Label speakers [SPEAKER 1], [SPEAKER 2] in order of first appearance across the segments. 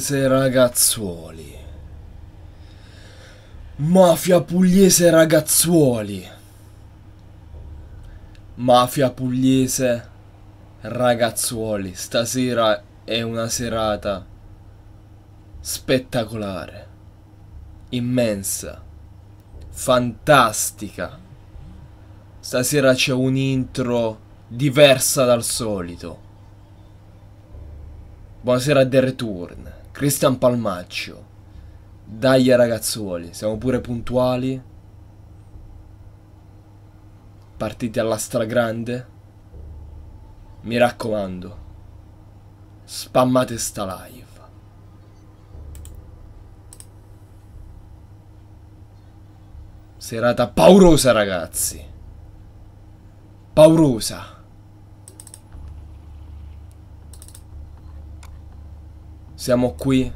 [SPEAKER 1] Pugliese ragazzuoli. Mafia pugliese ragazzuoli. Mafia pugliese ragazzuoli. Stasera è una serata spettacolare, immensa, fantastica. Stasera c'è un intro diversa dal solito. Buonasera a The Return, Cristian Palmaccio. Dai ragazzuoli, siamo pure puntuali. Partiti alla stragrande. Mi raccomando, spammate sta live. Serata paurosa ragazzi. Paurosa. Siamo qui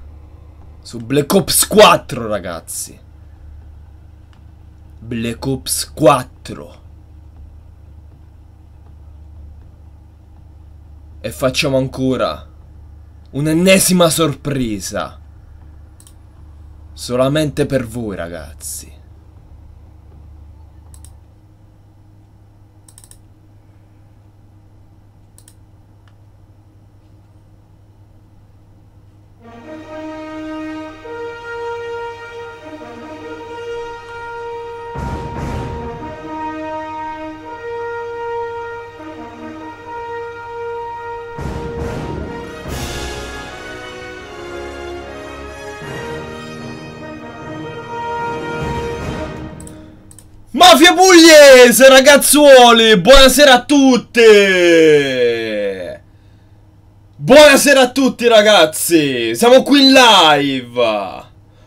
[SPEAKER 1] su Black Ops 4, ragazzi. Black Ops 4. E facciamo ancora un'ennesima sorpresa. Solamente per voi, ragazzi. Mafia pugliese, ragazzuoli! Buonasera a tutti! Buonasera a tutti, ragazzi! Siamo qui in live!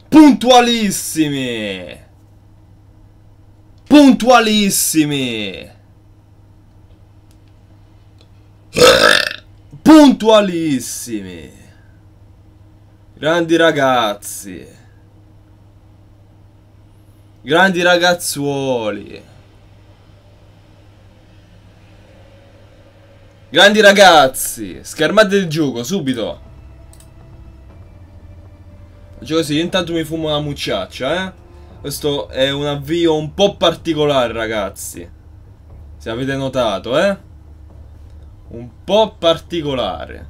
[SPEAKER 1] Puntualissimi! Puntualissimi! Puntualissimi! Grandi ragazzi! Grandi ragazzuoli. Grandi ragazzi. Schermate il gioco, subito. Faccio così, intanto mi fumo una mucciaccia, eh. Questo è un avvio un po' particolare, ragazzi. Se avete notato, eh. Un po' particolare.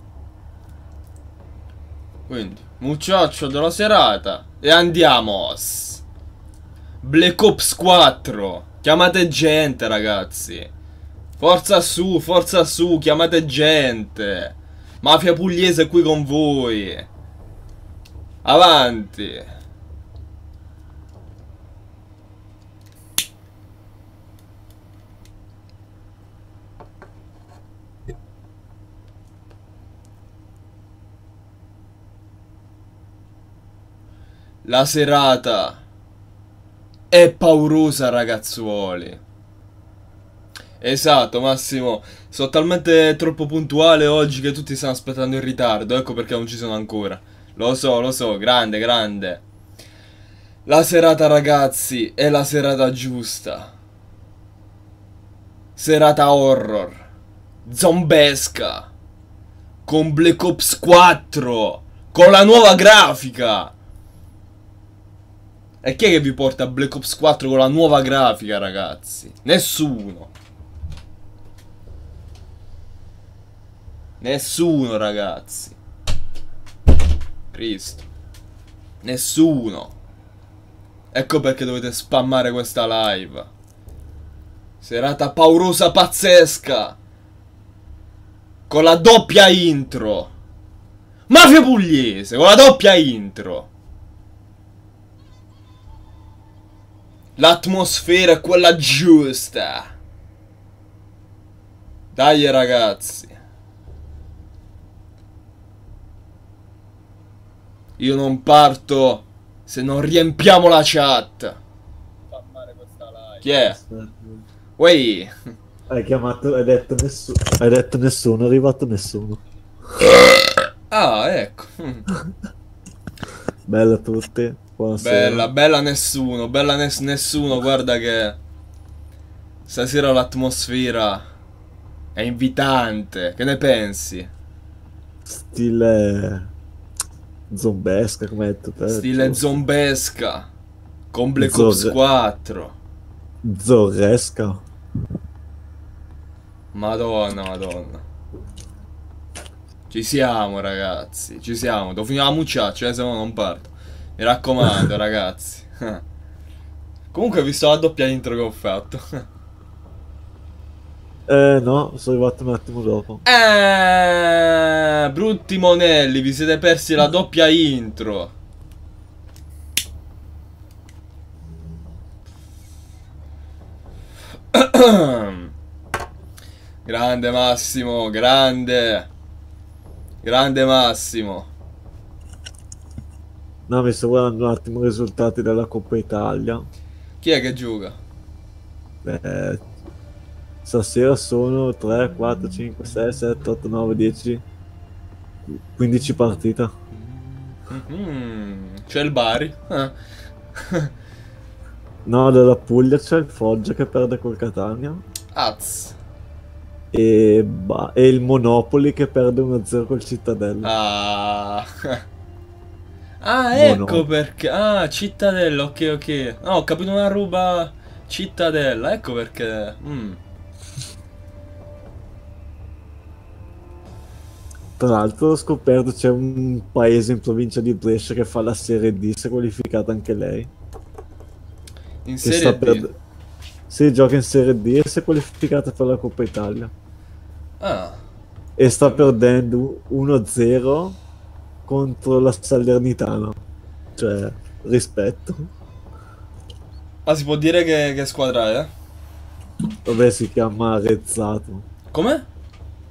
[SPEAKER 1] Quindi, mucciaccio della serata. E andiamo. Black Ops 4. Chiamate gente, ragazzi. Forza su, forza su, chiamate gente. Mafia pugliese qui con voi. Avanti. La serata è paurosa, ragazzuoli. Esatto, Massimo. Sono talmente troppo puntuale oggi che tutti stanno aspettando in ritardo. Ecco perché non ci sono ancora. Lo so, lo so, grande, grande. La serata, ragazzi, è la serata giusta. Serata horror. Zombesca. Con Black Ops 4. Con la nuova grafica. E chi è che vi porta a Black Ops 4 con la nuova grafica, ragazzi? Nessuno. Nessuno, ragazzi. Cristo. Nessuno. Ecco perché dovete spammare questa live. Serata paurosa pazzesca. Con la doppia intro. Mafia pugliese, con la doppia intro. L'atmosfera è quella giusta. Dai ragazzi. Io non parto Se non riempiamo la chat. Fa fare questa live. Chi è? Wey.
[SPEAKER 2] Hai chiamato, hai detto nessuno. Hai detto nessuno, è arrivato nessuno.
[SPEAKER 1] Ah, ecco.
[SPEAKER 2] Bella a tutti. Buonasera.
[SPEAKER 1] Bella, bella nessuno, bella nes- nessuno, guarda che stasera l'atmosfera è invitante. Che ne pensi?
[SPEAKER 2] Stile zombesca, come hai detto te.
[SPEAKER 1] Stile zombesca con Black
[SPEAKER 2] Zorre-
[SPEAKER 1] Ops 4.
[SPEAKER 2] Zorresca.
[SPEAKER 1] Madonna, madonna. Ci siamo, ragazzi. Ci siamo. Devo finire la mucciaccia, eh, se no non parto. Mi raccomando, ragazzi. Comunque, ho visto la doppia intro che ho fatto.
[SPEAKER 2] Eh no, sono arrivato un attimo dopo.
[SPEAKER 1] Eh, brutti monelli, vi siete persi la doppia intro. grande Massimo, grande. Grande Massimo.
[SPEAKER 2] No, mi sto guardando un attimo i risultati della Coppa Italia.
[SPEAKER 1] Chi è che gioca?
[SPEAKER 2] Eh, stasera sono 3, 4, 5, 6, 7, 8, 9, 10, 15 partite.
[SPEAKER 1] Mm, c'è il Bari. Eh.
[SPEAKER 2] No, dalla Puglia c'è il Foggia che perde col Catania.
[SPEAKER 1] Az.
[SPEAKER 2] E, e il Monopoli che perde 1-0 col Cittadella.
[SPEAKER 1] Ah. Ah, ecco
[SPEAKER 2] Buono.
[SPEAKER 1] perché. Ah, Cittadella, ok, ok. No, ho capito una ruba Cittadella, ecco perché. Mm.
[SPEAKER 2] Tra l'altro ho scoperto c'è un paese in provincia di Brescia che fa la Serie D, si è qualificata anche lei.
[SPEAKER 1] In Serie D.
[SPEAKER 2] per... Sì, gioca in Serie D e si è qualificata per la Coppa Italia.
[SPEAKER 1] Ah,
[SPEAKER 2] E sta perdendo 1-0 contro la Salernitana. Cioè, rispetto.
[SPEAKER 1] ma si può dire che, che squadra è?
[SPEAKER 2] Vabbè, si chiama Rezzato.
[SPEAKER 1] Come?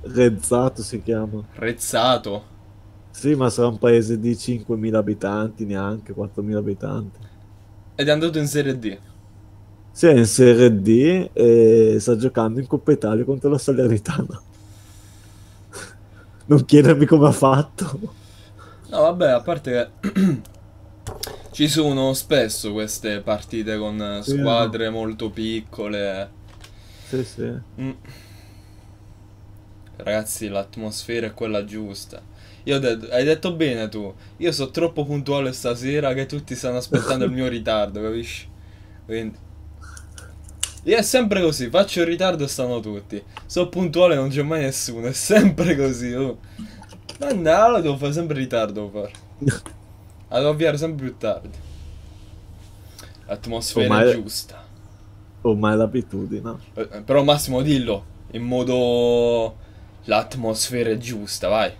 [SPEAKER 2] Rezzato si chiama.
[SPEAKER 1] Rezzato.
[SPEAKER 2] Sì, ma sarà un paese di 5.000 abitanti, neanche 4.000 abitanti.
[SPEAKER 1] Ed è andato in Serie D.
[SPEAKER 2] Sì, è in Serie D e sta giocando in Coppa Italia contro la Salernitana. Non chiedermi come ha fatto.
[SPEAKER 1] No, vabbè, a parte che ci sono spesso queste partite con eh,
[SPEAKER 2] Sì,
[SPEAKER 1] squadre molto piccole.
[SPEAKER 2] Sì, sì.
[SPEAKER 1] Mm. Ragazzi, l'atmosfera è quella giusta. Io ho detto, hai detto bene tu. Io sono troppo puntuale stasera che tutti stanno aspettando il mio ritardo, capisci? Quindi. Io è sempre così, faccio il ritardo e stanno tutti. Sono puntuale non c'è mai nessuno, è sempre così. Oh. Ma no, devo fare sempre in ritardo, devo fare. La devo avviare sempre più tardi. L'atmosfera
[SPEAKER 2] Ormai-
[SPEAKER 1] è giusta.
[SPEAKER 2] Ormai l'abitudine.
[SPEAKER 1] Eh, Però Massimo dillo in modo l'atmosfera è giusta, vai.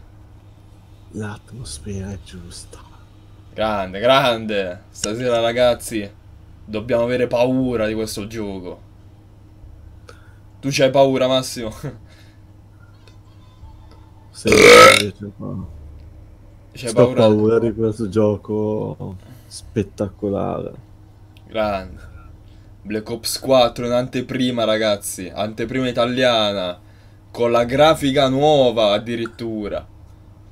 [SPEAKER 2] L'atmosfera è giusta.
[SPEAKER 1] Grande, grande. Stasera ragazzi dobbiamo avere paura di questo gioco. Tu c'hai paura Massimo?
[SPEAKER 2] Sì, c'è pa-
[SPEAKER 1] c'hai
[SPEAKER 2] c'ho
[SPEAKER 1] paura?
[SPEAKER 2] paura di questo gioco spettacolare.
[SPEAKER 1] Grande. Black Ops 4 in anteprima ragazzi, anteprima italiana. Con la grafica nuova addirittura.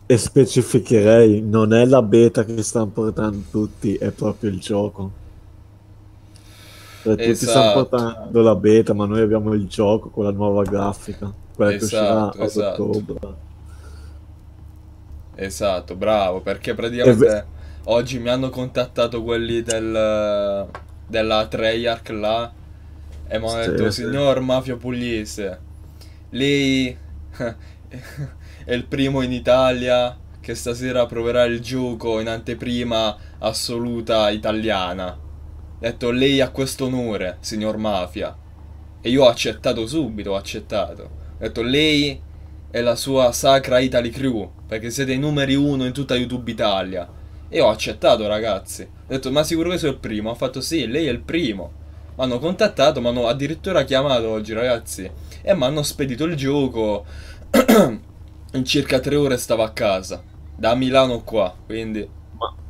[SPEAKER 2] E specificherei, non è la beta che stanno portando tutti, è proprio il gioco. Cioè, tutti stanno
[SPEAKER 1] Esatto.
[SPEAKER 2] portando la beta, ma noi abbiamo il gioco con la nuova grafica, quella che uscirà
[SPEAKER 1] Esatto,
[SPEAKER 2] ad
[SPEAKER 1] esatto.
[SPEAKER 2] ottobre.
[SPEAKER 1] Esatto, bravo, perché praticamente oggi mi hanno contattato quelli del, della Treyarch là e mi hanno
[SPEAKER 2] Sì,
[SPEAKER 1] detto,
[SPEAKER 2] sì.
[SPEAKER 1] signor Mafia Pugliese, lei è il primo in Italia che stasera proverà il gioco in anteprima assoluta italiana. Ho detto, lei ha questo onore, signor Mafia. E io ho accettato subito, ho accettato. Ho detto, lei è la sua sacra Italy Crew, perché siete i numeri uno in tutta YouTube Italia. E ho accettato, ragazzi. Ho detto, ma sicuro che sono il primo? Ha fatto, sì, lei è il primo. Mi hanno contattato, mi hanno addirittura chiamato oggi, ragazzi. E mi hanno spedito il gioco. in circa tre ore stavo a casa. Da Milano qua, quindi...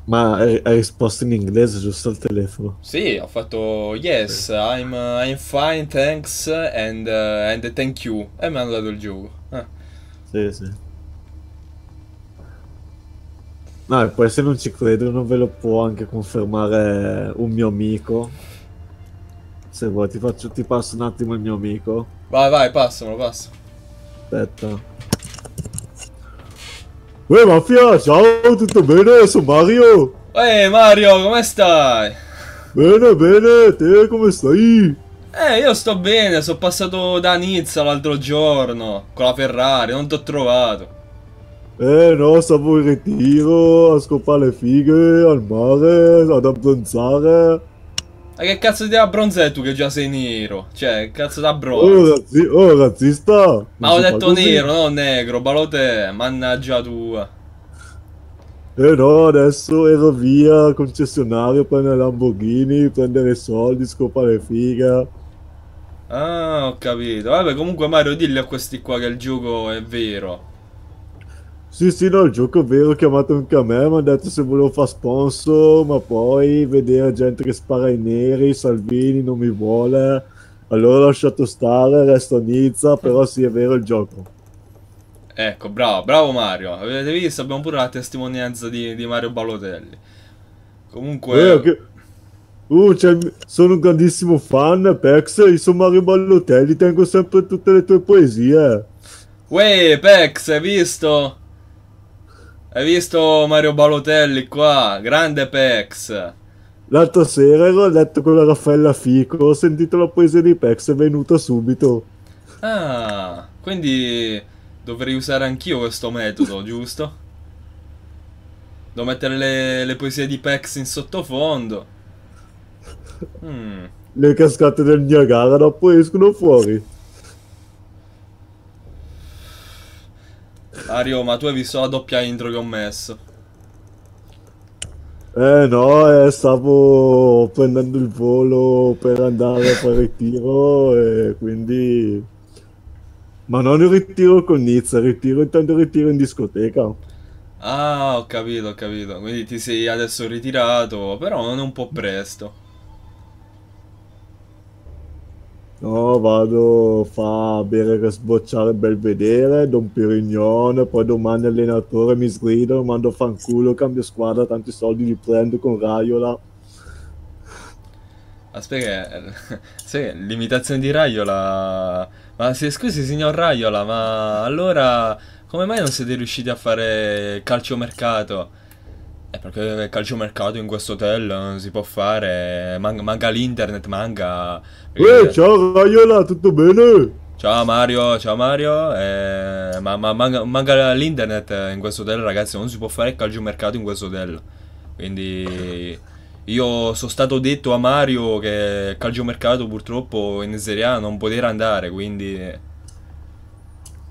[SPEAKER 2] Ma hai hai risposto in inglese giusto al telefono?
[SPEAKER 1] Sì, ho fatto yes, I'm, uh, I'm fine, thanks, and, uh, and thank you. E mi hanno dato il gioco. Eh.
[SPEAKER 2] Sì, sì. No, e poi se non ci credono ve lo può anche confermare un mio amico. Se vuoi ti faccio, ti passo un attimo il mio amico.
[SPEAKER 1] Vai, vai, passamelo, passa.
[SPEAKER 2] Aspetta. Uè, Mafia, ciao, tutto bene? Sono Mario.
[SPEAKER 1] Ehi Mario, come stai?
[SPEAKER 2] Bene, bene, te come stai?
[SPEAKER 1] Eh, io sto bene, sono passato da Nizza l'altro giorno con la Ferrari, non ti ho trovato.
[SPEAKER 2] Eh no, stavo in ritiro a scopare le fighe al mare, ad abbronzare.
[SPEAKER 1] Ma che cazzo di abbronzai tu che già sei nero? Cioè, che cazzo da
[SPEAKER 2] Oh,
[SPEAKER 1] bronzo?
[SPEAKER 2] razzi- oh, razzista!
[SPEAKER 1] Ma
[SPEAKER 2] Non
[SPEAKER 1] ho
[SPEAKER 2] si fa
[SPEAKER 1] detto nero, no negro, balote, mannaggia tua.
[SPEAKER 2] Eh no, adesso ero via concessionario, prendere Lamborghini, prendere soldi, scopare le fighe.
[SPEAKER 1] Ah, ho capito. Vabbè, comunque Mario, dilli a questi qua che il gioco è vero.
[SPEAKER 2] Sì, sì, no, il gioco è vero, ho chiamato anche a me, mi hanno detto se volevo fare sponsor, ma poi vedere gente che spara ai neri, Salvini non mi vuole. Allora ho lasciato stare, resto a Nizza, però sì, è vero il gioco.
[SPEAKER 1] Ecco, bravo, bravo Mario. Avete visto? Abbiamo pure la testimonianza di, di Mario Balotelli. Comunque...
[SPEAKER 2] Eh, che- Uh, il- sono un grandissimo fan, Pex, io sono Mario Ballotelli, tengo sempre tutte le tue poesie.
[SPEAKER 1] Uè, Pex, hai visto? Hai visto Mario Balotelli qua? Grande Pex.
[SPEAKER 2] L'altra sera ero a letto con la Raffaella Fico, ho sentito la poesia di Pex, è venuta subito.
[SPEAKER 1] Ah, quindi dovrei usare anch'io questo metodo, giusto? Devo mettere le, le poesie di Pex in sottofondo. Mm.
[SPEAKER 2] Le cascate del Niagara dopo escono fuori.
[SPEAKER 1] Mario, ma tu hai visto la doppia intro che ho messo?
[SPEAKER 2] Eh no, eh, stavo prendendo il volo per andare a fare ritiro e quindi... Ma non il ritiro con Nizza, il ritiro intendo il ritiro in discoteca.
[SPEAKER 1] Ah, ho capito, ho capito. Quindi ti sei adesso ritirato, però non è un po' presto.
[SPEAKER 2] No, vado fa a bere che sbocciare bel vedere, Don Pirignone, poi domani allenatore mi sgrido, mando fanculo, cambio squadra, tanti soldi li prendo con Raiola.
[SPEAKER 1] Aspetta, sì, l'imitazione di Raiola. Ma se, scusi, signor Raiola, ma allora come mai non siete riusciti a fare calciomercato? Eh, perché calciomercato in questo hotel non si può fare. Man- manca l'internet, manca.
[SPEAKER 2] Eh, ciao Raiola, tutto bene?
[SPEAKER 1] Ciao Mario, ciao Mario. eh, ma, ma manca, manca l'internet in questo hotel, ragazzi. Non si può fare calciomercato in questo hotel. Quindi io sono stato detto a Mario che il calciomercato purtroppo in Serie A non poteva andare. Quindi.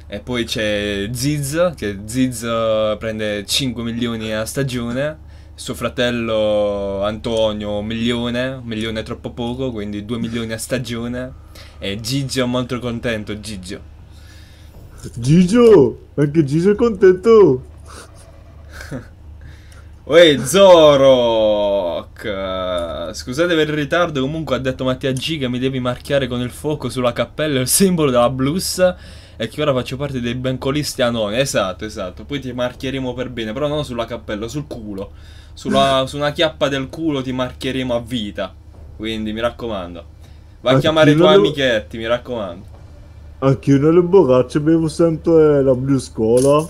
[SPEAKER 1] E poi c'è Ziz, che Ziz eh, prende 5 milioni a stagione. Suo fratello Antonio un milione, un milione è troppo poco, quindi 2 milioni a stagione. E Gigio è molto contento, Gigio.
[SPEAKER 2] Gigio, anche Gigio è contento.
[SPEAKER 1] Uè, Zorok! Scusate per il ritardo, comunque ha detto Mattia G che mi devi marchiare con il fuoco sulla cappella il simbolo della blues e che ora faccio parte dei bencolisti anonimi. Esatto, esatto. Poi ti marchieremo per bene, però non sulla cappella, sul culo. Sulla, su una chiappa del culo ti marcheremo a vita. Quindi mi raccomando. Vai a
[SPEAKER 2] Ma
[SPEAKER 1] chiamare i tuoi
[SPEAKER 2] lo-
[SPEAKER 1] amichetti, mi raccomando.
[SPEAKER 2] Anch'io nelle borracce bevo sempre la blues cola.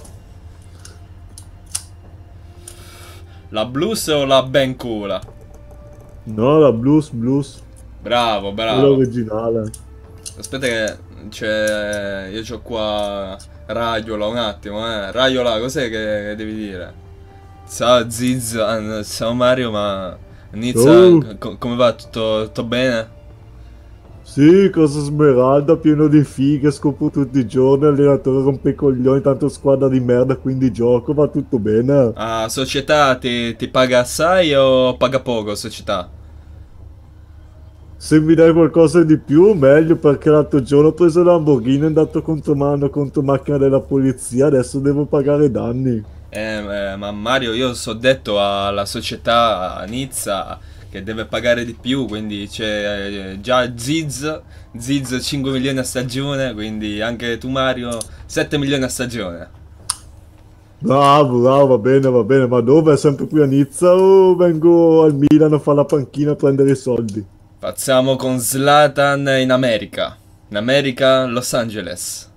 [SPEAKER 1] La blues o la bencola?
[SPEAKER 2] No, la blues, blues,
[SPEAKER 1] Bravo,
[SPEAKER 2] quella
[SPEAKER 1] bravo.
[SPEAKER 2] originale.
[SPEAKER 1] Aspetta che c'è... Io c'ho qua Raiola un attimo, eh. Raiola, cos'è che devi dire? Ciao Ziz, ah, ciao Mario, ma... Nizza,
[SPEAKER 2] Oh.
[SPEAKER 1] co- come va? Tutto, tutto bene?
[SPEAKER 2] Sì, cosa smeralda, pieno di fighe, scopro tutti i giorni, allenatore rompe i coglioni, tanto squadra di merda, quindi gioco, va tutto bene.
[SPEAKER 1] Ah, società ti, ti paga assai o paga poco, società?
[SPEAKER 2] Se mi dai qualcosa di più, meglio, perché l'altro giorno ho preso la Lamborghini e andato contromano contro macchina della polizia, adesso devo pagare danni.
[SPEAKER 1] Eh, eh, ma Mario, io so detto alla società a Nizza che deve pagare di più, quindi c'è eh, già Ziz, Ziz 5 milioni a stagione, quindi anche tu Mario 7 milioni a stagione.
[SPEAKER 2] Bravo, bravo, va bene, va bene, ma dove? Sempre qui a Nizza o vengo al Milano a fare la panchina a prendere i soldi?
[SPEAKER 1] Facciamo con Zlatan in America. In America, Los Angeles.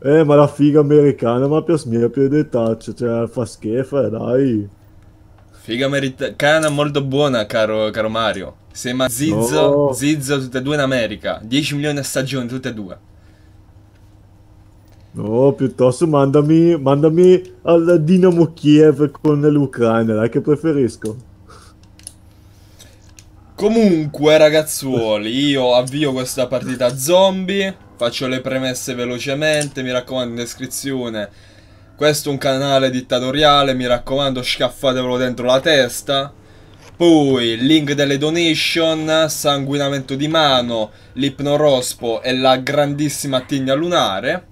[SPEAKER 2] Eh, ma la figa americana ma più mia più di taccia, cioè fa schifo, eh, dai.
[SPEAKER 1] Figa americana molto buona, caro, caro Mario. Sembra Zizzo,
[SPEAKER 2] No.
[SPEAKER 1] Zizzo tutte e due in America. 10 milioni a stagione, tutte e due.
[SPEAKER 2] No, piuttosto mandami, mandami al Dinamo Kiev con l'Ucraina, dai che preferisco.
[SPEAKER 1] Comunque, ragazzuoli, io avvio questa partita zombie. Faccio le premesse velocemente. Mi raccomando, in descrizione. Questo è un canale dittatoriale. Mi raccomando, scaffatevelo dentro la testa. Poi, link delle donation, sanguinamento di mano, l'ipnorospo e la grandissima tigna lunare.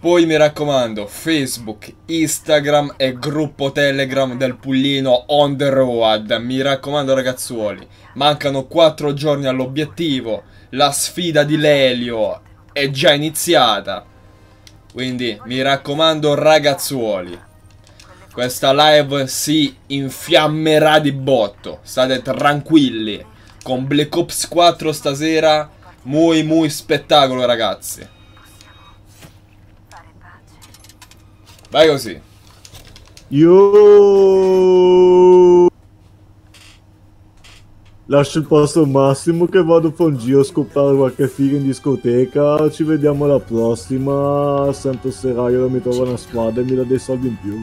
[SPEAKER 1] Poi mi raccomando, Facebook, Instagram e gruppo Telegram del Pullino on the road. Mi raccomando ragazzuoli, mancano 4 giorni all'obiettivo. La sfida di Lelio è già iniziata. Quindi mi raccomando ragazzuoli, questa live si infiammerà di botto. State tranquilli. Con Black Ops 4 stasera, muy muy spettacolo ragazzi. Vai così.
[SPEAKER 2] Io lascio il posto al massimo che vado a fare un giro a scopare qualche figa in discoteca. Ci vediamo alla prossima. Sempre serraio mi trovo una squadra e mi dà dei soldi in più.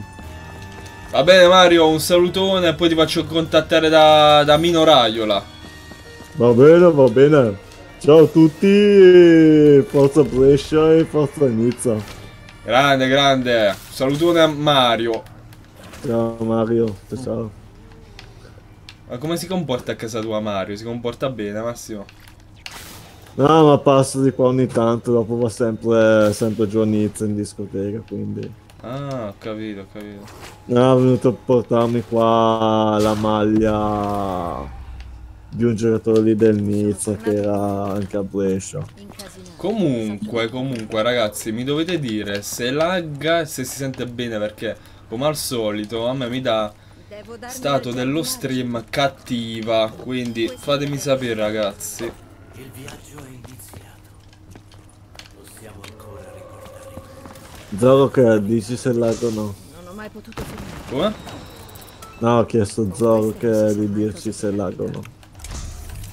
[SPEAKER 1] Va bene Mario, un salutone e poi ti faccio contattare da, da Mino Raiola.
[SPEAKER 2] Va bene, va bene. Ciao a tutti, forza Brescia e forza Nizza.
[SPEAKER 1] Grande, grande. Salutone a Mario.
[SPEAKER 2] Ciao Mario, ciao.
[SPEAKER 1] Ma come si comporta a casa tua Mario? Si comporta bene, Massimo?
[SPEAKER 2] No, ma passa di qua ogni tanto, dopo va sempre, sempre giù a Nizza in discoteca, quindi...
[SPEAKER 1] Ah, ho capito, ho capito.
[SPEAKER 2] No, è venuto a portarmi qua la maglia di un giocatore lì del Nizza che era anche a Brescia.
[SPEAKER 1] Comunque, comunque, ragazzi, mi dovete dire se lagga e se si sente bene perché, come al solito, a me mi dà stato dello stream cattiva. Quindi fatemi sapere, ragazzi.
[SPEAKER 3] Il viaggio è iniziato. Possiamo ancora ricordare.
[SPEAKER 2] Zoro che dici se lag o no?
[SPEAKER 4] Non ho mai potuto finire.
[SPEAKER 1] Come?
[SPEAKER 2] No, ho chiesto a Zoro che di dirci se lag o no.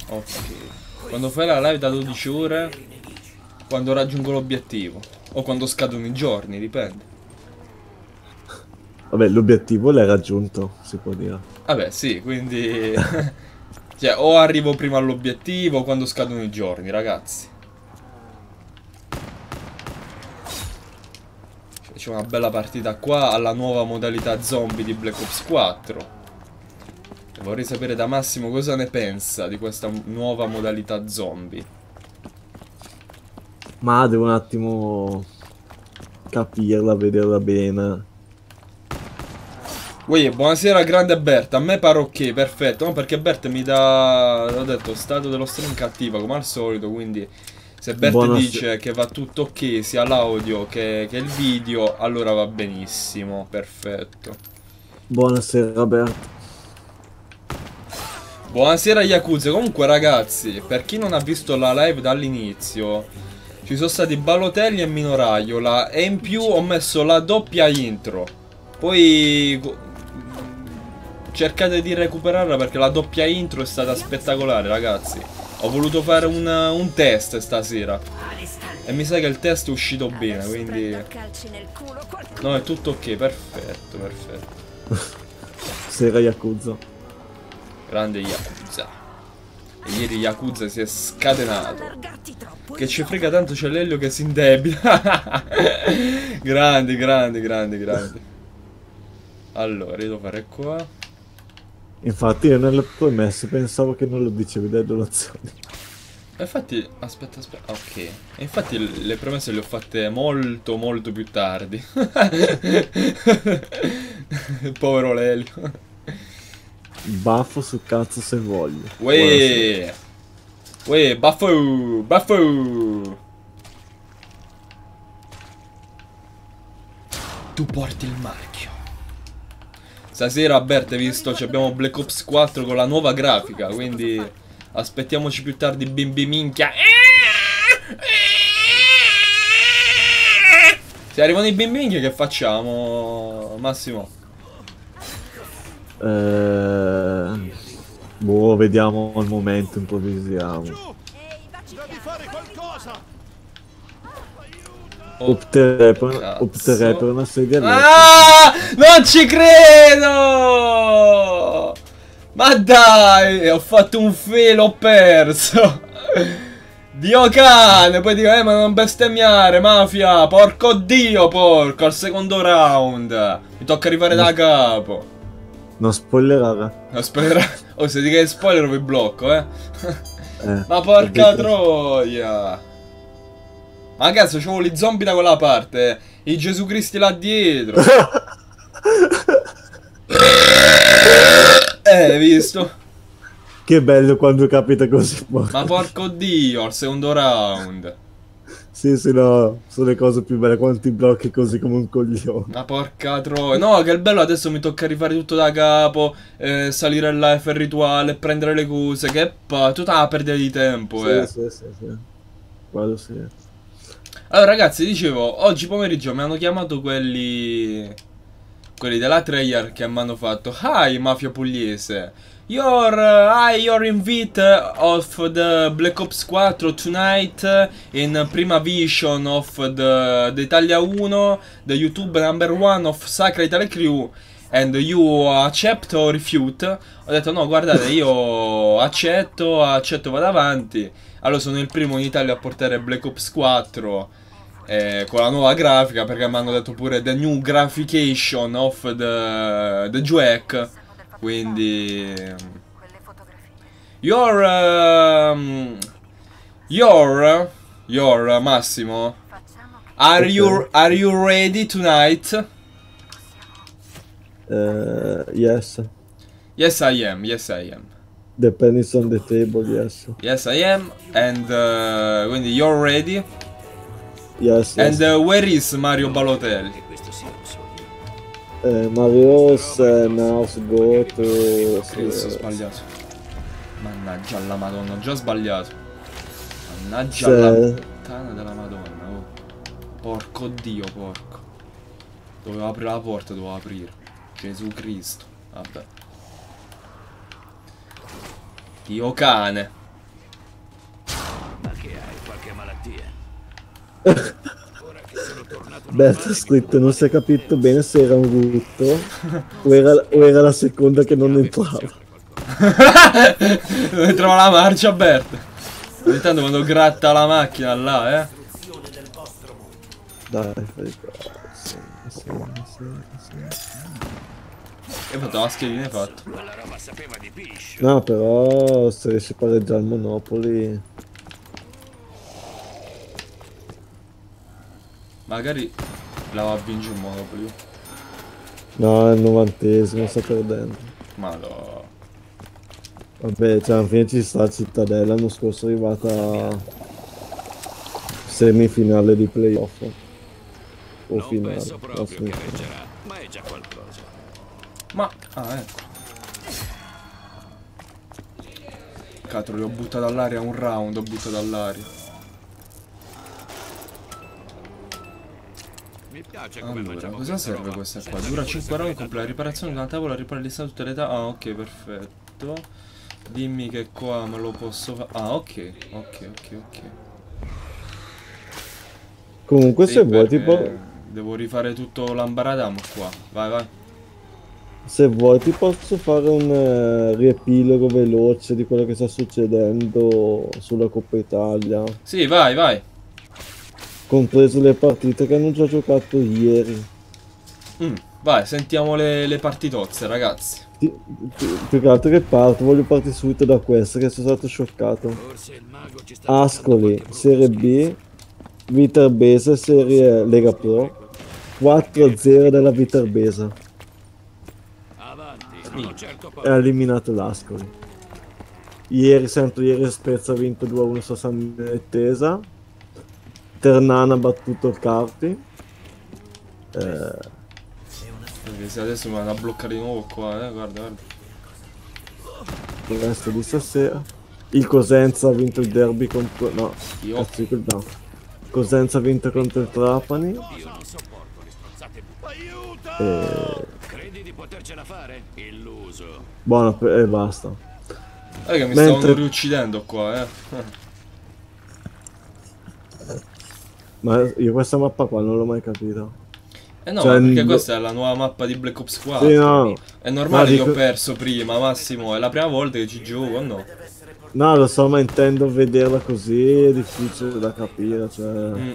[SPEAKER 1] Ok. Quando fai la live da 12 ore, quando raggiungo l'obiettivo. O quando scadono i giorni, dipende.
[SPEAKER 2] Vabbè, l'obiettivo l'hai raggiunto, si può dire.
[SPEAKER 1] Vabbè, sì, quindi... cioè, o arrivo prima all'obiettivo o quando scadono i giorni, ragazzi. C'è una bella partita qua alla nuova modalità zombie di Black Ops 4. E vorrei sapere da Massimo cosa ne pensa di questa nuova modalità zombie.
[SPEAKER 2] Ma devo un attimo capirla, vederla bene.
[SPEAKER 1] Uè, buonasera grande Bert, a me pare ok, perfetto, no, perché Bert mi dà, ho detto, stato dello stream cattiva come al solito, quindi se Bert
[SPEAKER 2] Buonasera.
[SPEAKER 1] dice che va tutto ok, sia l'audio che, che il video, allora va benissimo, perfetto.
[SPEAKER 2] Buonasera Roberto.
[SPEAKER 1] Buonasera Yakuza, comunque ragazzi, per chi non ha visto la live dall'inizio, ci sono stati Balotelli e Minoraiola e in più ho messo la doppia intro. Poi cercate di recuperarla perché la doppia intro è stata spettacolare ragazzi. Ho voluto fare un, un test stasera e mi sa che il test è uscito bene, quindi... No, è tutto ok, perfetto, perfetto.
[SPEAKER 2] Sera Yakuza.
[SPEAKER 1] Grande Yakuza. E ieri Yakuza si è scatenato. Che ci frega tanto c'è l'Elio che si indebita. grandi, grandi, grandi, grandi. Allora, io devo fare qua.
[SPEAKER 2] Infatti io nelle promesse pensavo che non lo dicevi delle donazioni.
[SPEAKER 1] Infatti, aspetta, aspetta. Ok. E infatti le promesse le ho fatte molto, molto più tardi. Povero Lelio.
[SPEAKER 2] Baffo su cazzo se voglio.
[SPEAKER 1] Uè. Uè, baffo, baffo. Tu porti il marchio. Stasera, Bert, hai visto, abbiamo Black Ops 4 con la nuova grafica, quindi aspettiamoci più tardi bimbi minchia. Se arrivano i bimbi minchia che facciamo, Massimo?
[SPEAKER 2] Eh, boh, vediamo al momento, improvvisiamo.
[SPEAKER 4] Ehi, vacci via.
[SPEAKER 2] Opterei per, opterei per una sedia.
[SPEAKER 1] Ah, non ci credo! Ma dai, ho fatto un filo, ho perso. Dio cane, poi dico, eh ma non bestemmiare, mafia, porco dio, porco, al secondo round. Mi tocca rifare da capo.
[SPEAKER 2] Non spoilerare.
[SPEAKER 1] Aspetta, oh se dica spoiler vi blocco, eh.
[SPEAKER 2] Eh,
[SPEAKER 1] Ma porca troia! Ma cazzo, c'avevo gli zombie da quella parte, i Gesù Cristi là dietro. eh, hai visto?
[SPEAKER 2] Che bello quando capita così.
[SPEAKER 1] Ma porco dio, al secondo round.
[SPEAKER 2] Sì, sì, no, sono le cose più belle quando ti blocchi così come un coglione.
[SPEAKER 1] Ma porca troia. No, che bello adesso mi tocca rifare tutto da capo, eh, salire là, fare il rituale, prendere le cose, che pa, tutta una perdita di tempo,
[SPEAKER 2] Sì,
[SPEAKER 1] eh.
[SPEAKER 2] sì, sì, sì. Quello sì.
[SPEAKER 1] Allora ragazzi, dicevo, oggi pomeriggio mi hanno chiamato quelli quelli della Treyarch che mi hanno fatto Hi Mafia Pugliese. Your, uh, your invite of the Black Ops 4 tonight in prima vision of the, the Italia 1 the YouTube number one of Sacra Italia Crew and you accept or refute? Ho detto no guardate io accetto accetto vado avanti. Allora sono il primo in Italia a portare Black Ops 4 eh, con la nuova grafica perché mi hanno detto pure the new graphication of the, the Jack quindi your um, your your Massimo are you are you ready tonight?
[SPEAKER 2] Eh, yes.
[SPEAKER 1] yes I am yes I am.
[SPEAKER 2] The pen is on the table, yes.
[SPEAKER 1] yes I am and uh, quindi you're ready
[SPEAKER 2] Yes, yes.
[SPEAKER 1] and uh, where is Mario Balotelli
[SPEAKER 2] Eh, Mario's uh, now go to...
[SPEAKER 1] Cristo, ho sbagliato. Mannaggia la madonna, ho già sbagliato. Mannaggia
[SPEAKER 2] Se-
[SPEAKER 1] la puttana della madonna. Oh. Porco dio, porco. Dovevo aprire la porta, dovevo aprire. Gesù Cristo. Vabbè. Dio cane.
[SPEAKER 2] Bert ha scritto, non si è capito bene se era un rutto o era, o era la seconda che non entrava.
[SPEAKER 1] Dove trova la marcia, Bert? Ogni tanto quando gratta la macchina là, eh.
[SPEAKER 2] Dai, fai. Sì, sì, sì.
[SPEAKER 1] E hai fatto la schedina, hai fatto.
[SPEAKER 3] quella roba sapeva di piscio.
[SPEAKER 2] No, però se riesci a pareggiare il Monopoli...
[SPEAKER 1] Magari la va a vincere un Monopoly.
[SPEAKER 2] No, è il novantesimo, sta perdendo.
[SPEAKER 1] Ma no.
[SPEAKER 2] Vabbè, cioè alla fine ci sta la Cittadella, l'anno scorso è arrivata semifinale di playoff. O
[SPEAKER 3] Non
[SPEAKER 2] finale.
[SPEAKER 3] penso proprio che reggerà, ma è già qualcosa.
[SPEAKER 1] Ma... Ah, ecco. Cazzo, li ho buttato all'aria un round, ho buttato all'aria. Allora, cosa serve questa qua? Dura
[SPEAKER 3] che
[SPEAKER 1] 5
[SPEAKER 3] fosse
[SPEAKER 1] round, compra la riparazione una tavola, ripara lista tutte le tavole. Ah, ok, perfetto. Dimmi che qua me lo posso fare. Ah, ok, ok, ok, ok.
[SPEAKER 2] Comunque
[SPEAKER 1] Sì,
[SPEAKER 2] se vuoi tipo...
[SPEAKER 1] Devo rifare tutto l'ambaradam qua. Vai, vai.
[SPEAKER 2] Se vuoi ti posso fare un eh, riepilogo veloce di quello che sta succedendo sulla Coppa Italia,
[SPEAKER 1] Sì, vai, vai.
[SPEAKER 2] Compreso le partite che hanno già giocato ieri.
[SPEAKER 1] Mm. Vai, sentiamo le, le partitozze, ragazzi.
[SPEAKER 2] Ti- ti- Più che altro che parto, voglio partire subito da questa che sono stato scioccato.
[SPEAKER 3] Forse il mago ci sta
[SPEAKER 2] Ascoli, Serie B, Viterbese, Serie Lega Pro, 4-0 della Viterbese.
[SPEAKER 3] certo
[SPEAKER 2] Ha eliminato l'Ascoli. Ieri, sempre ieri, Spezia ha vinto 2-1 su San Nettesa. Ternana ha battuto il Carpi. Eh,
[SPEAKER 1] Perché se adesso mi vanno a bloccare di nuovo qua, eh. Guarda, guarda.
[SPEAKER 2] il resto di stasera. Il Cosenza ha vinto il derby contro... No,
[SPEAKER 1] Io.
[SPEAKER 2] cazzo di quel no. Cosenza ha vinto contro il Trapani.
[SPEAKER 3] Io non sopporto le strozzate. Aiuto!
[SPEAKER 2] E...
[SPEAKER 3] Credi di potercela fare? Illuso.
[SPEAKER 2] Buono, e basta.
[SPEAKER 1] Guarda che mi
[SPEAKER 2] Mentre-
[SPEAKER 1] stavano riuccidendo qua, eh.
[SPEAKER 2] Ma io questa mappa qua non l'ho mai capita.
[SPEAKER 1] Eh no,
[SPEAKER 2] Cioè,
[SPEAKER 1] ma perché questa è la nuova mappa di Black Ops 4.
[SPEAKER 2] Sì, no.
[SPEAKER 1] È normale
[SPEAKER 2] No,
[SPEAKER 1] che
[SPEAKER 2] dico-
[SPEAKER 1] ho perso prima, Massimo. È la prima volta che ci gioco, no?
[SPEAKER 2] No, lo so, ma intendo vederla così, è difficile da capire, cioè...
[SPEAKER 1] Mm.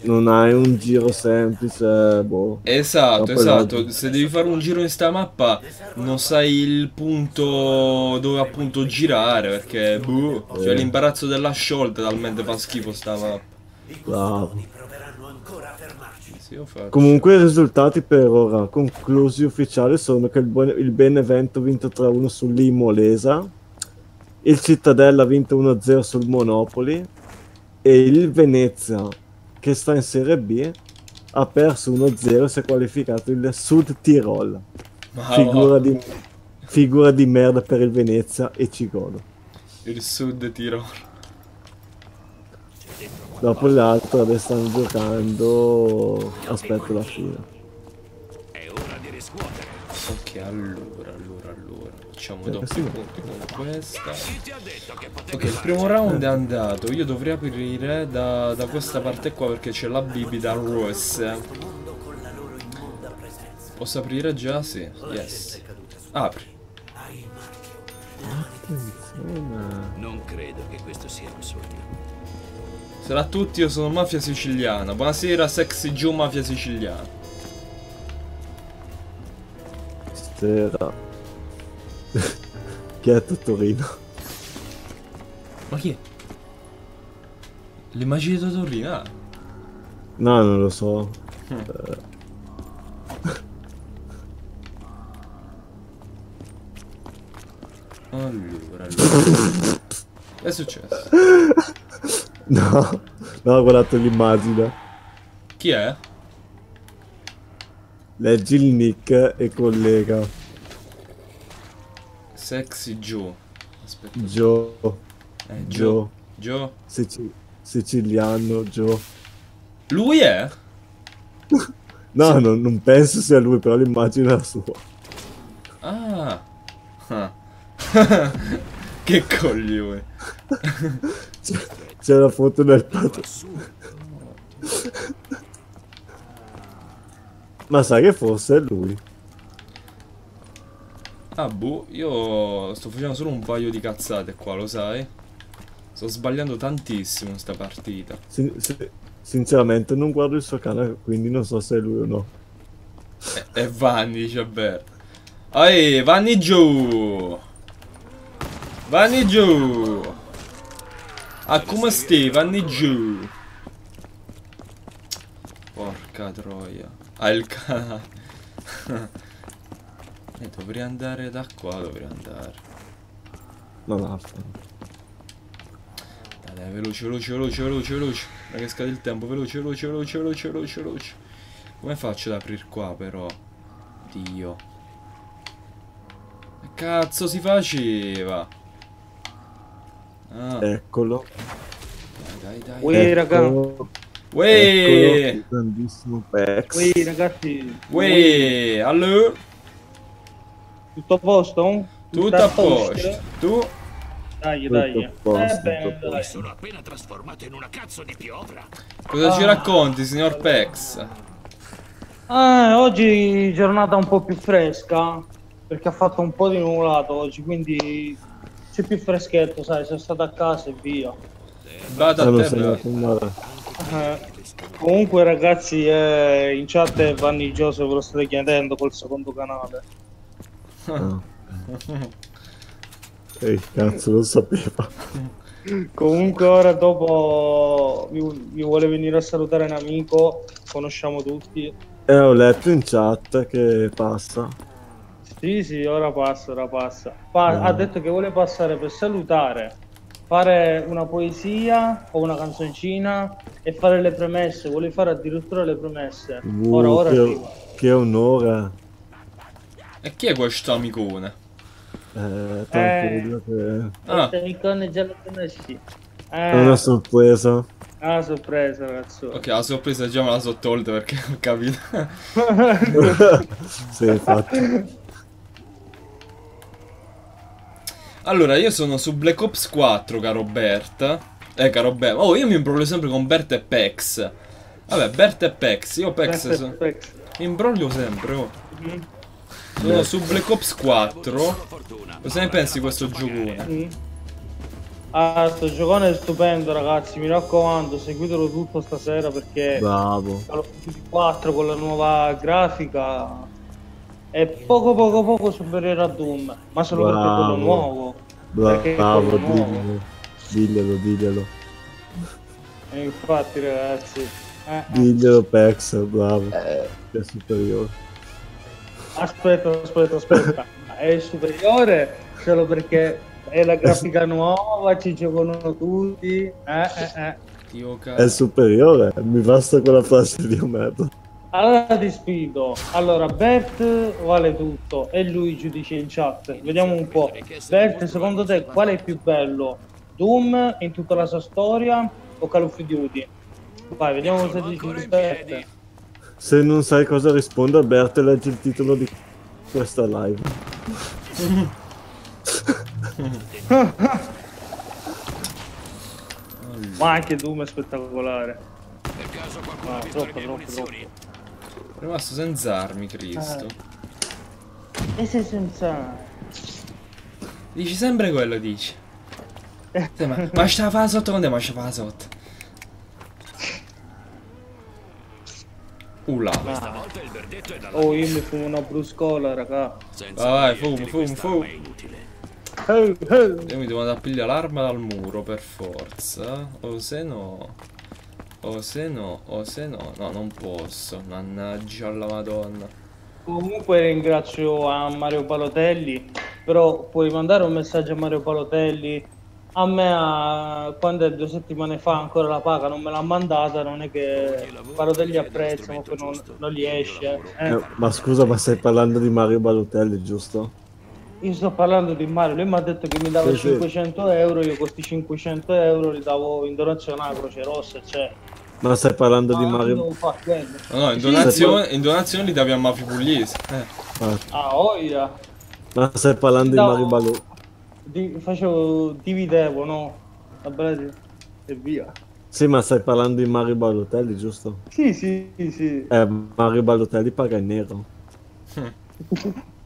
[SPEAKER 2] Non hai un giro semplice, boh.
[SPEAKER 1] Esatto, esatto.
[SPEAKER 2] l'altro.
[SPEAKER 1] Se devi fare un giro in sta mappa, non sai il punto dove appunto girare. Perché, boh, cioè
[SPEAKER 2] Eh.
[SPEAKER 1] l'imbarazzo della sciolta talmente fa schifo sta mappa.
[SPEAKER 2] Bravo.
[SPEAKER 1] Sì.
[SPEAKER 2] Comunque i risultati per ora conclusi ufficiali sono che il, buon- il Benevento ha vinto 3-1 sull'Imolesa, il Cittadella ha vinto 1-0 sul Monopoli e il Venezia, che sta in Serie B, ha perso 1-0 e si è qualificato il Sud Tirol. Figura di, figura di merda per il Venezia e ci godo.
[SPEAKER 1] il sud Tirol.
[SPEAKER 2] Dopo l'altro adesso stanno giocando, aspetto la fine.
[SPEAKER 3] È ora di riscuotere.
[SPEAKER 1] Ok, allora, allora, allora. Facciamo
[SPEAKER 2] Eh,
[SPEAKER 1] doppio
[SPEAKER 2] sì.
[SPEAKER 1] punti con questa. Ok, il primo round è andato. Io dovrei aprire da, da questa parte qua perché c'è la bibita rossa. Posso aprire già? Sì. Yes. Apri.
[SPEAKER 3] Non credo che questo sia un sogno.
[SPEAKER 1] Sarà a tutti, io sono Mafia Siciliana. Buonasera, sexy Joe Mafia Siciliana.
[SPEAKER 2] Sera. Chi è Torino?
[SPEAKER 1] Ma chi è? L'immagine di Torino? Ah.
[SPEAKER 2] No, non lo so.
[SPEAKER 1] Allora, allora. Che è successo?
[SPEAKER 2] No, no, ho guardato l'immagine.
[SPEAKER 1] Chi è?
[SPEAKER 2] Leggi il nick e collega.
[SPEAKER 1] Sexy Joe. Aspetta.
[SPEAKER 2] Joe.
[SPEAKER 1] Eh, Joe.
[SPEAKER 2] Joe.
[SPEAKER 1] Joe.
[SPEAKER 2] Sici- siciliano, Joe.
[SPEAKER 1] Lui è?
[SPEAKER 2] No, non, non penso sia lui, però l'immagine è la sua.
[SPEAKER 1] Ah. Ah. che coglione.
[SPEAKER 2] C'è la foto del padre. Ma sai che forse è lui.
[SPEAKER 1] Ah, boh, io sto facendo solo un paio di cazzate qua, lo sai? Sto sbagliando tantissimo sta partita.
[SPEAKER 2] Sin- sin- sinceramente non guardo il suo canale, quindi non so se è lui o no.
[SPEAKER 1] E, e Vanni, dice Bert. Ehi, Vanni giù! Vanni giù! Ah, come stai? Vanni giù! Porca troia. Ah, il canale. eh, dovrei andare da qua, dovrei andare.
[SPEAKER 2] Ma vaffanculo.
[SPEAKER 1] Dai, dai, veloce, veloce, veloce, veloce, veloce. Non che scade il tempo, veloce, veloce, veloce, veloce, veloce, veloce. Come faccio ad aprire qua, però? Dio. Che cazzo si faceva? Ah,
[SPEAKER 2] Eccolo.
[SPEAKER 1] dai, dai, dai.
[SPEAKER 5] Uè, raga.
[SPEAKER 1] Uè,
[SPEAKER 2] grandissimo Pex.
[SPEAKER 5] Ui ragazzi,
[SPEAKER 1] uè, allora,
[SPEAKER 5] tutto a posto?
[SPEAKER 1] tutto a posto. Tu?
[SPEAKER 5] Dai,
[SPEAKER 2] Tutto
[SPEAKER 5] dai.
[SPEAKER 2] a posto,
[SPEAKER 5] Eh bene,
[SPEAKER 2] tutto
[SPEAKER 5] dai.
[SPEAKER 3] sono appena trasformato in una cazzo di piovra.
[SPEAKER 1] Cosa ci
[SPEAKER 5] Ah.
[SPEAKER 1] racconti, signor Pex?
[SPEAKER 5] Eh, oggi giornata un po' più fresca, perché ha fatto un po' di nuvolato oggi, quindi c'è più freschetto, sai, sono stato a casa e via.
[SPEAKER 1] Vado
[SPEAKER 2] Ah,
[SPEAKER 1] a
[SPEAKER 2] non
[SPEAKER 1] te,
[SPEAKER 5] Eh, comunque ragazzi eh, in chat è Vanni Joseph ve lo state chiedendo col secondo canale
[SPEAKER 2] Ah. Ehi, cazzo, lo sapevo.
[SPEAKER 5] comunque ora dopo vi, vi vuole venire a salutare un amico conosciamo tutti
[SPEAKER 2] Eh, ho letto in chat che passa.
[SPEAKER 5] Sì sì ora passa ora passa Pa-
[SPEAKER 2] Mm.
[SPEAKER 5] ha detto che vuole passare per salutare fare una poesia o una canzoncina e fare le premesse vuole fare addirittura le premesse
[SPEAKER 2] Uh,
[SPEAKER 5] ora ora
[SPEAKER 2] che,
[SPEAKER 5] arriva
[SPEAKER 2] che onore.
[SPEAKER 1] E chi è questo amicone?
[SPEAKER 2] Eh, tranquillo che
[SPEAKER 1] Ah,
[SPEAKER 5] già la conosci
[SPEAKER 2] è una
[SPEAKER 5] eh,
[SPEAKER 2] sorpresa.
[SPEAKER 5] ah sorpresa ragazzi
[SPEAKER 1] ok, la sorpresa già me la so tolta perché ho capito.
[SPEAKER 2] sì, infatti.
[SPEAKER 1] Allora, io sono su Black Ops 4, caro Bert. Eh, caro Bert. Oh, io mi imbroglio sempre con Bert e Pex. Vabbè, Bert e Pex. Io Pex sono... Mi imbroglio sempre, oh.
[SPEAKER 5] Mhm.
[SPEAKER 1] Sono su Black Ops 4. Cosa ne pensi di questo giocone?
[SPEAKER 5] Mm. Ah, sto giocone è stupendo ragazzi, mi raccomando, seguitelo tutto stasera perché
[SPEAKER 2] Bravo.
[SPEAKER 5] Call of Duty 4 con la nuova grafica è poco poco poco superiore a Doom, ma solo perché è quello
[SPEAKER 2] Bravo.
[SPEAKER 5] nuovo. Perché è
[SPEAKER 2] Bravo,
[SPEAKER 5] quello nuovo.
[SPEAKER 2] diglielo. Diglielo.
[SPEAKER 5] E infatti ragazzi, eh, eh.
[SPEAKER 2] Diglielo, Pex, bravo. Che è superiore.
[SPEAKER 5] aspetta, aspetta, aspetta, è superiore solo perché è la grafica nuova, ci giocano tutti, eh, eh, eh.
[SPEAKER 2] È superiore. Mi basta quella frase di Omedo.
[SPEAKER 5] Allora ti sfido. Allora, Bert vale tutto e lui giudice in chat. Vediamo un po'. Bert, secondo te qual è il più bello? Doom in tutta la sua storia o Call of Duty? Vai, vediamo cosa dice di Bert.
[SPEAKER 2] Se non sai cosa rispondere, Bert, leggi il titolo di questa live.
[SPEAKER 5] Ma anche Doom è spettacolare.
[SPEAKER 3] Per caso qualcuno
[SPEAKER 5] No,
[SPEAKER 3] ha visto
[SPEAKER 5] troppo,
[SPEAKER 3] le
[SPEAKER 5] troppo,
[SPEAKER 3] munizioni?
[SPEAKER 1] Sono rimasto senza armi, Cristo.
[SPEAKER 5] E sei senza...
[SPEAKER 1] Dici sempre quello, dici. Sì, ma, ma sta fa sotto con te, ma sta fa sotto. Ula.
[SPEAKER 3] È dalla
[SPEAKER 5] Oh, io mi fumo una bruscola, raga.
[SPEAKER 1] Vai,
[SPEAKER 3] niente
[SPEAKER 1] fumo, fumo, fumo.
[SPEAKER 3] è.
[SPEAKER 1] Io mi devo andare a pigliare l'arma dal muro per forza. O se no. O se no, o se no. No, non posso. Mannaggia alla madonna.
[SPEAKER 5] Comunque ringrazio a Mario Palotelli, però puoi mandare un messaggio a Mario Palotelli. A me a- quando è due settimane fa ancora la paga non me l'ha mandata, non è che Palotelli apprezza, ma poi non, non gli esce. Eh,
[SPEAKER 2] Eh, ma scusa, ma stai parlando di Mario Balotelli, giusto?
[SPEAKER 5] io sto parlando di Mario, lui mi ha detto che mi dava
[SPEAKER 2] Sì, sì.
[SPEAKER 5] 500 euro, io questi 500 euro li davo in donazione alla Croce Rossa, cioè...
[SPEAKER 2] Ma stai parlando di
[SPEAKER 5] ma
[SPEAKER 2] Mario...
[SPEAKER 5] quello.
[SPEAKER 1] No, no, in donazione, in donazione li davi a Mafia Pugliese. Eh.
[SPEAKER 2] ah,
[SPEAKER 5] Ah, oia!
[SPEAKER 2] ma stai parlando di
[SPEAKER 5] No.
[SPEAKER 2] Mario Balotelli?
[SPEAKER 5] Di- facevo, dividevo, no? Va bene, e via.
[SPEAKER 2] Sì, ma stai parlando di Mario Balotelli, giusto?
[SPEAKER 5] Sì, sì, sì, sì.
[SPEAKER 2] Eh, Mario Balotelli paga in nero.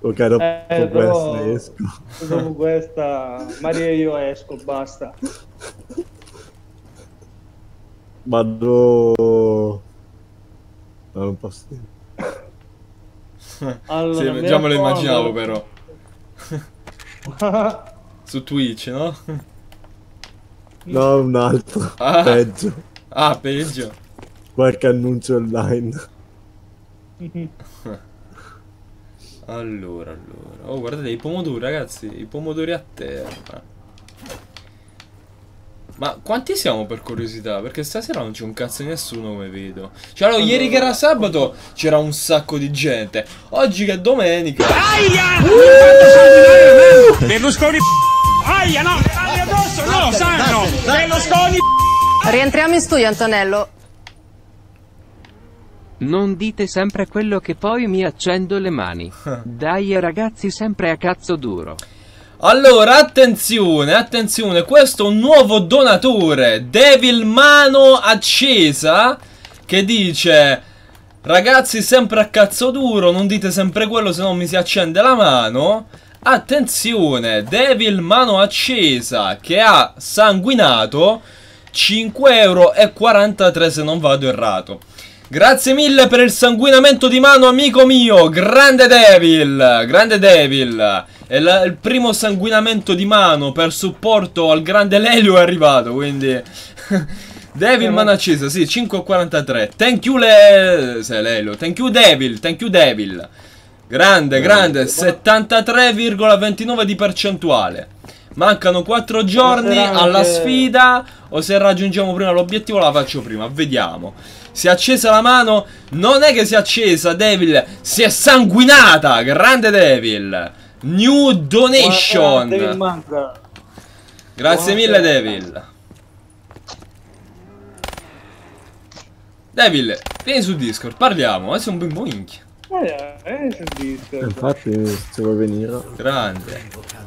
[SPEAKER 2] Ok, dopo
[SPEAKER 5] Eh, però-
[SPEAKER 2] questa esco.
[SPEAKER 5] Dopo questa, Maria e io esco, basta.
[SPEAKER 2] Vado... No, non posso dire.
[SPEAKER 5] Allora,
[SPEAKER 1] Sì, già me lo immaginavo però. Su Twitch, no?
[SPEAKER 2] No, un altro.
[SPEAKER 1] Ah.
[SPEAKER 2] Peggio.
[SPEAKER 1] Ah, peggio.
[SPEAKER 2] Qualche annuncio online.
[SPEAKER 1] Allora, allora. Oh, guardate i pomodori, ragazzi. I pomodori a terra. Ma quanti siamo per curiosità? Perché stasera non c'è un cazzo di nessuno come vedo. Cioè, allora, ieri che era sabato c'era un sacco di gente. Oggi che è domenica.
[SPEAKER 6] Berlusconi Aia no, aia addosso, no, sanno Berlusconi
[SPEAKER 7] Rientriamo in studio, Antonello.
[SPEAKER 8] Non dite sempre quello che poi mi accendo le mani. Dai ragazzi sempre a cazzo duro.
[SPEAKER 1] Allora, attenzione, attenzione, questo è un nuovo donatore, Devil Mano Accesa, che dice, ragazzi sempre a cazzo duro, non dite sempre quello se no mi si accende la mano, Attenzione, Devil mano accesa che ha sanguinato 5,43 euro se non vado errato. Grazie mille per il sanguinamento di mano, amico mio. Grande Devil. Grande Devil. È la, il primo sanguinamento di mano per supporto al grande Lelio è arrivato, quindi... Devil mano accesa, sì, 5,43. Thank you le... Se Lelio. Thank you Devil, thank you Devil. Grande, grande, 73,29 di percentuale. Mancano 4 giorni alla sfida. O se raggiungiamo prima l'obiettivo la faccio prima. Vediamo. Si è accesa la mano. Non è che si è accesa, Devil. Si è sanguinata. Grande Devil. New donation. Grazie mille, Devil. Devil, vieni su Discord, parliamo. Adesso un bimbo minchia.
[SPEAKER 5] Eh, eh, su Discord.
[SPEAKER 2] Infatti, se vuoi venire.
[SPEAKER 1] Grande.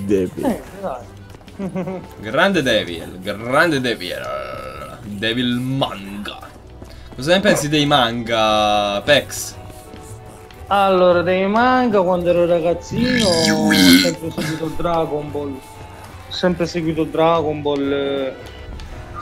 [SPEAKER 2] Devil.
[SPEAKER 5] Eh, dai.
[SPEAKER 1] Grande Devil. Grande Devil. Devil manga. Cosa ne pensi dei manga, Pex?
[SPEAKER 5] Allora, dei manga quando ero ragazzino ho sempre seguito Dragon Ball. Ho sempre seguito Dragon Ball. eh,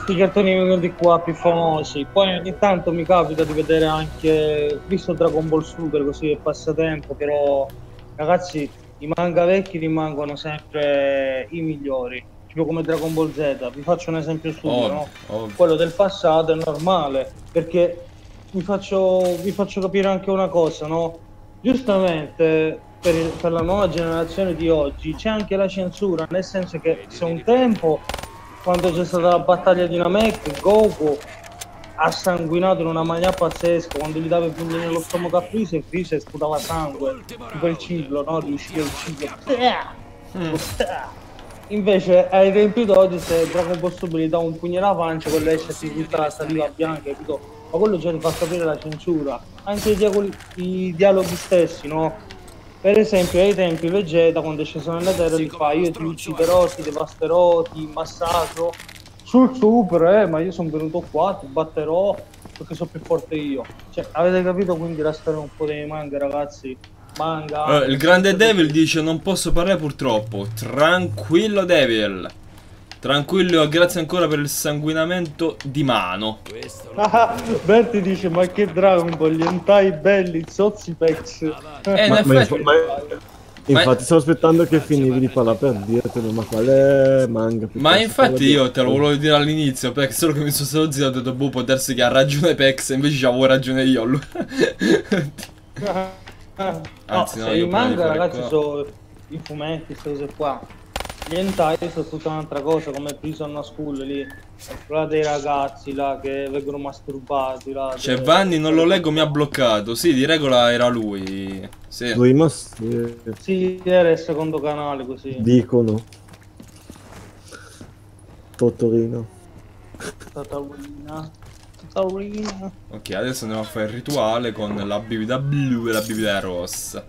[SPEAKER 5] Sti cartoni di qua più famosi. Poi ogni tanto mi capita di vedere anche. Visto Dragon Ball Super così è passatempo, però ragazzi i manga vecchi rimangono sempre i migliori. Tipo come Dragon Ball Z. Vi faccio un esempio stupido, no? quello del passato è normale perché vi faccio, vi faccio capire anche una cosa, no? Giustamente per, per la nuova generazione di oggi c'è anche la censura, nel senso che se un tempo, quando c'è stata la battaglia di Namek, Goku ha sanguinato in una maniera pazzesca, quando gli dava i pugni nello stomaco a Freezer, Freezer sputava sangue, tipo il ciclo, no? Riusciva il ciclo. Invece ai tempi d'oggi se Super gli dà un pugno alla pancia con l'essersi tutta la saliva bianca, capito? Ma quello già ti fa capire la censura. Anche i, dialoghi, i dialoghi stessi, no? Per esempio ai tempi Vegeta quando è sceso nella terra gli fa io ti ucciderò, ti devasterò, ti massacro. Sul super, eh, ma io sono venuto qua, ti batterò perché sono più forte io. Cioè, avete capito quindi la storia un po' dei manga, ragazzi? Manga.
[SPEAKER 1] Eh, il grande Devil dice non posso parlare purtroppo. Tranquillo Devil. Tranquillo, grazie ancora per il sanguinamento di mano.
[SPEAKER 5] Ah, Berti dice ma che Dragon Ball, gli hentai belli, zozzi pex.
[SPEAKER 1] Eh, in
[SPEAKER 2] Ma- ma
[SPEAKER 1] effetti...
[SPEAKER 2] ma- infatti stavo aspettando che finivi di parlare per dirtelo, ma quale manga?
[SPEAKER 1] Ma infatti io te lo volevo dire all'inizio, perché solo che mi sono stato zitto ho detto, boh, può darsi che ha ragione Pex, invece avevo ragione io. allora. Anzi, no,
[SPEAKER 5] se
[SPEAKER 1] io
[SPEAKER 5] i manga ragazzi sono i fumetti, queste cose qua. Gli hentai sono tutta un'altra cosa, come Prison a School lì. Quella dei ragazzi là che vengono masturbati là.
[SPEAKER 1] Cioè,
[SPEAKER 5] che-
[SPEAKER 1] Vanni non lo leggo, mi ha bloccato. Sì, di regola era lui. Sì.
[SPEAKER 2] Prima sì,
[SPEAKER 5] Sì, era il secondo canale così.
[SPEAKER 2] dicono. Totorino.
[SPEAKER 5] Tatarina. Tatarina.
[SPEAKER 1] Ok, adesso andiamo a fare il rituale con la bibita blu e la bibita rossa.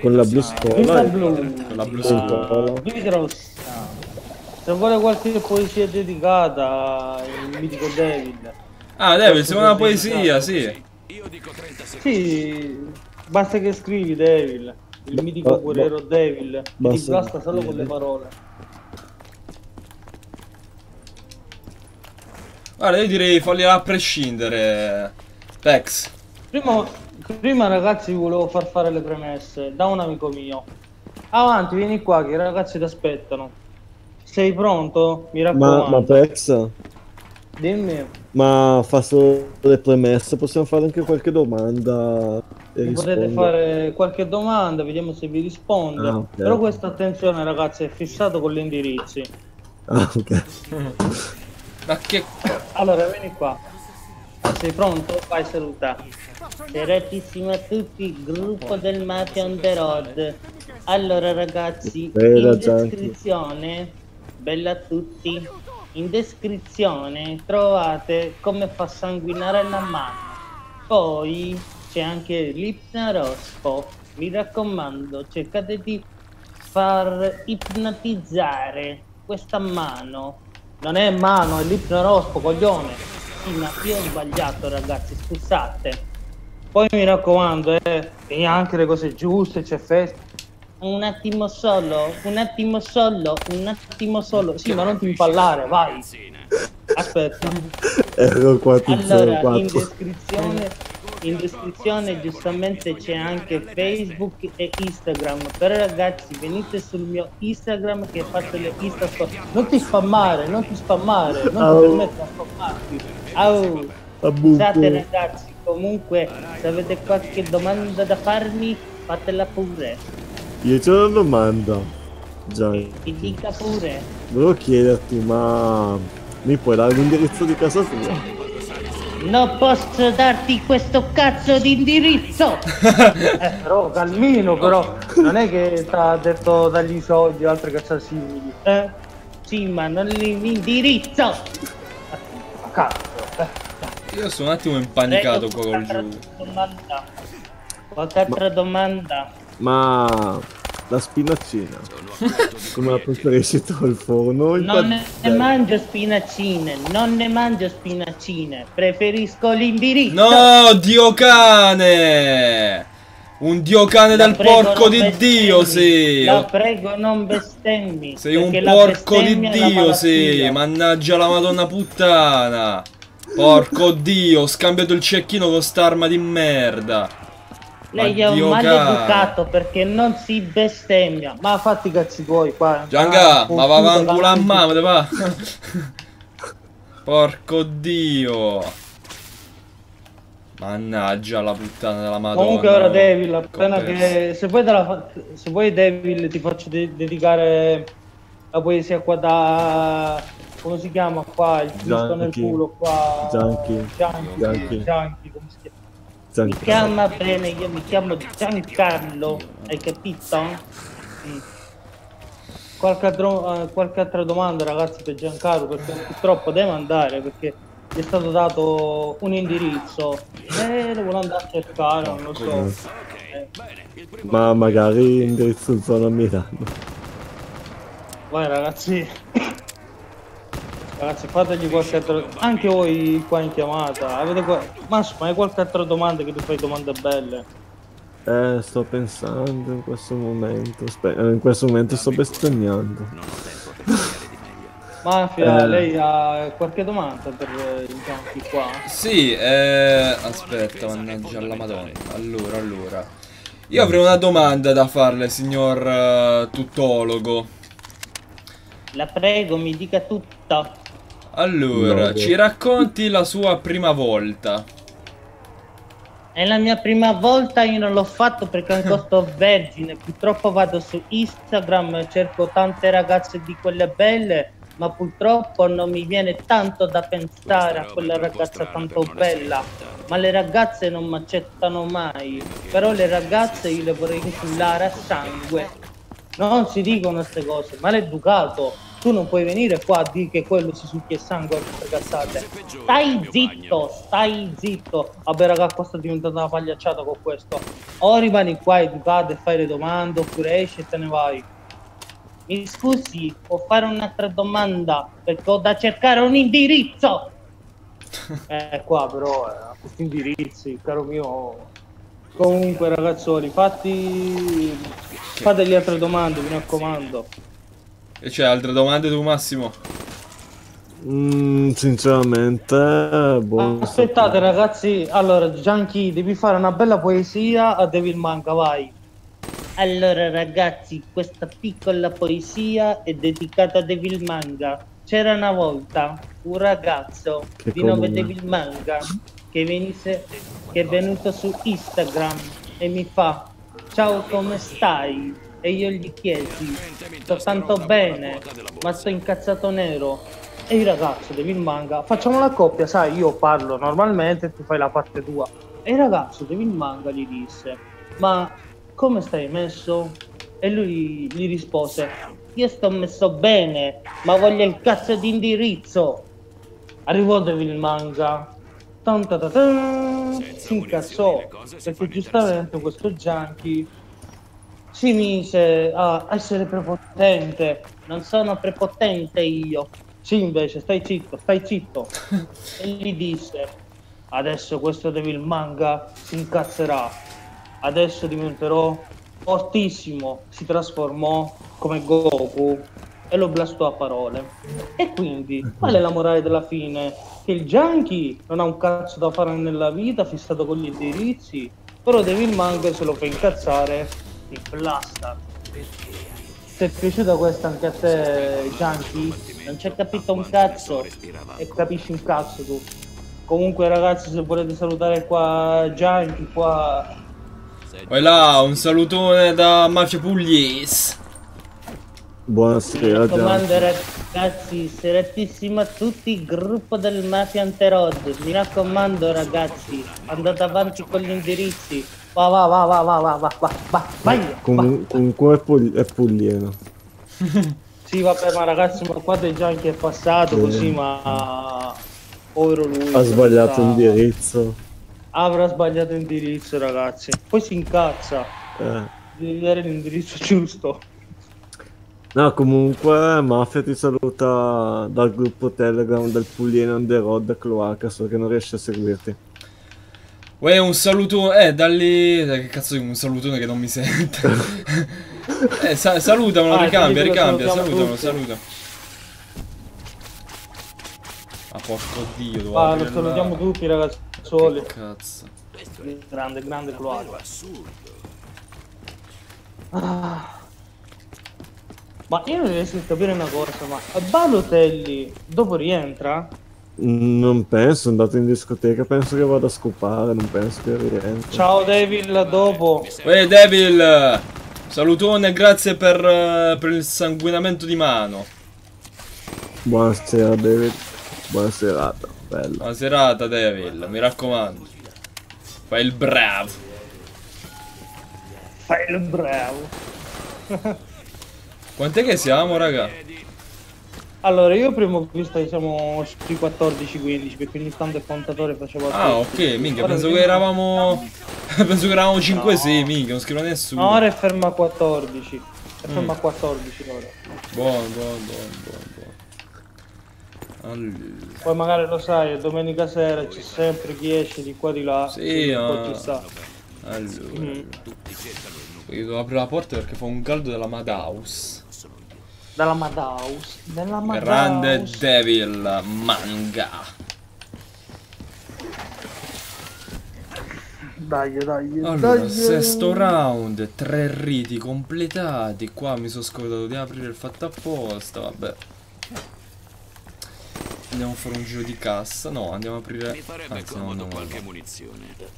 [SPEAKER 2] Con la blu
[SPEAKER 5] blu.
[SPEAKER 1] Con la blu
[SPEAKER 5] rossa. Se vuole qualche poesia dedicata, il mitico David.
[SPEAKER 1] Ah, David, sei una poesia, sì.
[SPEAKER 5] Sì, basta che scrivi Devil, il mitico
[SPEAKER 2] ba-
[SPEAKER 5] guerriero Devil, ti
[SPEAKER 2] basta
[SPEAKER 5] solo con le parole.
[SPEAKER 1] Guarda, io direi falli a prescindere. Pex.
[SPEAKER 5] Prima, prima ragazzi vi volevo far fare le premesse da un amico mio. Avanti, vieni qua che i ragazzi ti aspettano. Sei pronto? Mi
[SPEAKER 2] Ma,
[SPEAKER 5] raccomando.
[SPEAKER 2] ma Pex,
[SPEAKER 5] Dimmi,
[SPEAKER 2] ma fa solo le premesse, possiamo fare anche qualche domanda e
[SPEAKER 5] potete fare qualche domanda, vediamo se vi rispondo.
[SPEAKER 2] Ah, ok.
[SPEAKER 5] Però questa attenzione ragazzi è fissato con gli indirizzi.
[SPEAKER 2] Ah, ok.
[SPEAKER 1] Ma che...
[SPEAKER 5] Allora, vieni qua. Sei pronto? Vai saluta. Seratissimo a tutti, gruppo del Mafia on the road. Allora ragazzi,
[SPEAKER 2] Bella,
[SPEAKER 5] in descrizione, bella a tutti, in descrizione trovate come fa sanguinare la mano. Poi c'è anche l'ipnarospo. Mi raccomando, cercate di far ipnotizzare questa mano. Non è mano, è l'ipnorospo, coglione. Sì, ma io ho sbagliato, ragazzi, scusate. Poi mi raccomando, eh, e anche le cose giuste, c'è festa. Un attimo solo, un attimo solo, un attimo solo. Sì, ma non ti impallare, vai. Aspetta.
[SPEAKER 2] Ero qua
[SPEAKER 5] Allora, in
[SPEAKER 2] 4
[SPEAKER 5] descrizione, in descrizione giustamente c'è anche Facebook e Instagram. Però ragazzi, venite sul mio Instagram che faccio le Insta story. Non ti spammare, non ti spammare, non ti permetto di spammarti. Au. Scusate ragazzi, comunque se avete qualche domanda da farmi, fatela pure.
[SPEAKER 2] Io c'ho una domanda. Già,
[SPEAKER 5] Mi dica pure.
[SPEAKER 2] volevo chiederti, ma mi puoi dare l'indirizzo di casa tua?
[SPEAKER 5] Non posso darti questo cazzo di indirizzo! eh, però calmino, però. Non è che ti ha detto dagli soldi o altre cazzate simili. Eh? Sì, ma non l'indirizzo! Ma cazzo, eh.
[SPEAKER 1] Io sono un attimo impanicato
[SPEAKER 5] Prego,
[SPEAKER 1] qua col
[SPEAKER 5] altra domanda. Qualche altra domanda?
[SPEAKER 2] Ma la spinaccina, come la preferisci tu al forno? in
[SPEAKER 5] Non ne mangio spinaccine, non ne mangio spinaccine, preferisco l'indirizzo.
[SPEAKER 1] No, dio cane! Un dio cane
[SPEAKER 5] La
[SPEAKER 1] del
[SPEAKER 5] prego,
[SPEAKER 1] porco di
[SPEAKER 5] bestemmi.
[SPEAKER 1] Dio, sì!
[SPEAKER 5] La prego non bestemmi.
[SPEAKER 1] Sei un porco di Dio, sì! Mannaggia la madonna puttana! Porco Dio, ho scambiato il cecchino con st'arma di merda!
[SPEAKER 5] Lei è un maleducato perché non si bestemmia. Ma fatti i cazzi tuoi qua.
[SPEAKER 1] Gianga,
[SPEAKER 5] Ah,
[SPEAKER 1] ma va avanti a mamma, te va? Porco Dio! Mannaggia la puttana della madonna.
[SPEAKER 5] Comunque ora Devil, appena che se vuoi, te la fa- se vuoi Devil ti faccio de- dedicare la poesia qua da come si chiama qua il disco nel culo qua
[SPEAKER 2] Gianchi.
[SPEAKER 5] Gianchi,
[SPEAKER 2] Gianchi.
[SPEAKER 5] Come si chiama?
[SPEAKER 2] Gianchi.
[SPEAKER 5] Mi chiama bene, io mi chiamo Giancarlo, hai capito? Mm. Qualche, eh, qualche altra domanda ragazzi per Giancarlo perché purtroppo deve andare perché gli è stato dato un indirizzo e lo vuole andare a cercare, non lo so. Eh,
[SPEAKER 2] Ma magari indirizzo zona Milano.
[SPEAKER 5] Vai ragazzi. Ragazzi fategli qualche altro... Anche voi qua in chiamata, avete qua... Massimo, hai qualche altra domanda che ti fai domande belle?
[SPEAKER 2] Eh, sto pensando in questo momento. Spe- eh, in questo momento sto bestemmiando.
[SPEAKER 5] Mafia,
[SPEAKER 2] Eh.
[SPEAKER 5] lei ha qualche domanda per eh, i campi qua?
[SPEAKER 1] Sì, eh... Aspetta, mannaggia la madonna. Allora, allora. Io avrei una domanda da farle, signor eh, tutologo.
[SPEAKER 5] La prego, mi dica tutto.
[SPEAKER 1] Allora,
[SPEAKER 2] No,
[SPEAKER 1] ci racconti la sua prima volta.
[SPEAKER 5] È la mia prima volta, io non l'ho fatto perché ancora sto vergine. Purtroppo vado su Instagram e cerco tante ragazze di quelle belle, ma purtroppo non mi viene tanto da pensare a quella ragazza tanto bella. Ma le ragazze non mi accettano mai. Però le ragazze io le vorrei incullare a sangue. Non si dicono queste cose, maleducato. Tu non puoi venire qua a dire che quello si succhia il sangue queste cazzate. Stai zitto, stai zitto. Vabbè raga, qua sta diventando una pagliacciata con questo. O rimani qua educato e fai le domande, oppure esci e te ne vai. Mi scusi, può fare un'altra domanda? Perché ho da cercare un indirizzo. eh, qua però, eh, questi indirizzi, caro mio. Comunque ragazzoli, fatti... Fategli altre domande, mi raccomando.
[SPEAKER 1] E c'è altre domande tu Massimo?
[SPEAKER 2] Mm, sinceramente, boh,
[SPEAKER 5] Aspettate ragazzi, allora Gianchi devi fare una bella poesia a Devil Manga, vai. Allora ragazzi, questa piccola poesia è dedicata a Devil Manga. C'era una volta un ragazzo
[SPEAKER 2] Che
[SPEAKER 5] di nome
[SPEAKER 2] comune.
[SPEAKER 5] Devil Manga che, venisse, che è venuto su Instagram e mi fa Ciao come stai? E io gli chiesi Sto tanto bene, ma sto incazzato nero e il ragazzo Devil Manga, facciamo la coppia, sai, io parlo normalmente tu fai la parte tua. E il ragazzo Devil Manga gli disse, ma come stai messo? E lui gli rispose, io sto messo bene, ma voglio il cazzo di indirizzo. Arrivò Devil Manga, tan ta ta tan, si incazzò, perché giustamente questo Junkie si mise a essere prepotente. Non sono prepotente io. Sì, invece, stai zitto, stai zitto. e gli disse: Adesso questo Devil Manga si incazzerà. Adesso diventerò fortissimo. Si trasformò come Goku e lo blastò a parole. E quindi, qual è la morale della fine? Che il Junkie non ha un cazzo da fare nella vita, fissato con gli indirizzi, però Devil Manga se lo fa incazzare, ti blasta. Ti è piaciuta questa anche a te, Junkie? Non hai capito un cazzo e capisci un cazzo tu. Comunque ragazzi se volete salutare qua Junkie, qua...
[SPEAKER 1] Poi là, un salutone da Mafia Pugliese.
[SPEAKER 5] Mi
[SPEAKER 2] Buonasera,
[SPEAKER 5] raccomando
[SPEAKER 2] Gian.
[SPEAKER 5] ragazzi, seratissimo a tutti il gruppo del Mafia Anterod. Mi raccomando ragazzi, andate avanti con gli indirizzi. Va va va va va va va va va vai.
[SPEAKER 2] Com- comunque è, pul- è puglieno.
[SPEAKER 5] Sì vabbè ma ragazzi ma qua del Junkie è passato
[SPEAKER 2] Sì.
[SPEAKER 5] così ma... Povero lui.
[SPEAKER 2] Ha sbagliato
[SPEAKER 5] sta-
[SPEAKER 2] indirizzo.
[SPEAKER 5] Avrà sbagliato indirizzo ragazzi. Poi si incazza.
[SPEAKER 2] Eh.
[SPEAKER 5] Devi dare l'indirizzo giusto.
[SPEAKER 2] No, comunque Mafia ti saluta dal gruppo Telegram del Puglieno on the road Cloaca, so che non riesce a seguirti.
[SPEAKER 1] Uè, un saluto. Eh, da lì. eh, Che cazzo di un salutone che non mi sente. eh, sa- salutamelo,
[SPEAKER 5] Ah,
[SPEAKER 1] ricambia, ricambia, salutamelo, saluta. Ah, porco dio, devo
[SPEAKER 5] Ah, lo salutiamo tutti ragazzoli.
[SPEAKER 1] Che cazzo.
[SPEAKER 5] Grande, grande Cloaca. Ah. Ma io non riesco a capire una cosa, ma Balotelli dopo rientra?
[SPEAKER 2] Non penso, è andato in discoteca, penso che vada a scopare, non penso che rientri.
[SPEAKER 5] Ciao Devil, dopo.
[SPEAKER 1] Uè, Devil! Salutone, grazie per, eh, per il sanguinamento di mano.
[SPEAKER 2] Buonasera David, buona serata, bello.
[SPEAKER 1] Buona serata, Devil, mi raccomando. Fai il bravo.
[SPEAKER 5] Fai il bravo.
[SPEAKER 1] Quant'è che siamo, raga?
[SPEAKER 5] Allora, io prima ho visto che siamo sui 14-15, perché ogni tanto il contatore faceva
[SPEAKER 1] Ah, ok, minchia, penso che eravamo. penso che eravamo 5-6, minchia, non scrive nessuno.
[SPEAKER 5] No, ora è ferma a 14. È
[SPEAKER 1] Mm.
[SPEAKER 5] ferma a 14 ora.
[SPEAKER 1] Buono, buono, buono, buono. Allora.
[SPEAKER 5] Poi magari lo sai, domenica sera c'è sempre chi esce di qua di là.
[SPEAKER 1] Sì, ah.
[SPEAKER 5] ci sta.
[SPEAKER 1] Allora.
[SPEAKER 5] Mm.
[SPEAKER 1] Io devo aprire la porta perché fa un caldo della Madhouse.
[SPEAKER 5] Dalla Madhouse. Dalla Madhouse.
[SPEAKER 1] Grande Devil manga.
[SPEAKER 5] Dai, dai,
[SPEAKER 1] Allora,
[SPEAKER 5] dai.
[SPEAKER 1] sesto round, tre riti completati. Qua mi sono scordato di aprire il fatto apposta, vabbè. Andiamo a fare un giro di cassa. No, andiamo a aprire. Anzi, no, no, no.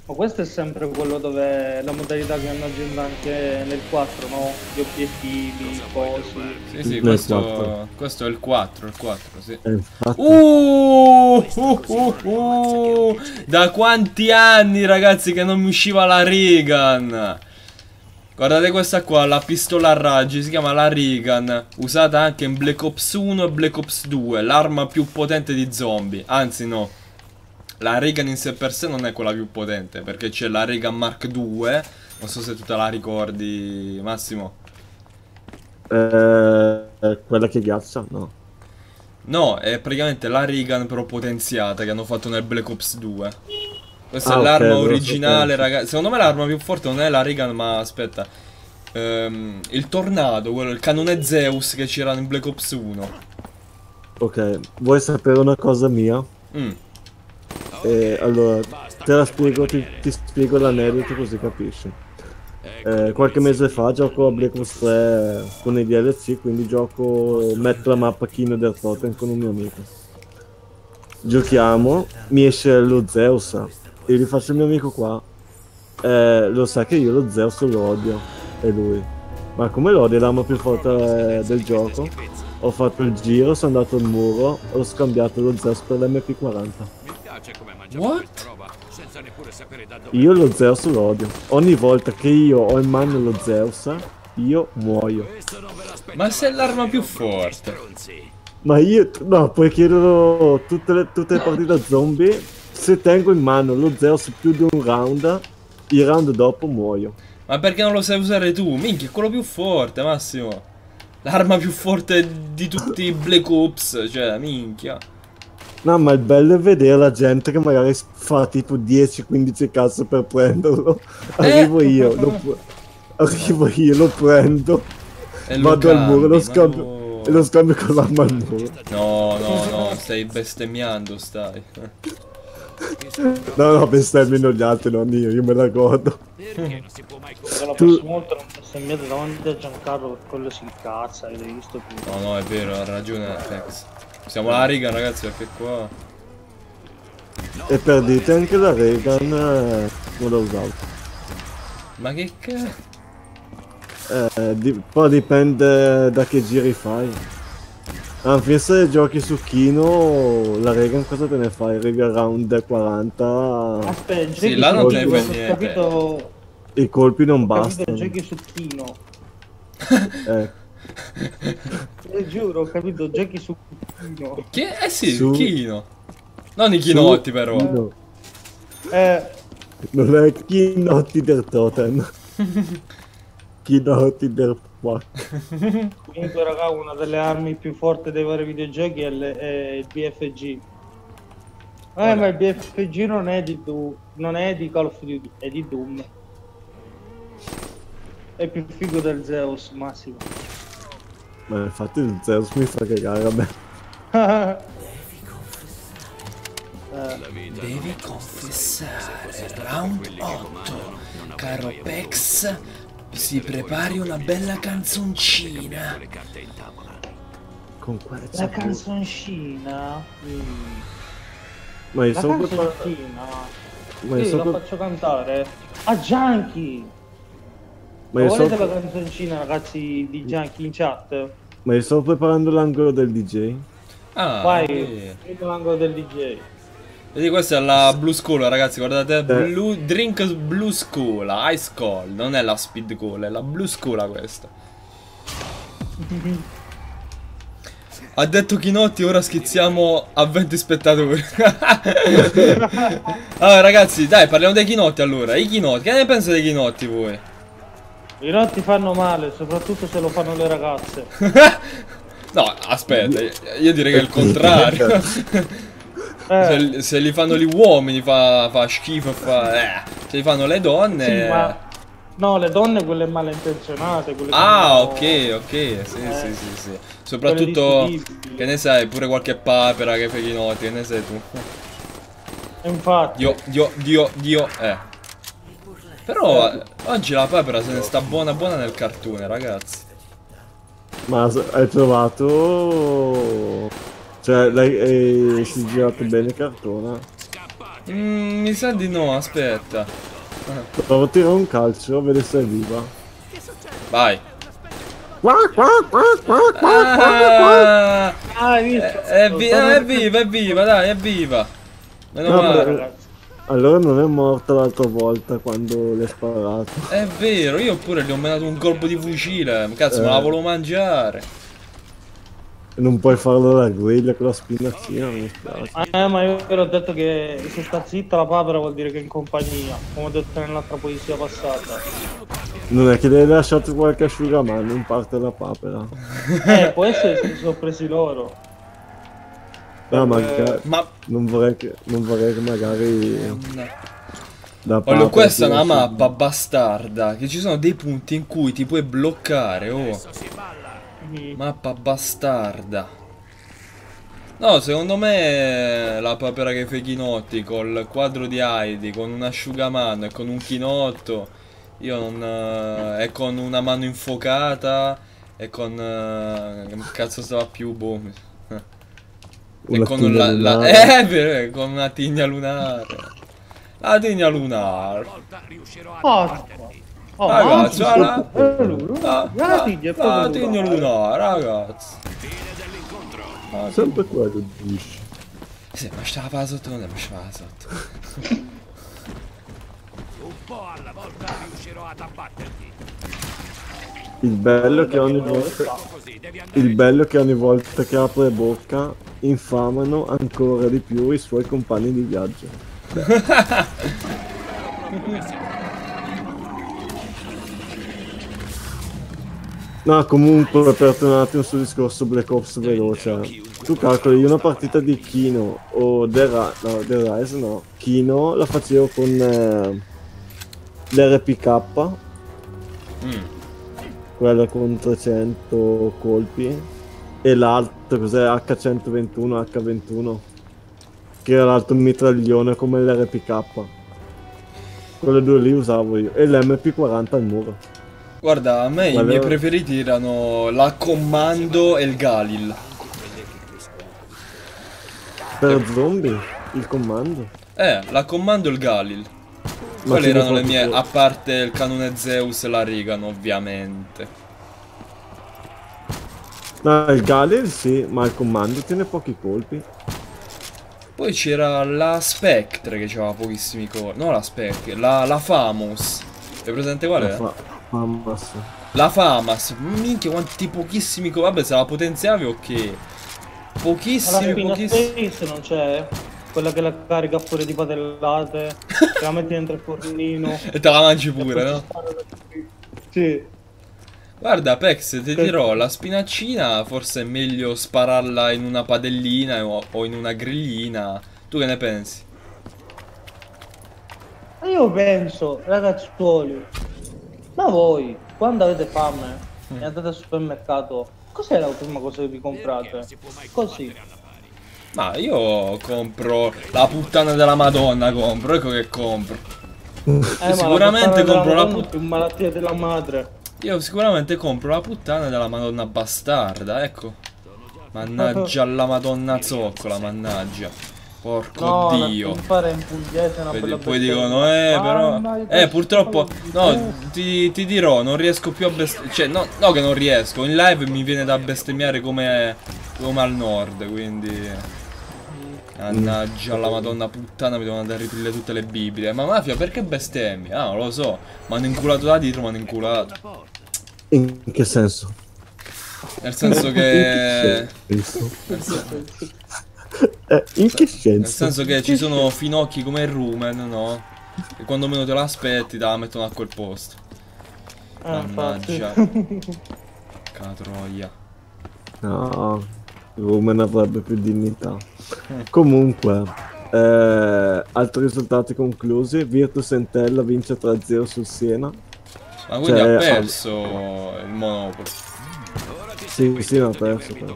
[SPEAKER 5] Ma questo è sempre quello dove la modalità che hanno aggiunto anche nel 4, no? Gli obiettivi, i cosi.
[SPEAKER 1] Sì, sì, questo, questo è il 4, il 4, sì.
[SPEAKER 2] Eh,
[SPEAKER 1] Uh, uh, uh, uh. Da quanti anni, ragazzi, che non mi usciva la Regan? Guardate questa qua, la pistola a raggi, si chiama la Regan, usata anche in Black Ops 1 e Black Ops 2, l'arma più potente di zombie. Anzi, no. La Regan in sé per sé non è quella più potente, perché c'è la Regan Mark 2. Non so se tu te la ricordi, Massimo.
[SPEAKER 2] eh, quella che ghiaccia, no.
[SPEAKER 1] No, è praticamente la Regan però potenziata che hanno fatto nel Black Ops 2. Questa
[SPEAKER 2] Ah,
[SPEAKER 1] è
[SPEAKER 2] ok,
[SPEAKER 1] l'arma
[SPEAKER 2] so
[SPEAKER 1] originale, ragazzi. Secondo me l'arma più forte non è la Regan, ma aspetta. Ehm, il tornado, quello, il canone Zeus che c'era in Black Ops 1.
[SPEAKER 2] Ok, vuoi sapere una cosa mia?
[SPEAKER 1] Mm.
[SPEAKER 2] Eh, allora, te la spiego, ti, ti spiego l'aneddoto così capisci. Eh, qualche mese fa gioco a Black Ops 3 con i DLC, quindi gioco, metto la mappa Kino del Totem con un mio amico. Giochiamo, mi esce lo Zeus e gli faccio il mio amico qua. Eh, lo sa che io lo Zeus lo odio, e lui. Ma come lo odio? L'arma più forte eh, del gioco. Ho fatto il giro, sono andato al muro, ho scambiato lo Zeus per l'MP40.
[SPEAKER 1] What?
[SPEAKER 2] Io lo Zeus lo odio. Ogni volta che io ho in mano lo Zeus, io muoio.
[SPEAKER 1] Ma se è l'arma più forte.
[SPEAKER 2] Ma io, no, puoi chiederlo tutte le, tutte le partite zombie. Se tengo in mano lo Zeus più di un round, il round dopo muoio.
[SPEAKER 1] Ma perché non lo sai usare tu? Minchia, è quello più forte, Massimo. L'arma più forte di tutti i Black Ops, cioè, minchia.
[SPEAKER 2] No, ma il bello è vedere la gente che magari fa tipo 10-15 cazzo per prenderlo. Arrivo io, lo arrivo io, lo prendo,
[SPEAKER 1] E lo
[SPEAKER 2] vado al muro lo scambio,
[SPEAKER 1] no.
[SPEAKER 2] e lo scambio con l'arma al muro.
[SPEAKER 1] No, no, no, stai bestemmiando, stai.
[SPEAKER 2] No, no, bestemmiano gli altri, non io, io me la godo.
[SPEAKER 5] Perché la
[SPEAKER 2] Tu-
[SPEAKER 5] prossima volta non bestemmiate davanti a Giancarlo per quello si incazza, avete visto più.
[SPEAKER 1] No, no, è vero, ha ragione Tex. Siamo alla riga, ragazzi, perché qua...
[SPEAKER 2] E perdete anche la Reagan, eh, non l'ho usato.
[SPEAKER 1] Ma che cazzo?
[SPEAKER 2] Eh, di- poi dipende da che giri fai. Anzi, se giochi su Kino, la Reagan cosa te ne fai? Riga round 40,
[SPEAKER 5] Aspetta,
[SPEAKER 1] Sì, là
[SPEAKER 5] su
[SPEAKER 1] non te
[SPEAKER 5] ho
[SPEAKER 1] niente.
[SPEAKER 5] capito,
[SPEAKER 2] i colpi non
[SPEAKER 5] ho capito,
[SPEAKER 2] bastano.
[SPEAKER 5] giochi su Kino.
[SPEAKER 2] Eh,
[SPEAKER 5] Ti giuro, ho capito, giochi su Kino.
[SPEAKER 1] Che? Eh sì,
[SPEAKER 2] Su-
[SPEAKER 1] Kino. Non i chinotti, però.
[SPEAKER 2] Kino.
[SPEAKER 5] Eh,
[SPEAKER 2] Non è Kinotti del Totem. Kinotti del Fuck.
[SPEAKER 5] comunque raga, una delle armi più forti dei vari videogiochi è, le- è il BFG. Eh, ma il BFG non è di Du- non è di Call of Duty, è di Doom. È più figo del Zeus, Massimo.
[SPEAKER 2] Ma infatti il Zeus mi fa cagare me.
[SPEAKER 5] Eh,
[SPEAKER 1] Devi confessare, round 8. Caro Pex, si prepari una bella canzoncina.
[SPEAKER 2] Con quale
[SPEAKER 5] la canzoncina. Mm.
[SPEAKER 2] Ma io
[SPEAKER 5] La
[SPEAKER 2] sono
[SPEAKER 5] canzoncina.
[SPEAKER 2] Ma io
[SPEAKER 5] Sì, la
[SPEAKER 2] sono
[SPEAKER 5] faccio cantare a Junkie.
[SPEAKER 2] Ma io
[SPEAKER 5] volete
[SPEAKER 2] sto-
[SPEAKER 5] la canzoncina, ragazzi di Junkie in chat?
[SPEAKER 2] Ma io sto preparando l'angolo del DJ.
[SPEAKER 1] Ah,
[SPEAKER 5] Vai, prendo l'angolo del DJ.
[SPEAKER 1] Vedi, questa è la Blue School, ragazzi. Guardate,
[SPEAKER 2] Eh.
[SPEAKER 1] Blue, Drink Blue School, Ice Cold. Non è la Speed Cool, è la Blue School questa. Ha detto Chinotti, ora schizziamo a 20 spettatori. allora, ragazzi, dai, parliamo dei Chinotti allora. I Chinotti, che ne pensate dei Chinotti voi?
[SPEAKER 5] I notti fanno male, soprattutto se lo fanno le ragazze.
[SPEAKER 1] No, aspetta, io direi che è il contrario.
[SPEAKER 5] Eh,
[SPEAKER 1] se, se li fanno gli uomini fa, fa schifo, fa... Eh. Se li fanno le donne...
[SPEAKER 5] sì, ma... No, le donne quelle malintenzionate. Quelle
[SPEAKER 1] Ah,
[SPEAKER 5] hanno-
[SPEAKER 1] ok, ok, sì,
[SPEAKER 5] Eh.
[SPEAKER 1] sì, sì, sì. Soprattutto, che ne sai, pure qualche papera che fai i noti, che ne sai tu.
[SPEAKER 5] Infatti.
[SPEAKER 1] Dio, dio, dio, dio, eh. Però eh, oggi la papera se ne sta buona buona nel cartone, ragazzi.
[SPEAKER 2] Ma hai trovato... Cioè, lei eh, si è girato bene il cartone.
[SPEAKER 1] Mm, mi sa di no, aspetta.
[SPEAKER 2] Provo a tirare un calcio, vede se è viva.
[SPEAKER 1] Vai.
[SPEAKER 2] Qua, qua, qua, qua, qua, qua, qua.
[SPEAKER 1] Ah,
[SPEAKER 5] hai visto?
[SPEAKER 1] è, è vi- è viva, è viva, dai, è viva. Meno
[SPEAKER 2] No,
[SPEAKER 1] male.
[SPEAKER 2] ma- Allora non è morta l'altra volta quando le sparato.
[SPEAKER 1] È vero, io pure gli ho menato un colpo di fucile. Cazzo, me la
[SPEAKER 2] Eh.
[SPEAKER 1] volevo mangiare.
[SPEAKER 2] Non puoi farlo alla griglia con la spinazzina, mi spiace.
[SPEAKER 5] Eh, ma io ve l'ho detto che se sta zitta la papera vuol dire che è in compagnia, come ho detto nell'altra poesia passata.
[SPEAKER 2] Non è che le hai lasciato qualche asciugamano in parte la papera.
[SPEAKER 5] Eh, può essere che si sono presi loro.
[SPEAKER 2] No, magari...
[SPEAKER 1] Ma
[SPEAKER 2] Non vorrei che, non vorrei che magari... La
[SPEAKER 1] Voglio,
[SPEAKER 2] papera
[SPEAKER 1] questa è una mappa bastarda. Che ci sono dei punti in cui ti puoi bloccare. Oh, mappa bastarda. No, secondo me la papera che fa i chinotti col quadro di Heidi, con un asciugamano e con un chinotto. Io non. eh, e con una mano infuocata. E con. eh, che cazzo stava più? Boh. E con la, la-
[SPEAKER 2] lunare.
[SPEAKER 1] eh, con una tigna lunare. La tigna lunare.
[SPEAKER 5] Oh, oh
[SPEAKER 1] Ragazzi,
[SPEAKER 5] ma-
[SPEAKER 1] la,
[SPEAKER 5] lui,
[SPEAKER 1] la,
[SPEAKER 5] la
[SPEAKER 1] la,
[SPEAKER 5] tiglia è
[SPEAKER 1] la tigna
[SPEAKER 5] lunare.
[SPEAKER 1] ragazzi. La
[SPEAKER 2] Sempre quello dici.
[SPEAKER 1] Sì, ma stava sotto, non è ma stava sotto.
[SPEAKER 3] Un po' alla volta riuscirò ad abbatterti.
[SPEAKER 2] Il bello che ogni volta... Il bello è che ogni volta che apre bocca infamano ancora di più i suoi compagni di viaggio. No, comunque per tornare un attimo sul discorso Black Ops veloce. Tu calcoli una partita di Kino o The, Ri- no, The Rise, no. Kino la facevo con eh, l'RPK,
[SPEAKER 1] Mm.
[SPEAKER 2] quella con 300 colpi, e l'altro cos'è H121, H21, che era l'altro mitraglione come l'RPK. Quelle due lì usavo io, e l'MP40 al muro.
[SPEAKER 1] Guarda, a me i
[SPEAKER 2] Ma
[SPEAKER 1] miei preferiti erano la Commando e il Galil.
[SPEAKER 2] Per zombie, il comando.
[SPEAKER 1] Eh, la Commando e il Galil. Quelle
[SPEAKER 2] sì,
[SPEAKER 1] erano le mie, a parte il canone Zeus e la Regan, ovviamente.
[SPEAKER 2] No, il Galil sì, ma il comando tiene pochi colpi.
[SPEAKER 1] Poi c'era la Spectre che aveva pochissimi colpi. No, la Spectre, la, la Famous. Hai presente qual
[SPEAKER 2] La
[SPEAKER 1] è?
[SPEAKER 2] fa- Famas.
[SPEAKER 1] La Famas. Minchia, quanti pochissimi. Vabbè, se la potenziavi, ok. Pochissimi,
[SPEAKER 5] spina
[SPEAKER 1] pochissimi.
[SPEAKER 5] space non c'è? Quella che la carica fuori di padellate, che la metti dentro il fornino.
[SPEAKER 1] E te la mangi pure, no?
[SPEAKER 5] Sì.
[SPEAKER 1] Guarda, Pex, ti dirò, la spinaccina forse è meglio spararla in una padellina o, in una grillina. Tu che ne pensi?
[SPEAKER 5] Ma io penso, ragazzuoli, ma voi, quando avete fame e andate al supermercato, cos'è la prima cosa che vi comprate? Così.
[SPEAKER 1] Ma io compro la puttana della Madonna, compro, ecco che compro.
[SPEAKER 5] Eh, la
[SPEAKER 1] sicuramente
[SPEAKER 5] puttana della
[SPEAKER 1] compro la puttana.
[SPEAKER 5] più malattia della madre.
[SPEAKER 1] Io sicuramente compro la puttana della Madonna bastarda, ecco. Mannaggia la Madonna zoccola, mannaggia. Porco
[SPEAKER 5] No,
[SPEAKER 1] dio.
[SPEAKER 5] fare in pugliese è una
[SPEAKER 1] Poi,
[SPEAKER 5] bella
[SPEAKER 1] poi dicono, eh, però.
[SPEAKER 5] Mamma,
[SPEAKER 1] Eh, purtroppo. No, ti, ti dirò, non riesco più a bestemmiare. Cioè, no, no, che non riesco. In live mi viene da bestemmiare come. come al nord, quindi. Mannaggia la madonna puttana, mi devono andare a ripille tutte le biblie. Ma mafia, perché bestemmi? Ah, non lo so. Mi hanno inculato da dietro, mi hanno inculato.
[SPEAKER 2] In che senso?
[SPEAKER 1] Nel senso che.
[SPEAKER 2] In che senso? Eh, in che
[SPEAKER 1] nel
[SPEAKER 2] senso?
[SPEAKER 1] senso che ci sono finocchi come il rumen, no? E quando meno te l'aspetti, te la mettono a quel posto.
[SPEAKER 5] Infatti.
[SPEAKER 1] Mannaggia. Catroia.
[SPEAKER 2] No, Rumen avrebbe più dignità. Comunque, eh, altri risultati conclusi. Virtus Entella vince 3-0 sul Siena.
[SPEAKER 1] Ma quindi
[SPEAKER 2] Cioè,
[SPEAKER 1] ha perso il Monopoli.
[SPEAKER 2] Sì, sì, ha perso. perso.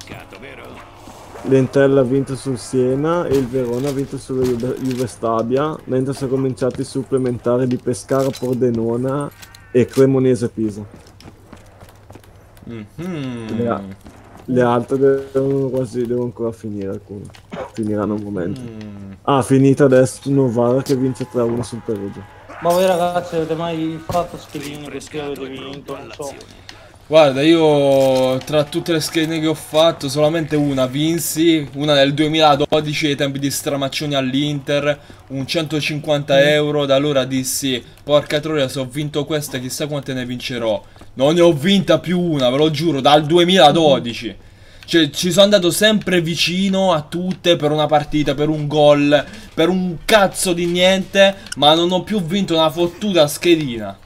[SPEAKER 2] L'Entella ha vinto sul Siena e il Verona ha vinto sulla Juve, Juve Stabia, mentre sono cominciati i supplementari di Pescara Pordenona e Cremonese Pisa.
[SPEAKER 1] Mhm.
[SPEAKER 2] Le, le altre devono quasi devono ancora finire alcune. Finiranno un momento.
[SPEAKER 1] Mm.
[SPEAKER 2] Ah, finita adesso Novara che vince 3-1 sul Perugia.
[SPEAKER 5] Ma voi ragazzi avete mai fatto schedini così avete vinto? Non so.
[SPEAKER 1] Guarda, io tra tutte le schede che ho fatto, solamente una vinsi, una nel 2012 ai tempi di Stramaccioni all'Inter, un 150 euro, da allora dissi, porca troia, se ho vinto questa chissà quante ne vincerò. Non ne ho vinta più una, ve lo giuro, dal 2012. Cioè, ci sono andato sempre vicino a tutte per una partita, per un gol, per un cazzo di niente, ma non ho più vinto una fottuta schedina.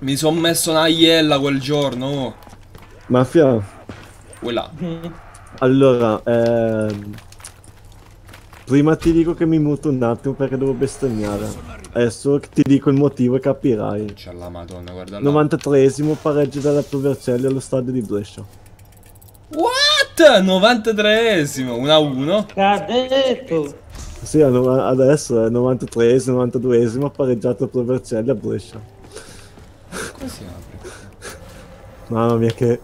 [SPEAKER 1] Mi sono messo una iella quel giorno. oh.
[SPEAKER 2] Mafia,
[SPEAKER 1] Quella.
[SPEAKER 2] allora, ehm, prima ti dico che mi muto un attimo perché devo bestemmiare. Adesso ti dico il motivo e capirai.
[SPEAKER 1] C'è la madonna, guarda là.
[SPEAKER 2] 93esimo pareggio della Provercelli allo stadio di Brescia.
[SPEAKER 1] What? 93esimo, 1-1.
[SPEAKER 5] Che ha detto?
[SPEAKER 2] Sì, adesso è 93esimo, 92esimo pareggiato Provercelli a Brescia.
[SPEAKER 1] Come si apre?
[SPEAKER 2] Mamma mia che...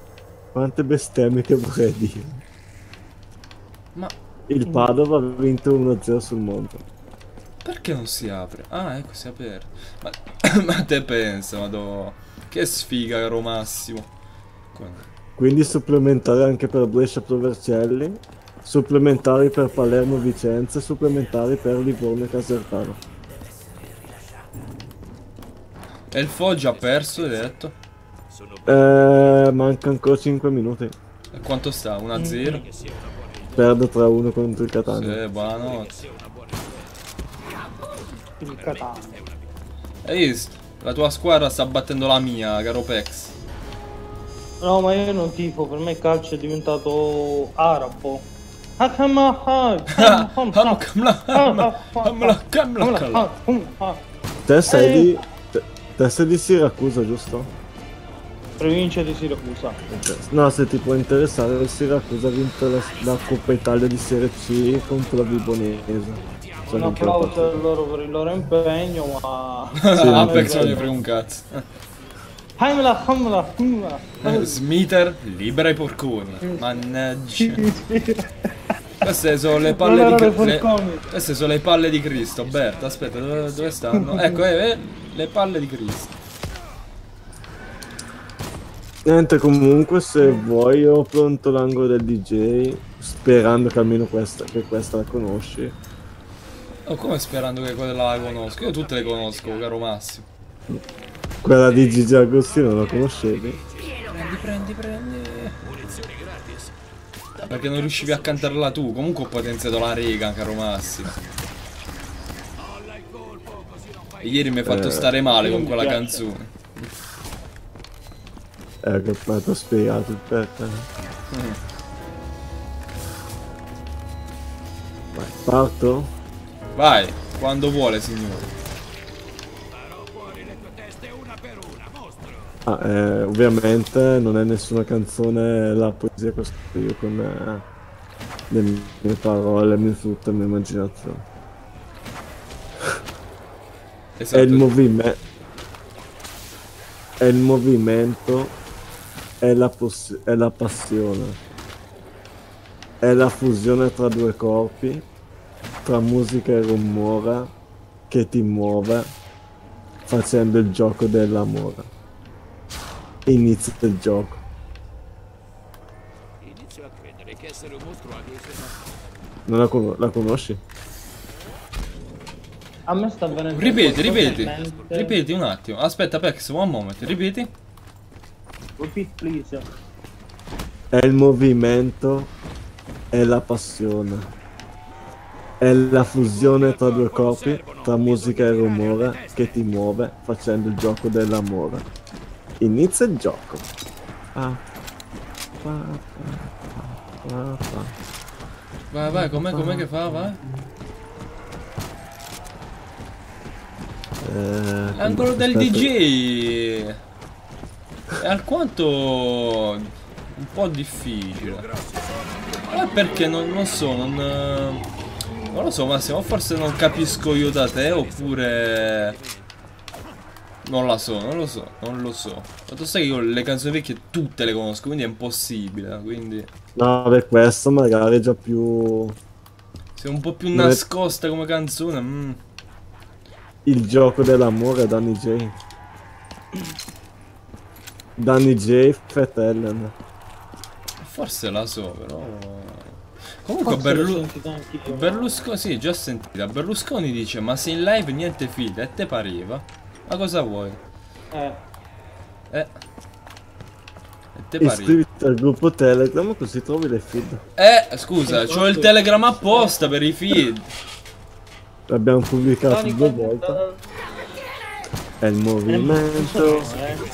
[SPEAKER 2] Quante bestemmie che vorrei dire.
[SPEAKER 1] Ma
[SPEAKER 2] Il Padova ha vinto 1-0 sul Monte.
[SPEAKER 1] perché non si apre? Ah, ecco, si è aperto. Ma, ma te pensa, madò. Che sfiga, caro Massimo. Come-
[SPEAKER 2] Quindi supplementari anche per Brescia Provercelli, supplementari per Palermo Vicenza, supplementari per Livorno Casertano.
[SPEAKER 1] E il Foggia ha perso, hai detto?
[SPEAKER 2] Eh, manca ancora 5 minuti.
[SPEAKER 1] E quanto sta? 1-0?
[SPEAKER 2] Perde 3-1 contro il Catania.
[SPEAKER 1] Sì, buonanotte.
[SPEAKER 5] Il Catania.
[SPEAKER 1] Hai visto? La tua squadra sta battendo la mia, caro Pex.
[SPEAKER 5] No, ma io non tifo, per me il calcio è diventato arabo.
[SPEAKER 2] Te sei di... te- Te sei di Siracusa, giusto?
[SPEAKER 5] Provincia di Siracusa.
[SPEAKER 2] No, se ti può interessare, il Siracusa ha vinto la, la Coppa Italia di Serie C contro la Vibonese.
[SPEAKER 5] Un applauso a loro per il loro impegno, ma...
[SPEAKER 1] ah, penso non gli frega un cazzo.
[SPEAKER 5] Hamla, hamla, hamla.
[SPEAKER 1] Smiter, libera i porconi. Mannaggia. Queste sono le palle di
[SPEAKER 5] i
[SPEAKER 1] le-. Queste sono le palle di Cristo, Berta. Aspetta, dove, dove stanno? Ecco, eh, eh, le palle di Cristo.
[SPEAKER 2] Niente, comunque, se vuoi, ho pronto l'angolo del DJ. Sperando che almeno questa, che questa la conosci.
[SPEAKER 1] Oh, come sperando che quella la conosco? Io tutte le conosco, caro Massimo.
[SPEAKER 2] Quella di Gigi Agostino la conoscevi?
[SPEAKER 1] Prendi, prendi, prendi. Perché non riuscivi a cantarla tu. Comunque ho potenziato la rega, caro Massimo. E ieri mi hai fatto
[SPEAKER 2] Eh,
[SPEAKER 1] stare male con quella
[SPEAKER 5] piace.
[SPEAKER 1] canzone.
[SPEAKER 2] Eh, che poi ti ho spiegato il perché.
[SPEAKER 1] Mm.
[SPEAKER 2] Vai, parto?
[SPEAKER 1] Vai, quando vuole, signore.
[SPEAKER 2] Ah, eh, ovviamente non è nessuna canzone la poesia che ho scritto io con eh, le mie parole, le mie frutta, la mia immaginazione.
[SPEAKER 1] Esatto.
[SPEAKER 2] È il movimento. È il movimento. È la, è la passione. È la fusione tra due corpi, tra musica e rumore, che ti muove, facendo il gioco dell'amore. Inizia il gioco.
[SPEAKER 3] Inizio a credere che essere un mostro abbia i suoi
[SPEAKER 2] Non la, con- la conosci?
[SPEAKER 5] A me sta venendo...
[SPEAKER 1] Ripeti, ripeti. Ripeti un attimo. Aspetta, Pex, one moment. Ripeti.
[SPEAKER 5] Repeat, please.
[SPEAKER 2] È il movimento, è la passione. È la fusione tra due corpi, tra musica e rumore, che ti muove facendo il gioco dell'amore. Inizia il gioco. Ah. Pa, pa, pa, pa.
[SPEAKER 1] Vai, vai, com'è, com'è che fa? Vai.
[SPEAKER 2] Eh,
[SPEAKER 1] L'angolo del
[SPEAKER 2] aspetta.
[SPEAKER 1] DJ è alquanto un po' difficile. Ma perché non, non so, non, non lo so Massimo, forse non capisco io da te oppure non la so, non lo so, non lo so. Fatto sta che io le canzoni vecchie tutte le conosco, quindi è impossibile, quindi
[SPEAKER 2] No, per questo magari è già più
[SPEAKER 1] se è un po' più nascosta come canzone, mm.
[SPEAKER 2] il gioco dell'amore Danny J. Danny J. Fat Ellen.
[SPEAKER 1] Forse la so, però. Comunque Berlu-. Berlusconi, sì, già sentita. Berlusconi dice: Ma se in live niente fida, e te pareva? Ma cosa vuoi?
[SPEAKER 5] Eh,
[SPEAKER 1] Eh. E te pareva?
[SPEAKER 2] Iscriviti al gruppo Telegram così trovi le feed.
[SPEAKER 1] Eh, scusa, c'ho il telegram apposta per i feed.
[SPEAKER 2] L'abbiamo pubblicato
[SPEAKER 5] Tony,
[SPEAKER 2] due volte. È il movimento,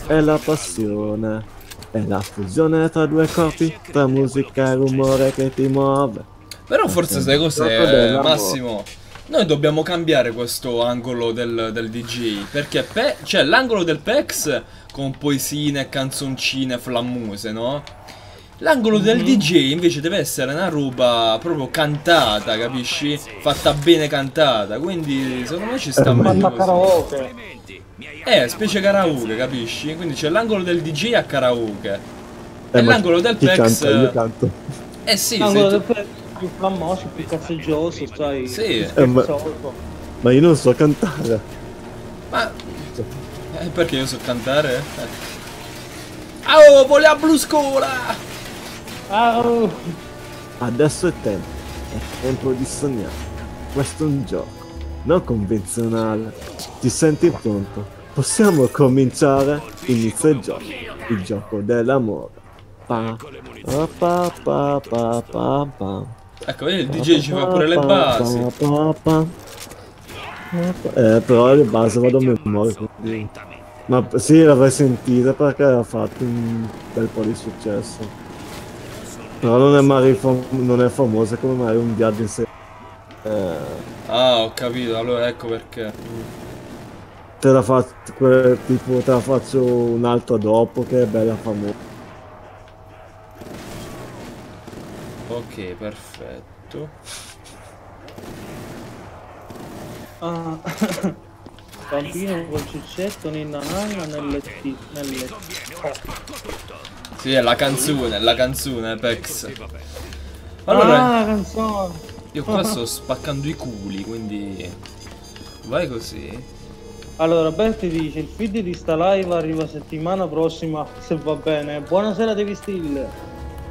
[SPEAKER 2] è la passione, è la fusione tra due corpi, tra musica e rumore che ti muove.
[SPEAKER 1] Però forse sai cos'è. Massimo? Noi dobbiamo cambiare questo angolo del, del DJ. Perché pe- c'è l'angolo del PEX con poesine, canzoncine, flammuse, no? L'angolo del DJ invece deve essere una roba proprio cantata, capisci? Fatta bene cantata. Quindi secondo me ci sta
[SPEAKER 2] Eh,
[SPEAKER 1] meglio
[SPEAKER 5] ma
[SPEAKER 1] così.
[SPEAKER 5] karaoke.
[SPEAKER 1] Eh, specie karaoke, capisci? Quindi c'è l'angolo del DJ a karaoke.
[SPEAKER 2] Eh,
[SPEAKER 1] e l'angolo del PEX.
[SPEAKER 2] canta? Io canto.
[SPEAKER 1] Eh sì,
[SPEAKER 5] L'angolo del
[SPEAKER 1] tu-
[SPEAKER 5] pe- più famoso, più cazzeggioso, sai.
[SPEAKER 1] Sì.
[SPEAKER 2] Eh, ma-. Ma io non so cantare.
[SPEAKER 1] Ma. Eh, perché io so cantare? Eh. Oh, voglio la blu scola!
[SPEAKER 5] Ah, oh.
[SPEAKER 2] Adesso è tempo, è tempo di sognare. Questo è un gioco, non convenzionale. Ti senti pronto? Possiamo cominciare? Inizia il gioco, il gioco dell'amore. Pa, pa, pa, pa, pa, pa, pa.
[SPEAKER 1] Ecco, vedi, il DJ ci fa pure le basi.
[SPEAKER 2] Eh, però le basi vado a memoria. quindi- Ma sì, l'avrei sentita perché ha fatto un bel po' di successo. Però non è, fam- non è famosa come Mario un viaggio in sé. Eh,
[SPEAKER 1] Ah, ho capito, allora ecco perché.
[SPEAKER 2] te la faccio, tipo, te la faccio un altro dopo che è bella famosa.
[SPEAKER 1] Ok, perfetto.
[SPEAKER 5] Ah. Bambino col ciccetto, ninna nanna nelle t- nelle
[SPEAKER 1] Sì, è la canzone, è la canzone, Pex. Allora,
[SPEAKER 5] Ah, canzone.
[SPEAKER 1] io qua sto spaccando i culi, quindi... Vai così.
[SPEAKER 5] Allora, Berti dice, il feed di sta live arriva settimana prossima, se va bene. Buonasera Devi Still.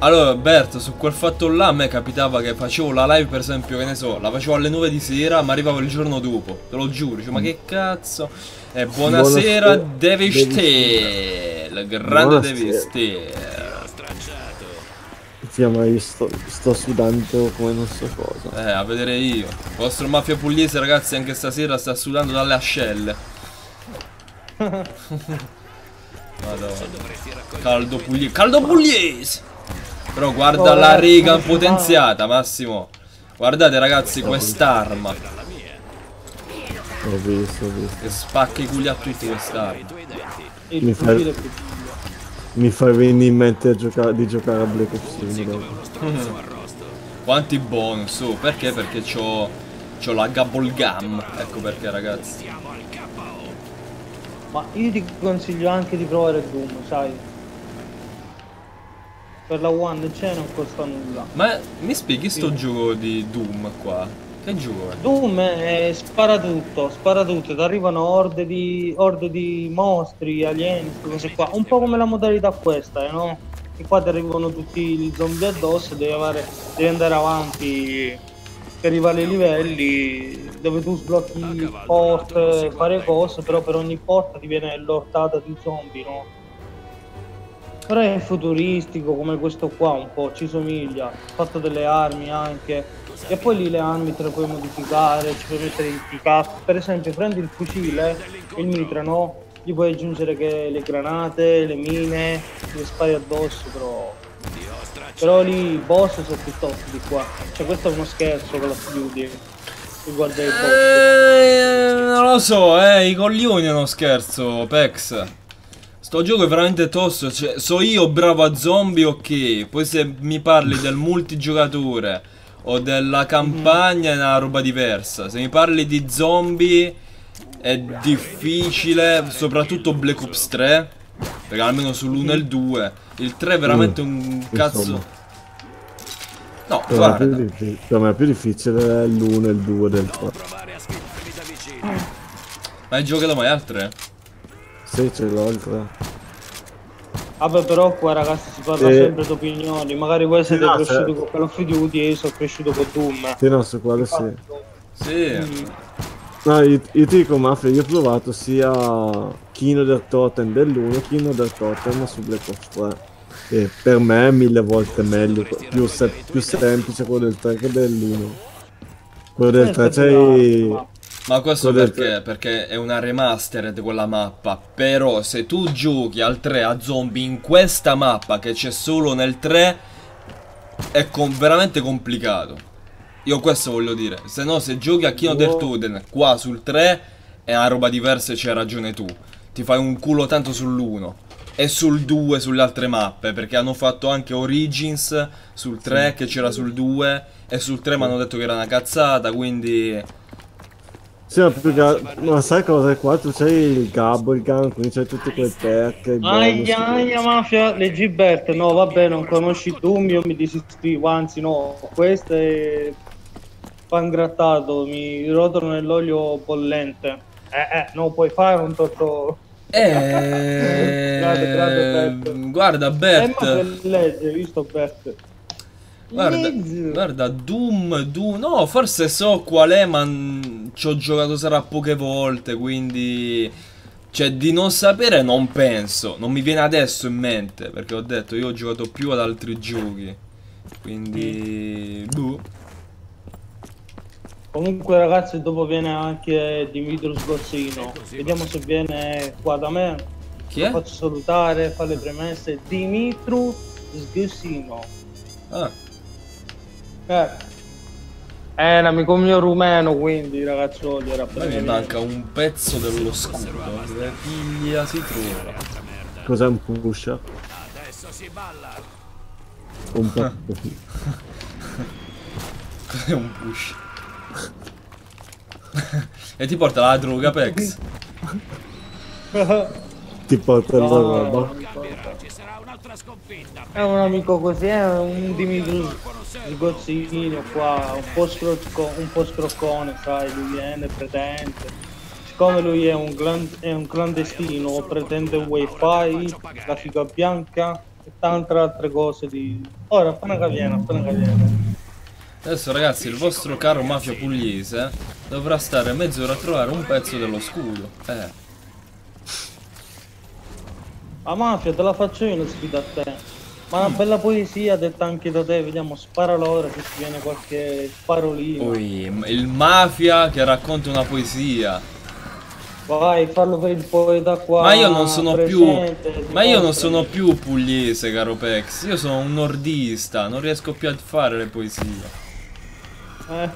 [SPEAKER 1] Allora, Bert, su quel fatto là a me capitava che facevo la live, per esempio, che ne so, la facevo alle 9 di sera, ma arrivavo il giorno dopo. Te lo giuro, dicevo, ma che cazzo? Eh, buonasera,
[SPEAKER 2] Buonasera,
[SPEAKER 1] Steel, grande Steel.
[SPEAKER 2] Sì, ma io sto, sto sudando come non so cosa.
[SPEAKER 1] Eh, a vedere io. Il vostro mafia pugliese, ragazzi, anche stasera sta sudando dalle ascelle. Madonna. Caldo pugliese. Caldo pugliese! Però guarda
[SPEAKER 5] Oh,
[SPEAKER 1] la riga
[SPEAKER 5] fa?
[SPEAKER 1] potenziata, Massimo. Guardate, ragazzi, quest'arma.
[SPEAKER 2] Ho visto, ho visto.
[SPEAKER 1] Che spacca i culi a tutti quest'arma.
[SPEAKER 5] Il
[SPEAKER 2] Mi
[SPEAKER 5] più
[SPEAKER 2] Mi fai venire in mente a giocare- di giocare a Black Ops 1 dopo.
[SPEAKER 1] Quanti bonus? Oh, perché? Perché c'ho. C'ho la Gabble Gum. Ecco perché, ragazzi.
[SPEAKER 5] Ma io ti consiglio anche di provare Doom, sai? Per la One c'è non costa nulla.
[SPEAKER 1] Ma mi spieghi sto gioco di Doom qua? Che gioco è?
[SPEAKER 5] Doom è spara tutto, spara tutto, ti arrivano orde di, orde di mostri, alieni, queste cose qua. Un po' come la modalità questa, eh, no? Che qua ti arrivano tutti i zombie addosso, devi, avere- devi andare avanti per arrivare ai livelli dove tu sblocchi porte, fare cose, però per ogni porta ti viene l'ortata di zombie, no? Però è futuristico come questo qua un po', ci somiglia, fatto delle armi anche. E poi lì le armi te le puoi modificare, ci puoi mettere il pick-up. Per esempio prendi il fucile, il mitra no? Gli puoi aggiungere che le granate, le mine, le spari addosso, però. Però lì i boss sono top di qua. Cioè questo è uno scherzo con la Duty. Riguarda i boss.
[SPEAKER 1] Eh, non lo so, eh, i coglioni è uno scherzo, Pex. Sto gioco è veramente tosto, cioè, so io bravo a zombie, ok. Poi se mi parli del multigiocatore o della campagna è una roba diversa. Se mi parli di zombie è difficile, soprattutto Black Ops 3. Perché almeno sull'1 e il 2. Il 3 è veramente un cazzo.
[SPEAKER 2] insomma.
[SPEAKER 1] No,
[SPEAKER 2] più
[SPEAKER 1] guarda.
[SPEAKER 2] diffi- per me è più difficile l'1 e il 2 del 3.
[SPEAKER 1] Ma hai giocato mai al 3?
[SPEAKER 2] Sì, ce l'ho il 3.
[SPEAKER 5] Vabbè però qua ragazzi si parla
[SPEAKER 2] Sì.
[SPEAKER 5] sempre di opinioni. Magari voi siete
[SPEAKER 2] no,
[SPEAKER 5] cresciuti
[SPEAKER 2] certo.
[SPEAKER 5] con Call of Duty e io sono cresciuto con Doom.
[SPEAKER 2] Sì, no, su quello sì.
[SPEAKER 1] Sì.
[SPEAKER 2] No, io, io ti dico Mafia, io ho provato sia Kino del Totem dell'1 e Kino del Totem su Black Ops 3. E per me è mille volte meglio, più, se- più semplice quello del 3 che dell'1. Quello del 3 c'hai...
[SPEAKER 1] Ma questo
[SPEAKER 2] del
[SPEAKER 1] perché? Perché è una remastered quella mappa. Però se tu giochi al 3 a zombie in questa mappa che c'è solo nel 3 è com- veramente complicato. Io questo voglio dire. Se no se giochi a Kino del Toden qua sul 3 è una roba diversa e c'hai ragione tu. Ti fai un culo tanto sull'1 e sul 2 sulle altre mappe perché hanno fatto anche Origins sul 3 che c'era sul 2 e sul 3 mi hanno detto che era una cazzata quindi
[SPEAKER 2] Sì, ma, più che- ma sai cosa? Qua tu c'hai il Gabblegun, quindi c'hai tutti quei bonus.
[SPEAKER 5] Aia, aia, mafia, le Gilbert, no vabbè non conosci Doom, io mi disiscrivo, anzi no, questo è pangrattato, mi rotolo nell'olio bollente. Eh, eh, non puoi fare un torto...
[SPEAKER 1] Eh,
[SPEAKER 5] Grande, grande Bert.
[SPEAKER 1] guarda
[SPEAKER 5] Eh, ma
[SPEAKER 1] Bert,
[SPEAKER 5] legge, hai visto Bert?
[SPEAKER 1] Guarda, guarda Doom, Doom, no forse so qual è ma mm, ci ho giocato sarà poche volte quindi cioè di non sapere non penso, non mi viene adesso in mente perché ho detto io ho giocato più ad altri giochi quindi boh.
[SPEAKER 5] Comunque ragazzi dopo viene anche Dimitrios Gozzino, vediamo se viene qua da me.
[SPEAKER 1] Chi
[SPEAKER 5] Lo
[SPEAKER 1] è?
[SPEAKER 5] faccio salutare, fa le premesse. Dimitru Sgossino.
[SPEAKER 1] Ah,
[SPEAKER 5] Eh. È un amico mio rumeno, quindi ragazzuoli era
[SPEAKER 1] me mi manca un pezzo dello scudo. Dove piglia si trova?
[SPEAKER 2] Cos'è un pusher?
[SPEAKER 3] Adesso si balla.
[SPEAKER 2] Un po'.
[SPEAKER 1] Cos'è un push? e ti porta la droga Pex.
[SPEAKER 2] Ti porta la
[SPEAKER 5] No,
[SPEAKER 2] roba.
[SPEAKER 3] Un'altra sconfitta.
[SPEAKER 5] È un amico così, è un Dimitrus Sgozzino qua, un po', scrocco, un po' scroccone, sai, lui viene, pretende. Siccome lui è un, gran- è un clandestino, pretende il wifi, la figa bianca e tante altre cose di... Ora, appena che viene, appena che viene.
[SPEAKER 1] Adesso ragazzi il vostro caro mafia pugliese dovrà stare mezz'ora a trovare un pezzo dello scudo. Eh.
[SPEAKER 5] La mafia te la faccio io una sfida a te. Ma una bella poesia detta anche da te, vediamo, sparalo ora se ti viene qualche parolina.
[SPEAKER 1] Poi il mafia che racconta una poesia.
[SPEAKER 5] Vai, fallo per il poeta qua.
[SPEAKER 1] Ma io non sono più.
[SPEAKER 5] presente,
[SPEAKER 1] Ma io non sono più pugliese, caro Pex. Io sono un nordista, non riesco più a fare le poesie.
[SPEAKER 5] Eh,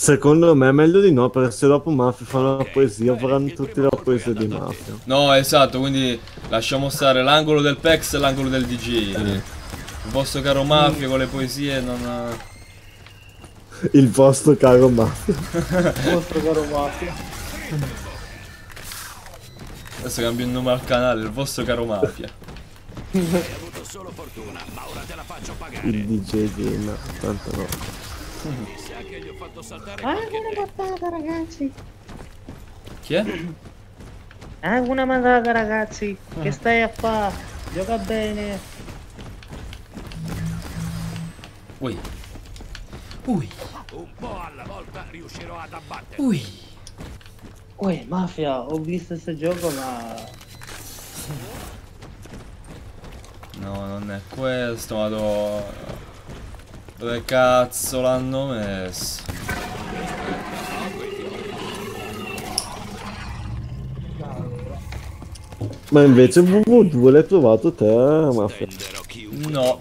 [SPEAKER 2] Secondo me è meglio di no, perché se dopo Mafia fanno la poesia, faranno tutti la poesia di Mafia.
[SPEAKER 1] No, esatto, quindi lasciamo stare l'angolo del Pex e l'angolo del DJ. Il vostro caro mafia con le poesie non.
[SPEAKER 2] Il vostro caro Mafia.
[SPEAKER 5] il vostro caro mafia.
[SPEAKER 1] Adesso cambio il nome al canale, il vostro caro mafia.
[SPEAKER 3] Hai avuto solo fortuna, ma ora te la faccio pagare.
[SPEAKER 2] Il DJ di no, tanta roba.
[SPEAKER 3] Fatto saltare
[SPEAKER 9] Ah,
[SPEAKER 3] qualche
[SPEAKER 9] una patata ragazzi.
[SPEAKER 1] Chi è?
[SPEAKER 9] Ah, una patata ragazzi. Che stai a fare? Gioca bene.
[SPEAKER 1] Ui. Ui.
[SPEAKER 3] Un po' alla volta riuscirò ad abbattere.
[SPEAKER 1] Ui.
[SPEAKER 5] Uè, mafia, ho visto questo gioco ma...
[SPEAKER 1] No, non è questo, ma do... Dove cazzo l'hanno messo?
[SPEAKER 2] Ma invece WW l'hai trovato te, Mafia.
[SPEAKER 1] No.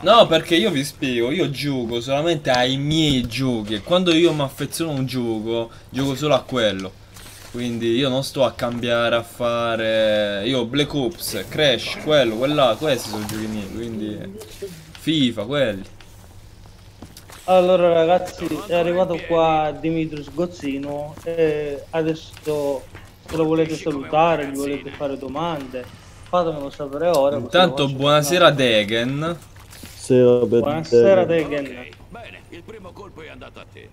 [SPEAKER 1] No, perché io vi spiego, io gioco solamente ai miei giochi e quando io mi affeziono a un gioco, gioco solo a quello. Quindi io non sto a cambiare a fare... Io Black Ops, Crash, quello, quella, questi sono i giochi miei, quindi... FIFA, quelli.
[SPEAKER 5] Allora ragazzi, è arrivato qua Dimitrios Gozzino e adesso se lo volete salutare, gli volete fare domande, fatemelo sapere ora.
[SPEAKER 1] Intanto buonasera Degen.
[SPEAKER 2] Sera,
[SPEAKER 5] Buonasera Degen.
[SPEAKER 3] Bene, il primo colpo è andato a te.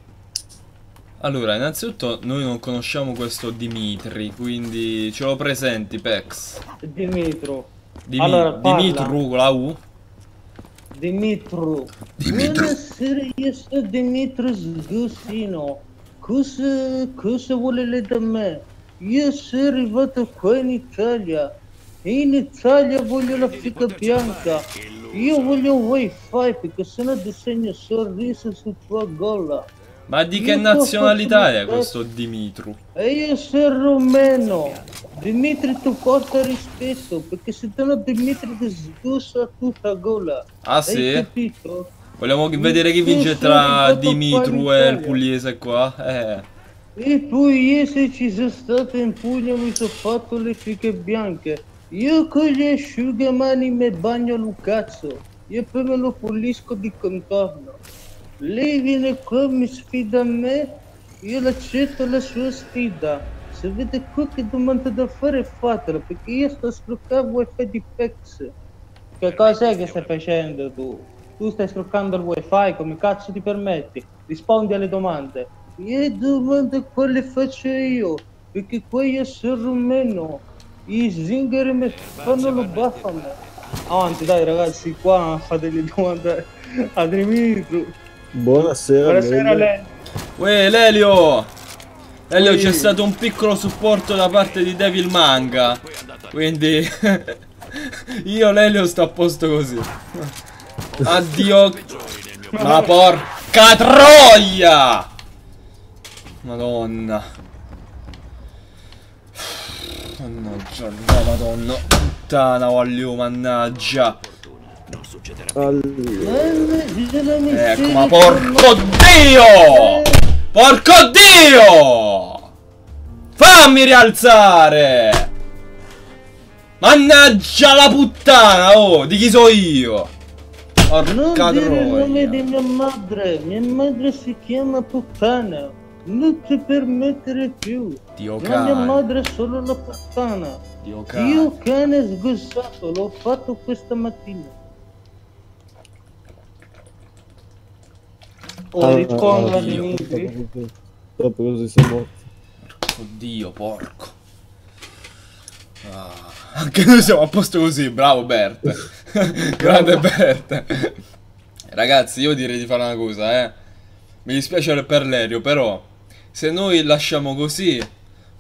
[SPEAKER 1] Allora, innanzitutto noi non conosciamo questo Dimitri, quindi ce lo presenti Pex.
[SPEAKER 5] Dimitro.
[SPEAKER 1] Dimi-
[SPEAKER 5] Allora, parla.
[SPEAKER 1] Dimitru con la U.
[SPEAKER 5] Dimitru.
[SPEAKER 1] Dimitru.
[SPEAKER 5] Buonasera, io sono Dimitro Sgossino. Cosa, cosa vuole lei da me? Io sono arrivato qua in Italia. In Italia voglio la fica bianca. Io voglio un wifi perché sennò disegno sorriso su tua gola.
[SPEAKER 1] Ma di che
[SPEAKER 5] Io
[SPEAKER 1] nazionalità è questo Dimitru?
[SPEAKER 5] E io sono rumeno. Dimitri tu porta rispetto perché se no Dimitri ti sgussa tutta gola.
[SPEAKER 1] Ah, sì?
[SPEAKER 5] capito?
[SPEAKER 1] Vogliamo vedere chi vince tra Dimitru e il pugliese qua? Eh.
[SPEAKER 5] E poi io se ci sono stato in Puglia mi sono fatto le fiche bianche. Io con gli asciugamani mi bagno il cazzo. Io poi me lo pulisco di contorno. Lei viene qua, mi sfida a me, io l'accetto la sua sfida. Se vede qua che domanda da fare fatela, perché io sto sfruttando wifi di Pex. Che cos'è che stai facendo tu? Tu stai sfruttando il wifi, come cazzo ti permetti? Rispondi alle domande. Le domande qua le faccio io, perché qua io sono rumeno. I zingari mi fanno lo baffa a me. Avanti dai ragazzi, qua fate le domande a Dimitru.
[SPEAKER 2] Buonasera,
[SPEAKER 5] Buonasera a
[SPEAKER 2] Lelio.
[SPEAKER 5] lei.
[SPEAKER 1] Uè, Lelio! Lelio, c'è stato un piccolo supporto da parte di Devil Manga. Quindi... Io, Lelio, sto a posto così. Addio. Ma porca troia! Madonna. Mannaggia, no, madonna. Puttana, voglio, mannaggia.
[SPEAKER 3] Non succederà
[SPEAKER 1] Ecco, ma porco dio! Porco dio! Fammi rialzare! Mannaggia la puttana, oh! Di chi so io? Porca
[SPEAKER 5] Non dire il nome
[SPEAKER 1] troia.
[SPEAKER 5] di mia madre, mia madre si chiama puttana. Non ti permettere più.
[SPEAKER 1] Dio
[SPEAKER 5] La mia
[SPEAKER 1] cane.
[SPEAKER 5] madre è solo la puttana.
[SPEAKER 1] Dio cane.
[SPEAKER 5] Io cane sgussato, l'ho fatto questa mattina. Oh, rispondo a
[SPEAKER 1] Dio.
[SPEAKER 5] Dimitri.
[SPEAKER 2] Dopo così sei morto.
[SPEAKER 1] Oddio, porco. Ah, anche noi siamo a posto così, bravo Bert. Grande Bert. Ragazzi, io direi di fare una cosa, eh. Mi dispiace per l'Elio, però se noi lasciamo così,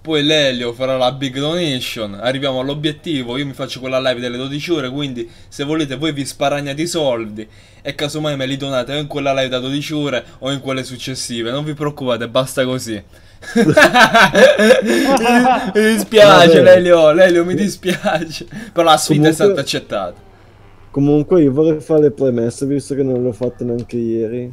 [SPEAKER 1] poi l'Elio farà la big donation, arriviamo all'obiettivo, io mi faccio quella live delle 12 ore, quindi se volete voi vi sparagnate i soldi e casomai me li donate o in quella live da 12 ore o in quelle successive, non vi preoccupate, basta così. mi dispiace. Lelio, Lelio, mi dispiace. Però la sfida è
[SPEAKER 2] Comunque-
[SPEAKER 1] stata accettata.
[SPEAKER 2] Comunque io vorrei fare le premesse visto che non le ho fatte neanche ieri.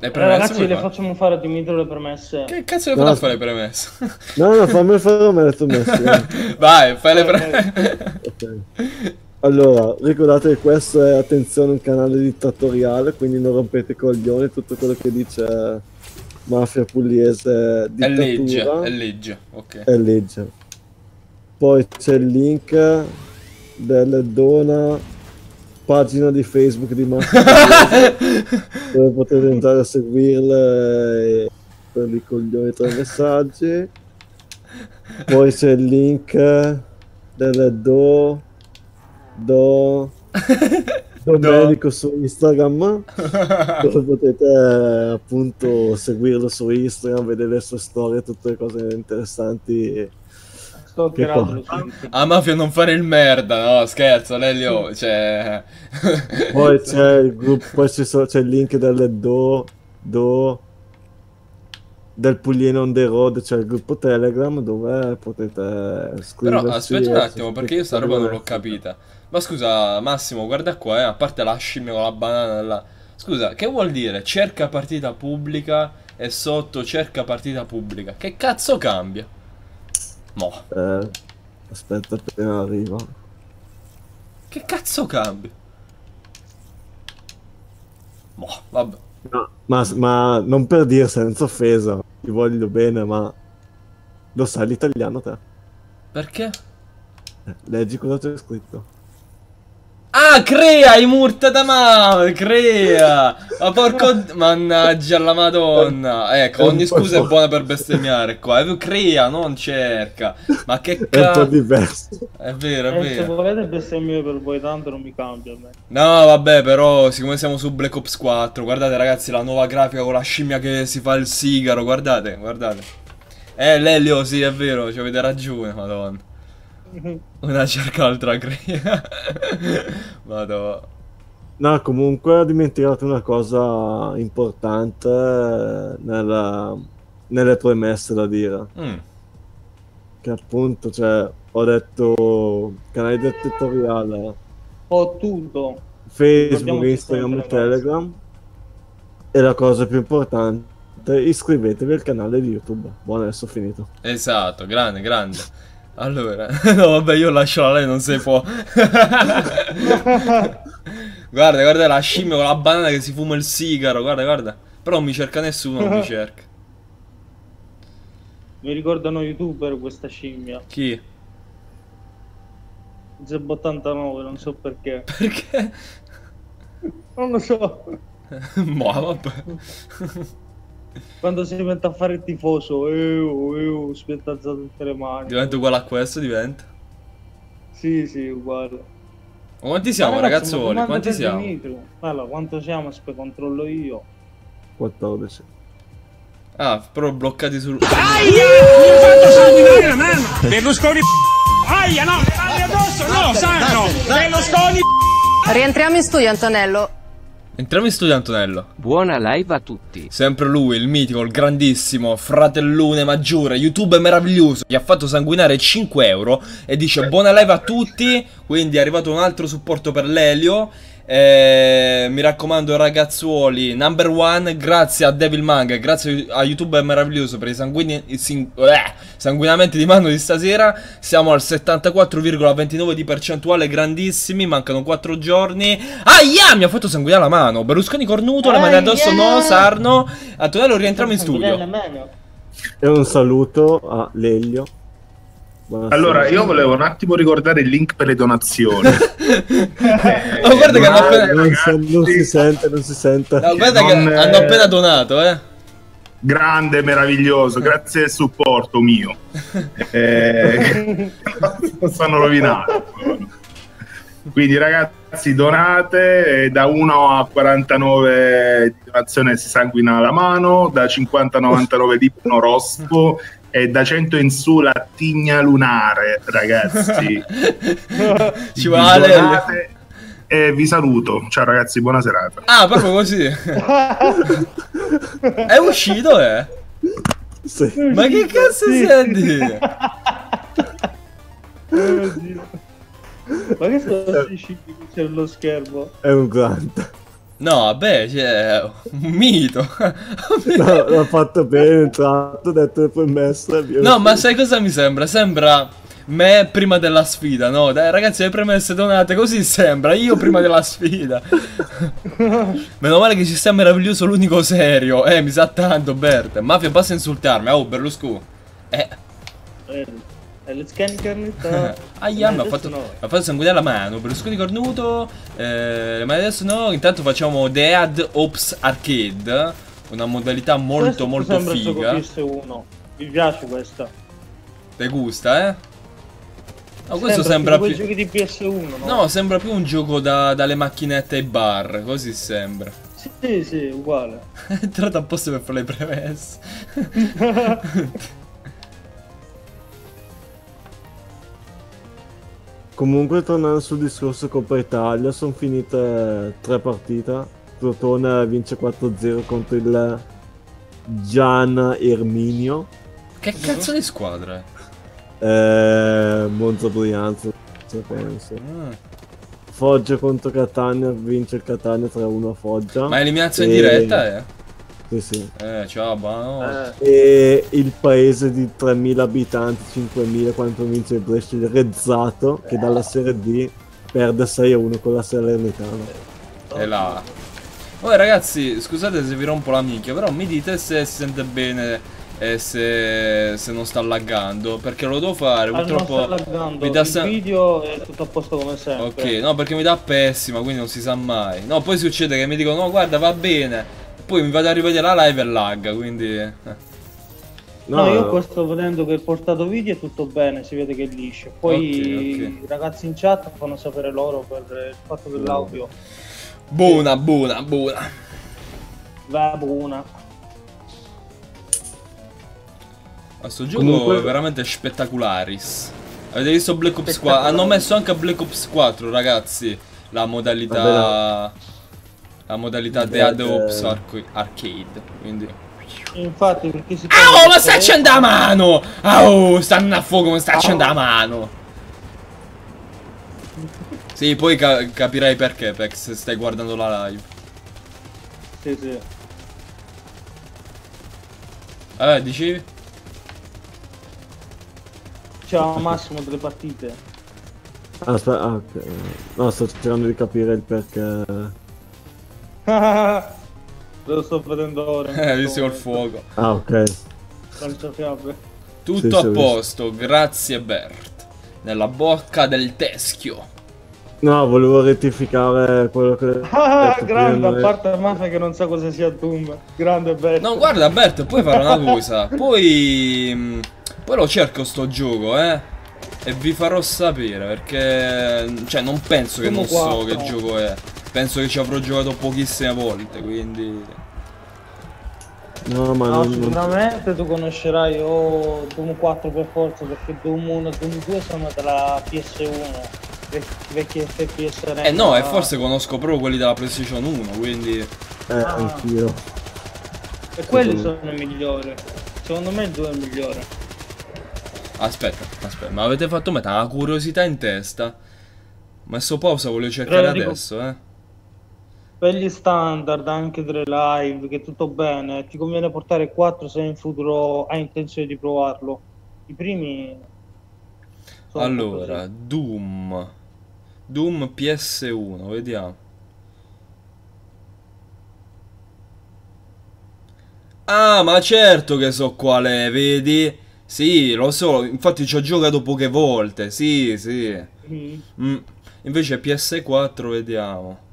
[SPEAKER 1] Le
[SPEAKER 5] Eh,
[SPEAKER 1] premesse
[SPEAKER 5] ragazzi, le
[SPEAKER 1] fare?
[SPEAKER 5] facciamo fare a Dimitri le premesse.
[SPEAKER 1] Che cazzo le
[SPEAKER 2] No, s-
[SPEAKER 1] fare le premesse?
[SPEAKER 2] No, no, fammi fare a me le premesse. dai.
[SPEAKER 1] Vai, fai le premesse.
[SPEAKER 2] Ok. Allora, ricordate che questo è, attenzione, un canale dittatoriale, quindi non rompete i coglioni, tutto quello che dice mafia pugliese,
[SPEAKER 1] È
[SPEAKER 2] dittatura,
[SPEAKER 1] legge, è legge, ok.
[SPEAKER 2] è legge. Poi c'è il link delle Dona, pagina di Facebook di pugliese, dove potete andare a seguirle e per i coglioni tra i messaggi. Poi c'è il link delle Do Do Domenico su Instagram dove potete eh, appunto seguirlo su Instagram, vedere le sue storie, tutte le cose interessanti.
[SPEAKER 5] Su.
[SPEAKER 1] A mafia non fare il merda, no, scherzo, Lelio, cioè...
[SPEAKER 2] Poi c'è il gruppo, poi c'è il link delle Do Do del Puglieno on the road, c'è il gruppo Telegram dove potete scriverci.
[SPEAKER 1] Però aspetta un attimo, perché io sta roba non l'ho capita. Ma scusa, Massimo, guarda qua, eh, a parte la scimmia con la banana là. Scusa, che vuol dire cerca partita pubblica e sotto cerca partita pubblica? Che cazzo cambia? Mo,
[SPEAKER 2] Eh, aspetta appena arriva.
[SPEAKER 1] che cazzo cambia? Mo, vabbè.
[SPEAKER 2] No, ma, ma non per dire senza offesa, ti voglio bene, ma lo sai l'italiano te?
[SPEAKER 1] Perché?
[SPEAKER 2] Eh, Leggi cosa c'è scritto.
[SPEAKER 1] Ah, crea i murta da mano, crea! Ma porco... Mannaggia la madonna! Ecco, ogni scusa è buona per bestemmiare qua. Eh, Crea, non cerca. Ma che
[SPEAKER 2] È un po'
[SPEAKER 1] cazzo...
[SPEAKER 2] diverso.
[SPEAKER 1] È vero, è
[SPEAKER 5] Eh, se
[SPEAKER 1] vero.
[SPEAKER 5] volete bestemmie per voi, tanto non mi cambia a me.
[SPEAKER 1] No, vabbè, però, siccome siamo su Black Ops 4, guardate ragazzi la nuova grafica con la scimmia che si fa il sigaro, guardate, guardate. Eh, Lelio, sì, è vero, ci avete ragione, madonna. Una cerca l'altra crea. Madonna.
[SPEAKER 2] No, comunque ho dimenticato una cosa importante eh, nella- nelle premesse da dire.
[SPEAKER 1] Mm.
[SPEAKER 2] Che appunto, cioè, ho detto canale di tutorial,
[SPEAKER 5] Ho tutto.
[SPEAKER 2] Facebook, Instagram e. Telegram. E la cosa più importante, iscrivetevi al canale di YouTube. Buono, adesso ho finito.
[SPEAKER 1] Esatto, grande, grande. Allora, no, vabbè, io lascio la lei, non si può. guarda, guarda la scimmia con la banana che si fuma il sigaro, guarda, guarda. Però non mi cerca nessuno, non mi cerca.
[SPEAKER 5] Mi ricordano youtuber questa scimmia.
[SPEAKER 1] Chi?
[SPEAKER 5] Zeb89, non so perché.
[SPEAKER 1] Perché?
[SPEAKER 5] Non lo so.
[SPEAKER 1] Boh, vabbè.
[SPEAKER 5] Quando si mette a fare il tifoso, eu, eu, spiattazza tutte le mani.
[SPEAKER 1] Diventa uguale a questo, diventa.
[SPEAKER 5] Sì, sì, uguale.
[SPEAKER 1] Ma quanti siamo,
[SPEAKER 5] Ma ragazzi, domanda
[SPEAKER 1] Quanti siamo?
[SPEAKER 5] Dimitri. Allora, quanto siamo? Aspetta, controllo io.
[SPEAKER 2] 14.
[SPEAKER 1] Ah, però bloccati sul...
[SPEAKER 6] Aia! Mi ha fatto sanguinare la mano! Berlusconi Aia, no! Falli addosso, no, sanno! Berlusconi
[SPEAKER 7] Rientriamo in studio, Antonello.
[SPEAKER 1] Entriamo in studio Antonello.
[SPEAKER 8] Buona live a tutti.
[SPEAKER 1] Sempre lui, il mitico, il grandissimo, fratellone maggiore, youtuber meraviglioso. Gli ha fatto sanguinare 5 euro e dice buona live a tutti. Quindi è arrivato un altro supporto per l'Elio. Eh, mi raccomando ragazzuoli, number one, grazie a Devil Manga, grazie a YouTube meraviglioso per i, sanguini, eh, sanguinamenti di mano di stasera. Siamo al 74,29 di percentuale, grandissimi, mancano 4 giorni. Aia, mi ha fatto sanguinare la mano. Berlusconi cornuto, le mani addosso no, Sarno. Antonello, rientriamo in studio.
[SPEAKER 2] E un saluto a Lelio. Buonasera.
[SPEAKER 10] Allora, io volevo un attimo ricordare il link per le donazioni.
[SPEAKER 1] Oh, guarda che hanno appena...
[SPEAKER 2] Non, si- non si sente, non si sente.
[SPEAKER 1] No, guarda che
[SPEAKER 10] Non, eh,
[SPEAKER 1] hanno appena donato, eh.
[SPEAKER 10] Grande, meraviglioso, grazie del supporto mio. Eh, lo stanno rovinando. Quindi ragazzi donate, eh, da 1 a 49 di donazione si sanguina la mano, da 50 a 99 di Bruno Rospo e da 100 in su la tigna lunare, ragazzi.
[SPEAKER 1] Ci vale.
[SPEAKER 10] Donate E vi saluto. Ciao ragazzi, buona serata.
[SPEAKER 1] Ah, proprio così. È uscito, eh?
[SPEAKER 2] Sì.
[SPEAKER 1] Ma che cazzo senti?
[SPEAKER 5] Ma che che c'è sullo schermo?
[SPEAKER 2] È un grande.
[SPEAKER 1] No, vabbè, c'è un mito.
[SPEAKER 2] No, l'ha fatto bene, è entrato, ha detto le premesse.
[SPEAKER 1] No, ma sai cosa mi sembra? Sembra me prima della sfida, no? Dai, ragazzi, le premesse donate, così sembra. Io prima della sfida. Meno male che ci sta meraviglioso l'unico serio. Eh, mi sa tanto, Bert. Mafia, basta insultarmi. Oh, Berlusconi. Eh.
[SPEAKER 5] Eh, eh.
[SPEAKER 1] Aia, mi ha fatto,
[SPEAKER 5] no.
[SPEAKER 1] fatto sanguinare la mano. Berlusconi cornuto. Eh, ma adesso no. Intanto facciamo The Ad Ops Arcade. Una modalità molto,
[SPEAKER 5] Questo
[SPEAKER 1] molto
[SPEAKER 5] sembra
[SPEAKER 1] figa.
[SPEAKER 5] PS1. Mi piace questa.
[SPEAKER 1] Te gusta, eh? No, questo sembra più.
[SPEAKER 5] giochi di PS1, no?
[SPEAKER 1] No, sembra più un gioco da- dalle macchinette ai bar, così sembra.
[SPEAKER 5] Sì, sì, uguale.
[SPEAKER 1] È entrato apposta per fare le premesse.
[SPEAKER 2] Comunque, tornando sul discorso Coppa Italia, sono finite tre partite. Crotone vince 4-0 contro il Gian Erminio.
[SPEAKER 1] che cazzo di squadra è?
[SPEAKER 2] Eh, Monza Brianza, penso.
[SPEAKER 1] Ah.
[SPEAKER 2] Foggia contro Catania, vince il Catania 3-1 a Foggia.
[SPEAKER 1] Ma eliminazione
[SPEAKER 2] E-
[SPEAKER 1] diretta, eh?
[SPEAKER 2] Sì, sì.
[SPEAKER 1] Eh, ciao, buono.
[SPEAKER 2] E il paese di 3.000 abitanti, 5.000 quanto vince il Brescia, il Rezzato, che dalla Serie D perde 6-1 con la Salernitana.
[SPEAKER 1] E là. Poi ragazzi, scusate se vi rompo la minchia, però mi dite se si sente bene e se, se non sta laggando, perché lo devo fare,
[SPEAKER 5] Ah, non
[SPEAKER 1] purtroppo mi dà
[SPEAKER 5] il video è tutto a posto come sempre.
[SPEAKER 1] Ok, no, perché mi dà pessima, quindi non si sa mai. No, poi succede che mi dicono, no, guarda, va bene. Poi mi vado a rivedere la live e lagga, quindi... eh.
[SPEAKER 5] No, io qua sto vedendo che il portato video è tutto bene, si vede che è liscio. Poi
[SPEAKER 1] Ok,
[SPEAKER 5] i ragazzi in chat fanno sapere loro per il fatto dell'audio.
[SPEAKER 1] Buona, buona, buona.
[SPEAKER 5] Va buona.
[SPEAKER 1] Questo gioco
[SPEAKER 2] Comunque-
[SPEAKER 1] è veramente spettacularis. Avete visto Black Ops 4? Hanno messo anche a Black Ops 4, ragazzi, la modalità... La modalità The Ad Ops Arco- Arcade, quindi...
[SPEAKER 5] Infatti, perché si
[SPEAKER 1] Ah, oh, ma sta accendendo la mano! Ah, oh, stanno a fuoco, ma sta accendendo la mano! Sì, poi ca- capirai perché, Pex, se stai guardando la live.
[SPEAKER 5] Sì, sì.
[SPEAKER 1] Vabbè, dicevi?
[SPEAKER 5] C'è un massimo delle partite.
[SPEAKER 2] Aspetta, ah, ok. No, sto cercando di capire il perché.
[SPEAKER 5] Lo sto vedendo ora.
[SPEAKER 1] Eh, visto col fuoco.
[SPEAKER 2] Ah, ok.
[SPEAKER 1] Tutto
[SPEAKER 2] Sì,
[SPEAKER 1] a posto, grazie Bert. Nella bocca del teschio.
[SPEAKER 2] No, volevo rettificare quello che.
[SPEAKER 5] Ah, grande, a parte Mafia che non sa cosa sia Doom. Grande bello.
[SPEAKER 1] No, guarda Bert, puoi fare una cosa. Poi... mh, Poi lo cerco sto gioco, eh. E vi farò sapere, perché... Cioè, non penso che
[SPEAKER 5] Sono
[SPEAKER 1] non so che gioco è. Penso che ci avrò giocato pochissime volte, quindi...
[SPEAKER 2] No, ma
[SPEAKER 5] No,
[SPEAKER 2] non,
[SPEAKER 5] sicuramente tu conoscerai o Doom 4 per forza perché Doom 1 e Doom 2 sono della PS1 vec- vecchi FPS
[SPEAKER 1] Eh no, e forse conosco proprio quelli della PlayStation 1, quindi...
[SPEAKER 2] Eh, anch'io.
[SPEAKER 5] E quelli sono i migliori. Secondo me il 2 è il migliore.
[SPEAKER 1] Aspetta, aspetta, ma avete fatto metà una curiosità in testa? Ho messo pausa, voglio cercare adesso, eh.
[SPEAKER 5] Per gli standard anche delle live, che tutto bene, ti conviene portare 4 se in futuro hai intenzione di provarlo. I primi...
[SPEAKER 1] Allora, Doom. Doom PS1, vediamo. Ah, ma certo che so qual è, vedi? Sì, lo so, infatti ci ho giocato poche volte, sì, sì.
[SPEAKER 5] così.
[SPEAKER 1] Mm. Invece PS4, vediamo.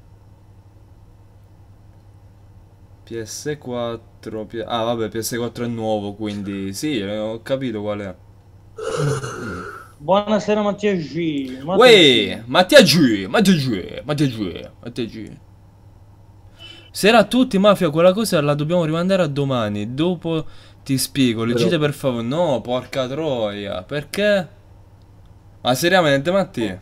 [SPEAKER 1] PS4, P- ah vabbè, PS4 è nuovo, quindi sì, eh, ho capito qual è.
[SPEAKER 5] Buonasera Mattia G. Mattia
[SPEAKER 1] Uè, Mattia G, Mattia G, Mattia G, Mattia G. Sera a tutti, Mafia, quella cosa la dobbiamo rimandare a domani. Dopo ti spiego, leggete
[SPEAKER 2] Però-
[SPEAKER 1] per favore. No, porca troia, perché? Ma seriamente, Mattia?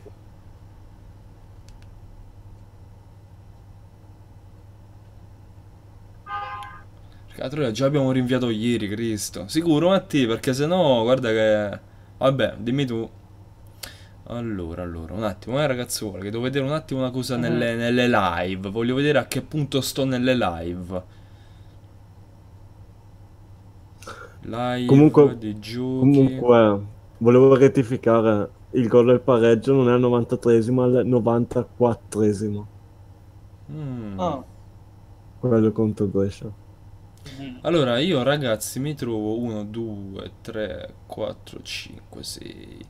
[SPEAKER 1] Porca troia, già abbiamo rinviato ieri, Cristo. Sicuro, Mattia, perché se no, guarda che... Vabbè, dimmi tu. Allora, allora, un attimo, eh ragazzuola, che devo vedere un attimo una cosa nelle, nelle live. Voglio vedere a che punto sto nelle live. Live
[SPEAKER 2] Comunque,
[SPEAKER 1] di giochi.
[SPEAKER 2] comunque, volevo rettificare, il gol del pareggio non è al 93esimo, ma al 94esimo,
[SPEAKER 1] Mm.
[SPEAKER 5] Ah,
[SPEAKER 2] quello contro Brescia.
[SPEAKER 1] Allora, io ragazzi mi trovo 1, 2, 3, 4, 5, 6.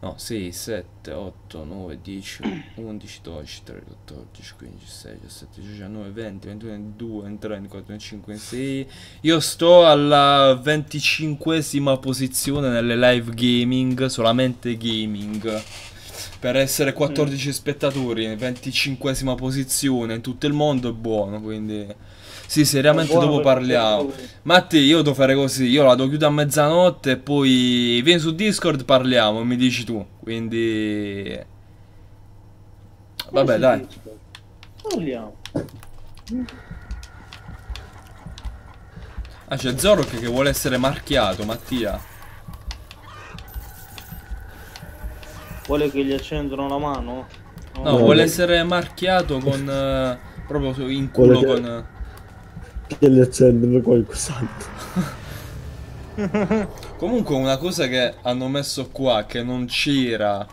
[SPEAKER 1] No, 6, 7, 8, 9, 10, 11, 12, 13, 14, 15, 16, 17, 19, 20, 21, 22, 23, 24, 25, 26. Io sto alla 25esima posizione nelle live gaming, solamente gaming. Per essere 14 spettatori, 25esima posizione in tutto il mondo è buono, quindi... Sì, seriamente dopo parliamo. Matti, io devo fare così, io la devo chiudere a mezzanotte e poi vieni su Discord, parliamo e mi dici tu. Quindi... Vabbè, dai.
[SPEAKER 5] parliamo.
[SPEAKER 1] Ah, c'è Zorok che vuole essere marchiato, Mattia.
[SPEAKER 5] Vuole che gli accendano la mano?
[SPEAKER 1] No, vuole essere marchiato con... eh, proprio in culo
[SPEAKER 2] che-
[SPEAKER 1] con...
[SPEAKER 2] Che li accendono qualcos'altro.
[SPEAKER 1] Comunque una cosa che hanno messo qua, che non c'era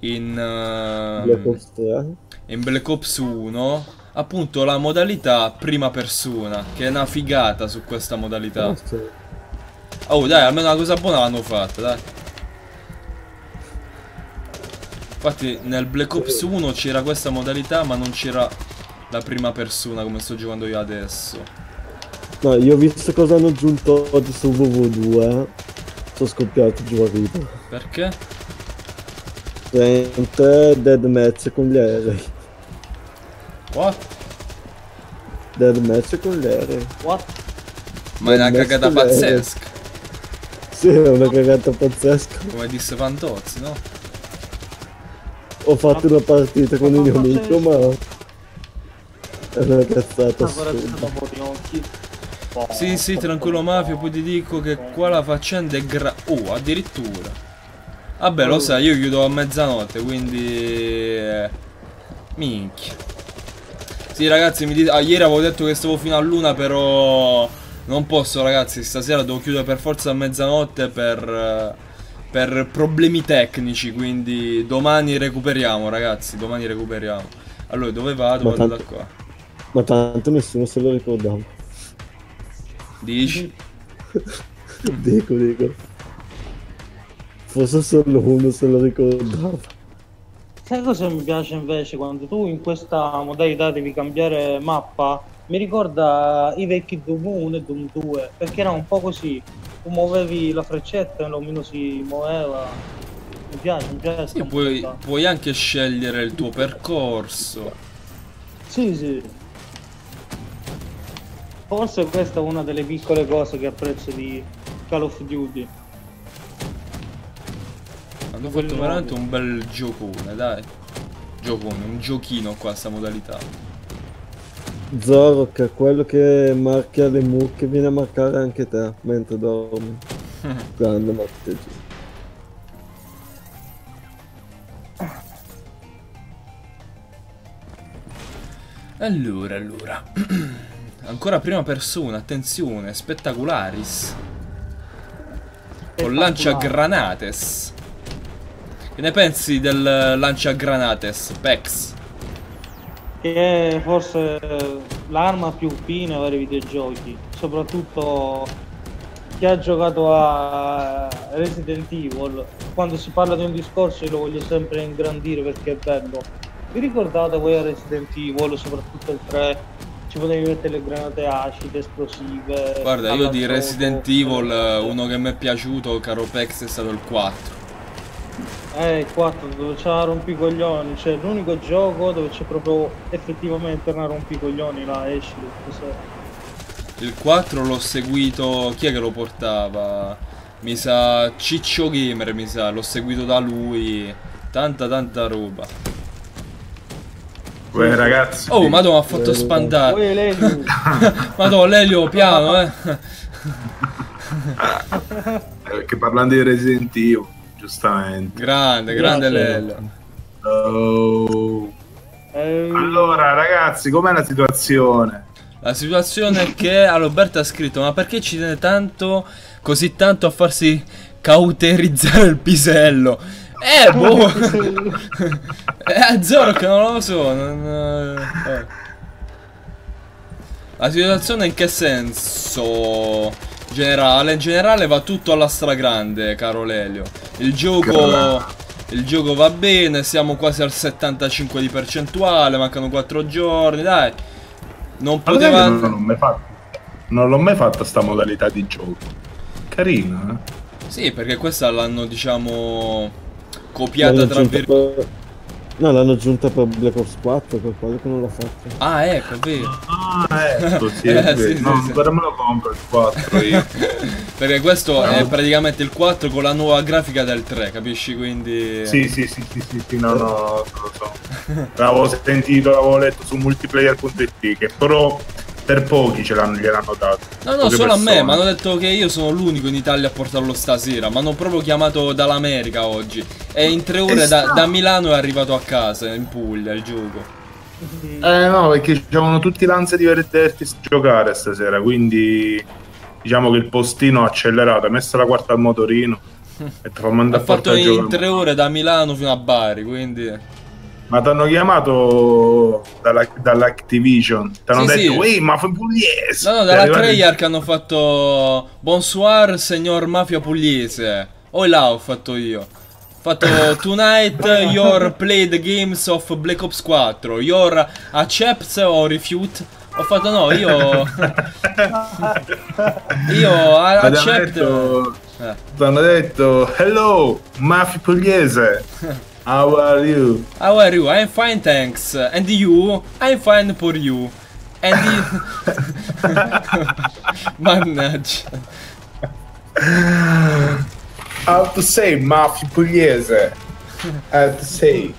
[SPEAKER 1] in... ehm,
[SPEAKER 2] Black Ops 3.
[SPEAKER 1] in Black Ops 1 appunto la modalità prima persona che è una figata su questa modalità
[SPEAKER 2] Ah,
[SPEAKER 1] oh dai almeno una cosa buona l'hanno fatta dai infatti nel Black Ops 1 c'era questa modalità ma non c'era la prima persona come sto giocando io adesso
[SPEAKER 2] No, io ho visto cosa hanno aggiunto oggi su WW2. Sono scoppiato giù a vita.
[SPEAKER 1] perché?
[SPEAKER 2] Praticamente dead match con gli aerei.
[SPEAKER 1] What?
[SPEAKER 2] Dead match con gli aerei.
[SPEAKER 5] What?
[SPEAKER 1] ma è una
[SPEAKER 2] Dead
[SPEAKER 1] cagata pazzesca
[SPEAKER 2] Sì, è una cagata pazzesca.
[SPEAKER 1] come disse Fantozzi no?
[SPEAKER 2] Ho fatto una partita con il mio amico, ma... È una cazzata assurda.
[SPEAKER 1] Sì, sì, tranquillo mafia, poi ti dico che qua la faccenda è gra... Oh, addirittura. Vabbè, lo sai, io chiudo a mezzanotte, quindi... eh, Minchia. Sì, ragazzi, mi dite... ah, ieri avevo detto che stavo fino a luna, però... Non posso, ragazzi, stasera devo chiudere per forza a mezzanotte per... eh, Per problemi tecnici, quindi domani recuperiamo, ragazzi, domani recuperiamo. Allora, dove vado? Vado da qua.
[SPEAKER 2] Ma tanto nessuno se lo ricordava.
[SPEAKER 1] Dici?
[SPEAKER 2] dico, dico. Forse solo uno se lo ricordava.
[SPEAKER 5] Sai cosa mi piace invece quando tu in questa modalità devi cambiare mappa? Mi ricorda i vecchi Doom 1 e Doom 2, perché era un po' così. Tu muovevi la freccetta e l'omino si muoveva. Mi piace, mi piace.
[SPEAKER 1] puoi, puoi anche scegliere il tuo percorso.
[SPEAKER 5] Sì, sì. Forse questa è una delle piccole cose che apprezzo di Call of Duty.
[SPEAKER 1] Hanno
[SPEAKER 5] Quelli
[SPEAKER 1] fatto veramente un bel giocone, dai. Giocone, un giochino qua sta modalità.
[SPEAKER 2] Zorok, quello che marchia le mucche, viene a marcare anche te mentre dormi. Grande marcheggio.
[SPEAKER 1] Allora, allora. Ancora prima persona, attenzione, spettacularis. Con lanciagranates. Che ne pensi del lanciagranates, Pex?
[SPEAKER 5] Che è forse l'arma più fine a vari videogiochi. Soprattutto chi ha giocato a Resident Evil. Quando si parla di un discorso io lo voglio sempre ingrandire perché è bello. Vi ricordate voi a Resident Evil, soprattutto il 3? Ci potevi mettere le granate acide, esplosive.
[SPEAKER 1] Guarda, io di Resident. Evil, eh, uno che mi è piaciuto, caro Pex, è stato il 4.
[SPEAKER 5] Eh, il 4 dove c'è la rompicoglioni, cioè l'unico gioco dove c'è proprio effettivamente una rompicoglioni la esci cos'è?
[SPEAKER 1] Il 4 l'ho seguito. Chi è che lo portava? Mi sa Ciccio Gamer, mi sa, l'ho seguito da lui. Tanta tanta roba.
[SPEAKER 10] Uè, ragazzi.
[SPEAKER 1] Oh, madonna, ha fatto spandare. Madonna, Lelio, piano, eh.
[SPEAKER 10] Eh, Perché parlando di Resident Evil, giustamente.
[SPEAKER 1] Grande, grande. Lelio.
[SPEAKER 10] Oh.
[SPEAKER 5] eh,
[SPEAKER 10] Allora, ragazzi, com'è la situazione?
[SPEAKER 1] La situazione è che Alberto ha scritto: Ma perché ci tiene tanto, così tanto a farsi cauterizzare il pisello? Eh, boh. eh, Zoro che non lo so. non- eh. La situazione in che senso? Generale, in generale va tutto alla stragrande, caro Lelio. Il gioco. Il gioco va bene, siamo quasi al 75 di percentuale, mancano 4 giorni, dai. Non poteva.
[SPEAKER 10] non l'ho mai fatto. Non l'ho mai fatta sta modalità di gioco. Carina, eh?
[SPEAKER 1] Sì, perché questa l'hanno, diciamo, copiata tra virgolette.
[SPEAKER 2] per- No, l'hanno aggiunta per Black Ops 4, per quello che non l'ha fatto.
[SPEAKER 1] Ah, ecco, è vero.
[SPEAKER 10] Ah, ecco, sì,
[SPEAKER 1] Eh, sì, sì,
[SPEAKER 10] no,
[SPEAKER 1] sì.
[SPEAKER 10] ancora me lo compro il 4 io.
[SPEAKER 1] Perché questo è praticamente il 4 con la nuova grafica del 3, capisci? Quindi...
[SPEAKER 10] sì, sì, sì, sì, sì, sì, no, no, lo so. L'avevo sentito, l'avevo letto su multiplayer.it che però per pochi ce l'hanno, gliel'hanno dato.
[SPEAKER 1] No, no, solo a me,
[SPEAKER 10] persone.
[SPEAKER 1] mi hanno detto che io sono l'unico in Italia a portarlo stasera. Mi hanno proprio chiamato dall'America oggi. E in tre ore da, da Milano è arrivato a casa, in Puglia, il gioco.
[SPEAKER 10] Eh no, perché avevano tutti l'ansia di vederti giocare stasera, quindi diciamo che il postino ha accelerato, ha messo la quarta al motorino e ti fa
[SPEAKER 1] Ha
[SPEAKER 10] mandare a
[SPEAKER 1] fatto in tre ore da Milano fino a Bari, quindi...
[SPEAKER 10] Ma ti hanno chiamato dalla- dall'Activision, ti hanno
[SPEAKER 1] Sì,
[SPEAKER 10] detto,
[SPEAKER 1] sì.
[SPEAKER 10] uè, ma fai pugliese!
[SPEAKER 1] No, no,
[SPEAKER 10] Ti è
[SPEAKER 1] dalla Treyarch hanno fatto Bonsoir, signor mafia pugliese. O là ho fatto io. Ho fatto Tonight your play the games of Black Ops 4. Your accept or refute. Ho fatto no, io. io a-
[SPEAKER 10] Ma ti hanno
[SPEAKER 1] accept.
[SPEAKER 10] detto,
[SPEAKER 1] Eh.
[SPEAKER 10] hanno detto, hello, mafia pugliese, how are you?
[SPEAKER 1] How are you? I'm fine, thanks. And you? I'm fine for you. And you. Mannaggia.
[SPEAKER 10] How to say mafia pugliese? How to say?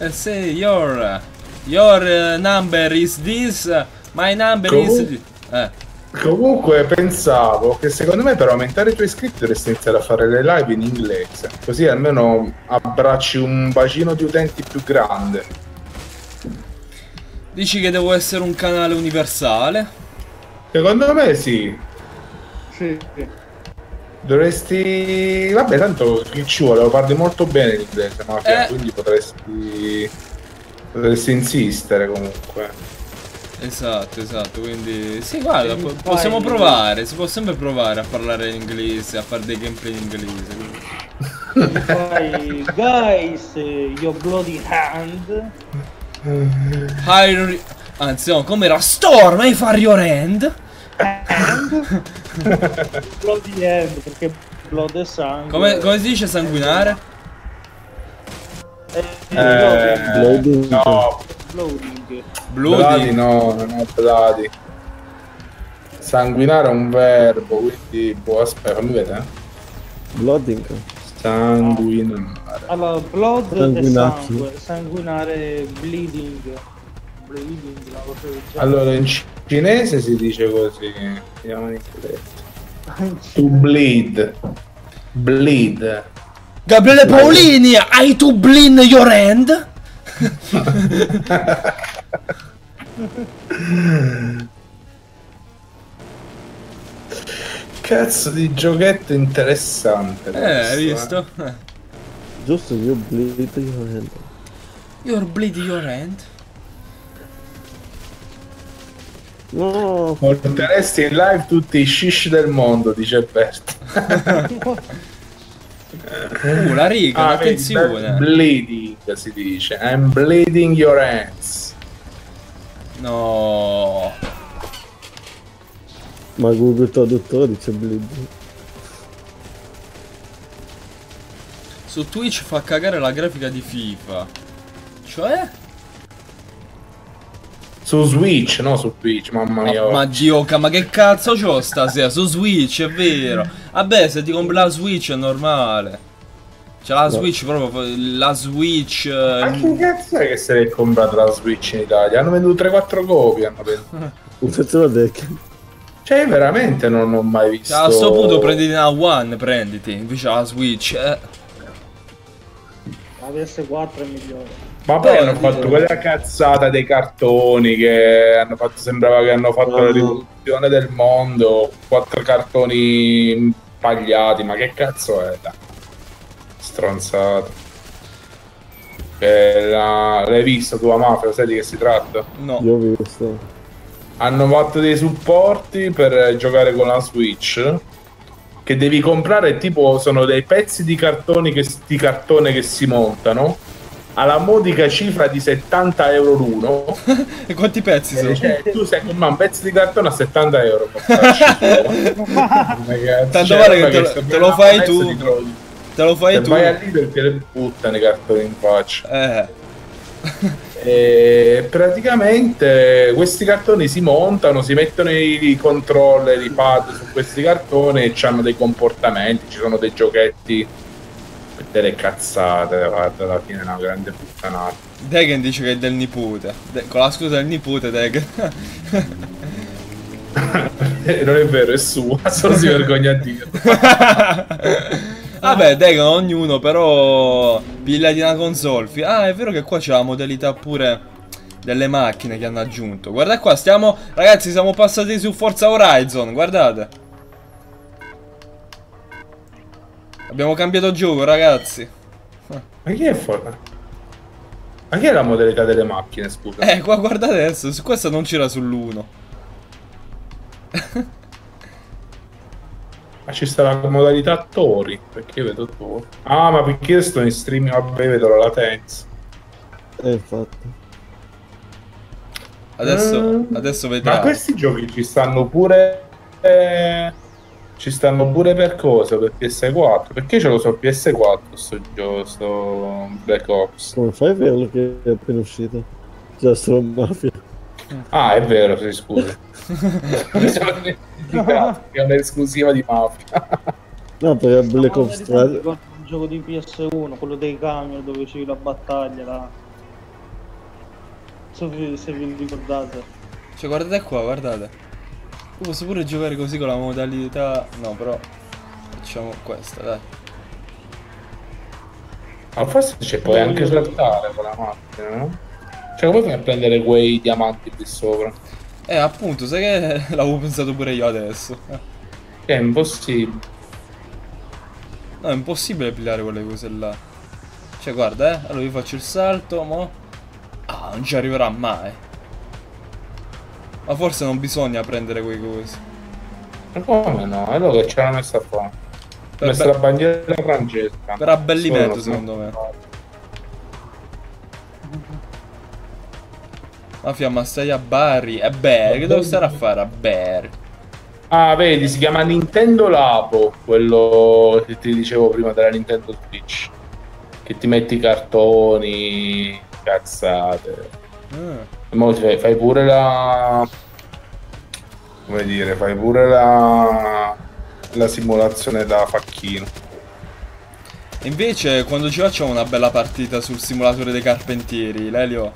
[SPEAKER 1] Uh, say your uh, your uh, number is this, uh, my number is this. Eh,
[SPEAKER 10] Comunque pensavo che secondo me per aumentare i tuoi iscritti dovresti iniziare a fare le live in inglese, così almeno abbracci un bacino di utenti più grande.
[SPEAKER 1] dici che devo essere un canale universale?
[SPEAKER 10] Secondo me sì,
[SPEAKER 5] sì, sì.
[SPEAKER 10] dovresti... Vabbè, tanto che ci vuole, lo parli molto bene l'inglese, Mafia,
[SPEAKER 1] Eh.
[SPEAKER 10] quindi potresti... potresti insistere comunque.
[SPEAKER 1] Esatto, esatto, quindi sì, guarda, po- possiamo provare, si può sempre provare a parlare in inglese, a fare dei gameplay in inglese. quindi-
[SPEAKER 5] guys, your bloody hand.
[SPEAKER 1] Hire... Anzi, no, com'era? Storm, hai fare your hand?
[SPEAKER 5] bloody hand, perché blood e sangue.
[SPEAKER 1] Come, come si dice sanguinare?
[SPEAKER 5] Eh,
[SPEAKER 10] Eh,
[SPEAKER 2] Blooding.
[SPEAKER 10] no,
[SPEAKER 5] Blooding.
[SPEAKER 10] Bloody
[SPEAKER 1] Bloody?
[SPEAKER 10] no, non è bloody. Sanguinare è un verbo, quindi boh, aspetta, fammi vedere.
[SPEAKER 2] Blooding.
[SPEAKER 10] Sanguinare.
[SPEAKER 5] Allora, blood e
[SPEAKER 2] Sanguinacchi.
[SPEAKER 5] sangue, sanguinare, bleeding. Bleeding, una cosa del genere.
[SPEAKER 10] Allora, in cinese si dice così. Vediamo in inglese. To bleed. Bleed.
[SPEAKER 1] Gabriele Paolini, hai to blin your hand?
[SPEAKER 10] Cazzo di giochetto interessante.
[SPEAKER 1] Eh, hai visto? Eh.
[SPEAKER 2] Giusto, io bleed your hand.
[SPEAKER 1] You're bleeding your hand?
[SPEAKER 2] No,
[SPEAKER 10] Porteresti in live tutti i shish del mondo, dice Bert.
[SPEAKER 1] Uh, la riga,
[SPEAKER 10] Ah,
[SPEAKER 1] attenzione.
[SPEAKER 10] bleeding si dice. I'm bleeding your hands.
[SPEAKER 1] No.
[SPEAKER 2] ma Google Traduttore dice bleed.
[SPEAKER 1] Su Twitch fa cagare la grafica di FIFA. Cioè?
[SPEAKER 10] Su Switch, no su Twitch, mamma mia.
[SPEAKER 1] Ma, ma Gioca, ma che cazzo c'ho stasera? Su Switch, è vero. Vabbè, se ti compri la Switch è normale. C'è la Switch proprio, la Switch... eh,
[SPEAKER 10] Ma che cazzo è che se l'è comprato la Switch in Italia? Hanno venduto 3-4 copie, hanno venduto. Cioè, veramente non ho mai visto.
[SPEAKER 1] Cioè, a sto punto prenditi una One, prenditi, invece la Switch. Eh.
[SPEAKER 5] La PS4 è migliore.
[SPEAKER 10] Ma poi
[SPEAKER 1] Eh,
[SPEAKER 10] hanno fatto
[SPEAKER 1] dicevo.
[SPEAKER 10] quella cazzata dei cartoni che hanno fatto, sembrava che hanno fatto la rivoluzione del mondo. Quattro cartoni pagliati, ma che cazzo è? Dai. Stronzato. Eh, la- L'hai visto tu a Mafia? Sai di che si tratta?
[SPEAKER 1] No.
[SPEAKER 2] Io ho visto.
[SPEAKER 10] Hanno fatto dei supporti per giocare con la Switch che devi comprare tipo sono dei pezzi di cartoni che, di cartone che si montano alla modica cifra di 70 euro l'uno
[SPEAKER 1] E quanti pezzi sono?
[SPEAKER 10] cioè, tu sai comprare un pezzo di cartone a 70 euro
[SPEAKER 1] Tanto vale che te, lo- te lo fai tu. Te lo fai
[SPEAKER 10] se
[SPEAKER 1] tu.
[SPEAKER 10] vai a Lidl te le buttano i cartoni in faccia
[SPEAKER 1] Eh.
[SPEAKER 10] E praticamente questi cartoni si montano, si mettono i, i controller, i pad su questi cartoni e hanno dei comportamenti, ci sono dei giochetti, delle cazzate, guarda, alla fine è una grande puttanata.
[SPEAKER 1] Degen dice che è del nipote. De- con la scusa del nipote, Degen.
[SPEAKER 10] Eh, non è vero, è sua, solo si vergogna a dirlo.
[SPEAKER 1] Vabbè, Degen, ognuno però piglia di una console. Ah, è vero che qua c'è la modalità pure delle macchine che hanno aggiunto. Guarda qua, stiamo... Ragazzi, siamo passati su Forza Horizon, guardate. Abbiamo cambiato gioco, ragazzi.
[SPEAKER 10] Ma chi è fuori? Ma chi è la modalità delle macchine, scusa?
[SPEAKER 1] Eh, qua guardate adesso, su questa non c'era sull'1.
[SPEAKER 10] Ma ci sta la modalità attori, perché io vedo Tori. Ah, ma perché io sto in streaming, vabbè, vedo la latenza.
[SPEAKER 2] Eh, infatti.
[SPEAKER 1] Adesso, adesso
[SPEAKER 10] Ma
[SPEAKER 1] vedrà.
[SPEAKER 10] questi giochi ci stanno pure. eh, ci stanno pure per cosa? Per PS4? Perché ce lo so PS4 sto gioco, sto Black Ops.
[SPEAKER 2] Come fai a vederlo che è appena uscito? Già solo mafia.
[SPEAKER 10] Ah, è vero, sì, scusa. Mi sono dimenticato che è un'esclusiva di mafia.
[SPEAKER 2] No, perché Black Ops 3...
[SPEAKER 5] Ricordo un gioco di PS1, quello dei camion dove c'è la battaglia là. So vi- se vi ricordate.
[SPEAKER 1] Cioè, guardate qua, guardate. Posso pure giocare così con la modalità... No, però... Facciamo questa, dai.
[SPEAKER 10] Ma forse ci puoi anche saltare con la macchina, no? Cioè, come fai a prendere quei diamanti qui sopra?
[SPEAKER 1] Eh, appunto, sai che l'avevo pensato pure io adesso.
[SPEAKER 10] È impossibile.
[SPEAKER 1] No, è impossibile pigliare quelle cose là. Cioè, guarda, eh. Allora io faccio il salto, mo... Ah, non ci arriverà mai. Ma forse non bisogna prendere quei cosi.
[SPEAKER 10] Ma come no? Allora che ce l'hanno messa qua?
[SPEAKER 1] Per-
[SPEAKER 10] messa la bandiera francese.
[SPEAKER 1] Per abbellimento, secondo me. Mafia, ma stai a Bari? E beh, che devo stare a fare a Bari?
[SPEAKER 10] Ah, vedi, si chiama Nintendo Labo, quello che ti dicevo prima della Nintendo Switch. Che ti metti i cartoni, cazzate.
[SPEAKER 1] Ah.
[SPEAKER 10] E fai, pure la... Come dire, fai pure la... La simulazione da facchino.
[SPEAKER 1] Invece quando ci facciamo una bella partita sul simulatore dei carpentieri, Lelio?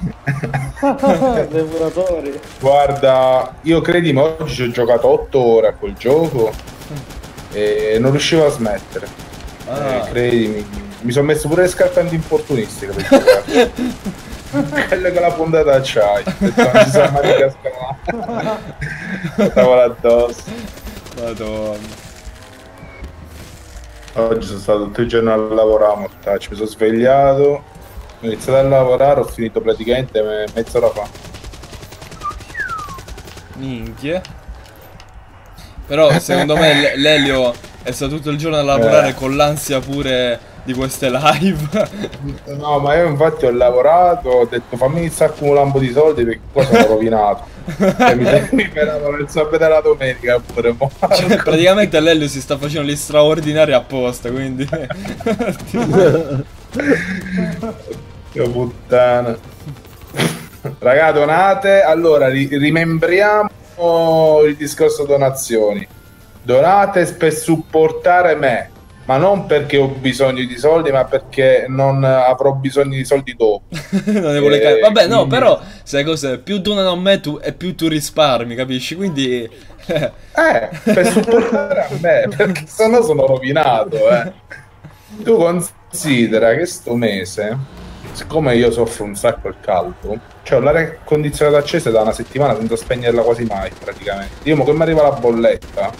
[SPEAKER 5] Depuratori.
[SPEAKER 10] Guarda, io credimi, oggi ci ho giocato 8 ore a quel gioco e non riuscivo a smettere.
[SPEAKER 1] Ah.
[SPEAKER 10] Eh, credimi, mi sono messo pure le scarpe antinfortunistiche per giocare. Quelle con la punta d'acciaio. Non ci sono mai cascato. Stavo addosso.
[SPEAKER 1] Madonna.
[SPEAKER 10] Oggi sono stato tutto il giorno a lavorare, mortacci. Mi sono svegliato, ho iniziato a lavorare, ho finito praticamente me- mezz'ora fa.
[SPEAKER 1] Minchia. Però secondo me Lelio è stato tutto il giorno a lavorare
[SPEAKER 10] Eh.
[SPEAKER 1] con l'ansia pure di queste live.
[SPEAKER 10] No, ma io infatti ho lavorato, ho detto fammi iniziare a accumulare un po' di soldi perché qua sono rovinato. Cioè, mi, speravano il sabato della domenica pure.
[SPEAKER 1] Cioè, praticamente Lelio si sta facendo gli straordinari apposta, quindi...
[SPEAKER 10] Che puttana. Raga, donate. Allora, ri- rimembriamo il discorso donazioni. Donate per supportare me. Ma non perché ho bisogno di soldi, ma perché non avrò bisogno di soldi dopo.
[SPEAKER 1] non ne vuole
[SPEAKER 10] Eh,
[SPEAKER 1] ca- Vabbè, no,
[SPEAKER 10] quindi-
[SPEAKER 1] però, sai cos'è? Più donano a me tu, e più tu risparmi, capisci? Quindi...
[SPEAKER 10] Eh, per supportare a me, perché sennò sono rovinato, eh. Tu considera che sto mese, siccome io soffro un sacco il caldo, cioè ho l'aria condizionata accesa da una settimana senza spegnerla quasi mai, praticamente. Io, mi arriva la bolletta,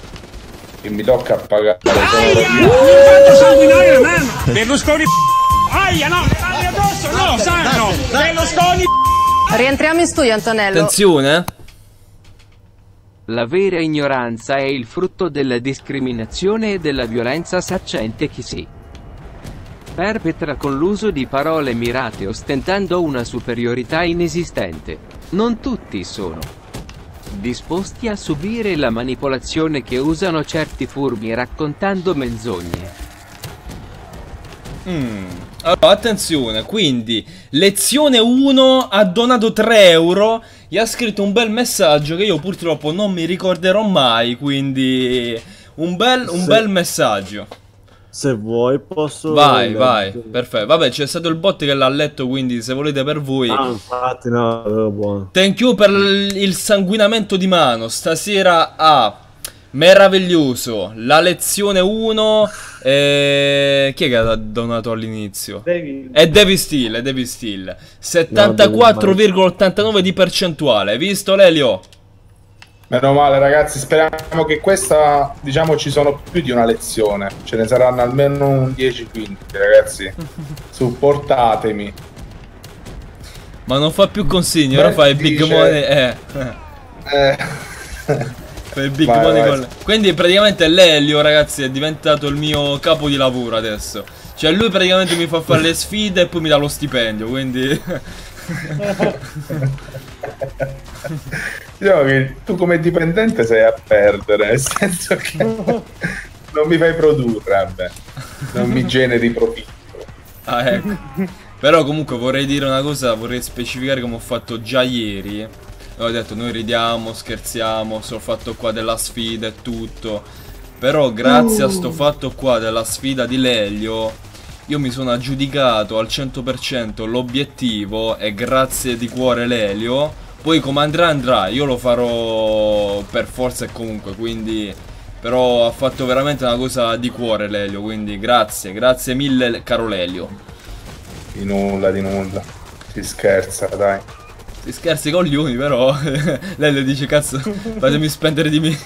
[SPEAKER 10] che mi tocca pagare, sono rovinato.
[SPEAKER 6] Fatto sanguinare la mano! Berlusconi Aia no! Sali addosso! No, sanno! Berlusconi
[SPEAKER 7] Rientriamo in studio, Antonello.
[SPEAKER 1] Attenzione.
[SPEAKER 8] La vera ignoranza è il frutto della discriminazione e della violenza saccente chi si perpetra con l'uso di parole mirate ostentando una superiorità inesistente. Non tutti sono disposti a subire la manipolazione che usano certi furbi raccontando menzogne.
[SPEAKER 1] Mm. Allora, attenzione, quindi, lezione 1 ha donato 3 euro, gli ha scritto un bel messaggio che io purtroppo non mi ricorderò mai, quindi... Un bel, un
[SPEAKER 2] Se-
[SPEAKER 1] bel messaggio.
[SPEAKER 2] Se vuoi posso...
[SPEAKER 1] Vai, vai, perfetto. Vabbè, c'è stato il bot che l'ha letto, quindi se volete per voi...
[SPEAKER 2] Ah, infatti, no, era buono.
[SPEAKER 1] Thank you per il sanguinamento di mano. Stasera a meraviglioso. La lezione 1. eh, Chi è che ha donato all'inizio? È Devi Steel, è Devi Steel. 74,89 di percentuale. Hai visto Lelio?
[SPEAKER 10] Meno male ragazzi, speriamo che questa, diciamo, ci sono più di una lezione. Ce ne saranno almeno un 10-15 ragazzi. Supportatemi.
[SPEAKER 1] Ma non fa più consigli, ora fa il big
[SPEAKER 10] dice-
[SPEAKER 1] money. Eh.
[SPEAKER 10] Eh.
[SPEAKER 1] Fa il big
[SPEAKER 10] Vai,
[SPEAKER 1] money
[SPEAKER 10] vai.
[SPEAKER 1] con- Quindi praticamente Lelio, ragazzi, è diventato il mio capo di lavoro adesso. Cioè lui praticamente mi fa fare le sfide e poi mi dà lo stipendio, quindi...
[SPEAKER 10] Diciamo che tu come dipendente sei a perdere, nel senso che non mi fai produrre, vabbè. Non mi generi profitto.
[SPEAKER 1] Ah, ecco. Però comunque vorrei dire una cosa, vorrei specificare come ho fatto già ieri. Ho detto noi ridiamo, scherziamo, sto fatto qua della sfida e tutto. Però grazie a sto fatto qua della sfida di Lelio, io mi sono aggiudicato al 100% l'obiettivo e grazie di cuore Lelio. Poi come andrà andrà, io lo farò per forza e comunque, quindi... Però ha fatto veramente una cosa di cuore Lelio, quindi grazie, grazie mille caro Lelio.
[SPEAKER 10] Di nulla, di nulla. Si scherza, dai.
[SPEAKER 1] Si scherzi con gli uni, però Lelio dice cazzo, fatemi spendere di me.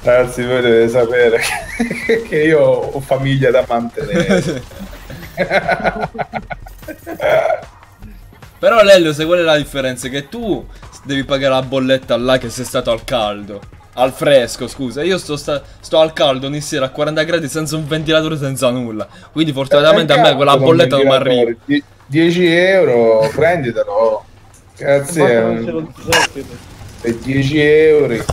[SPEAKER 10] Ragazzi, voi dovete sapere che, che io ho famiglia da mantenere.
[SPEAKER 1] Però Lelio, sai qual è la differenza? Che tu devi pagare la bolletta là che sei stato al caldo. Al fresco, scusa. Io sto, sta- sto al caldo ogni sera a 40 gradi senza un ventilatore, senza nulla. Quindi fortunatamente a me quella bolletta non mi arriva.
[SPEAKER 10] Die- 10 euro, prenditelo. Grazie. Per 10 euro.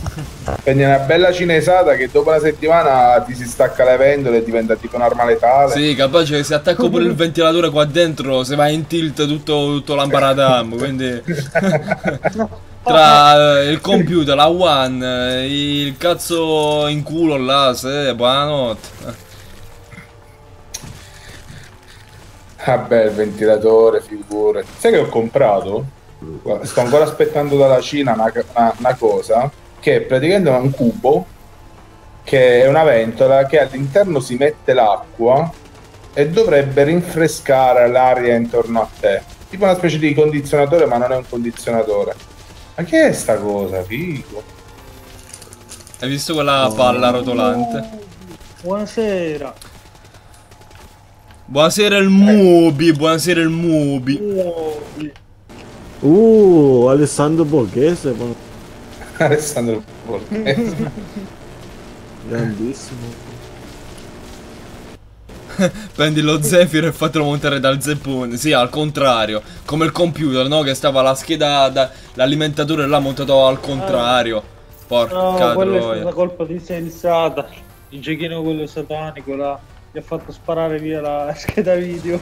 [SPEAKER 10] Prendi una bella cinesata che dopo una settimana ti si stacca le vendole e diventa tipo un'arma letale.
[SPEAKER 1] Sì, capace che se attacco pure il ventilatore qua dentro, se va in tilt tutto, tutto l'ambaradam, quindi... Tra eh, il computer, la one, eh, il cazzo in culo là, se, buonanotte.
[SPEAKER 10] Vabbè, il ventilatore, figure. Sai che ho comprato? Guarda, Sto ancora aspettando dalla Cina una, una- una cosa che è praticamente un cubo che è una ventola che all'interno si mette l'acqua e dovrebbe rinfrescare l'aria intorno a te. Tipo una specie di condizionatore, ma non è un condizionatore. Ma che è sta cosa, figo?
[SPEAKER 1] Hai visto quella palla rotolante?
[SPEAKER 5] Buonasera.
[SPEAKER 1] Buonasera il Mubi, buonasera il Mubi.
[SPEAKER 2] Uh, Alessandro Borghese, ma-
[SPEAKER 10] Alessandro Borghese.
[SPEAKER 2] grandissimo.
[SPEAKER 1] Prendi lo Zephyr e fatelo montare dal zeppone. Sì, al contrario. Come il computer, no? Che stava la scheda, da- l'alimentatore là montato al contrario. Porca
[SPEAKER 5] No, quella è stata colpa di Sensata. Il giochino quello satanico là. Gli ha fatto sparare via la scheda video.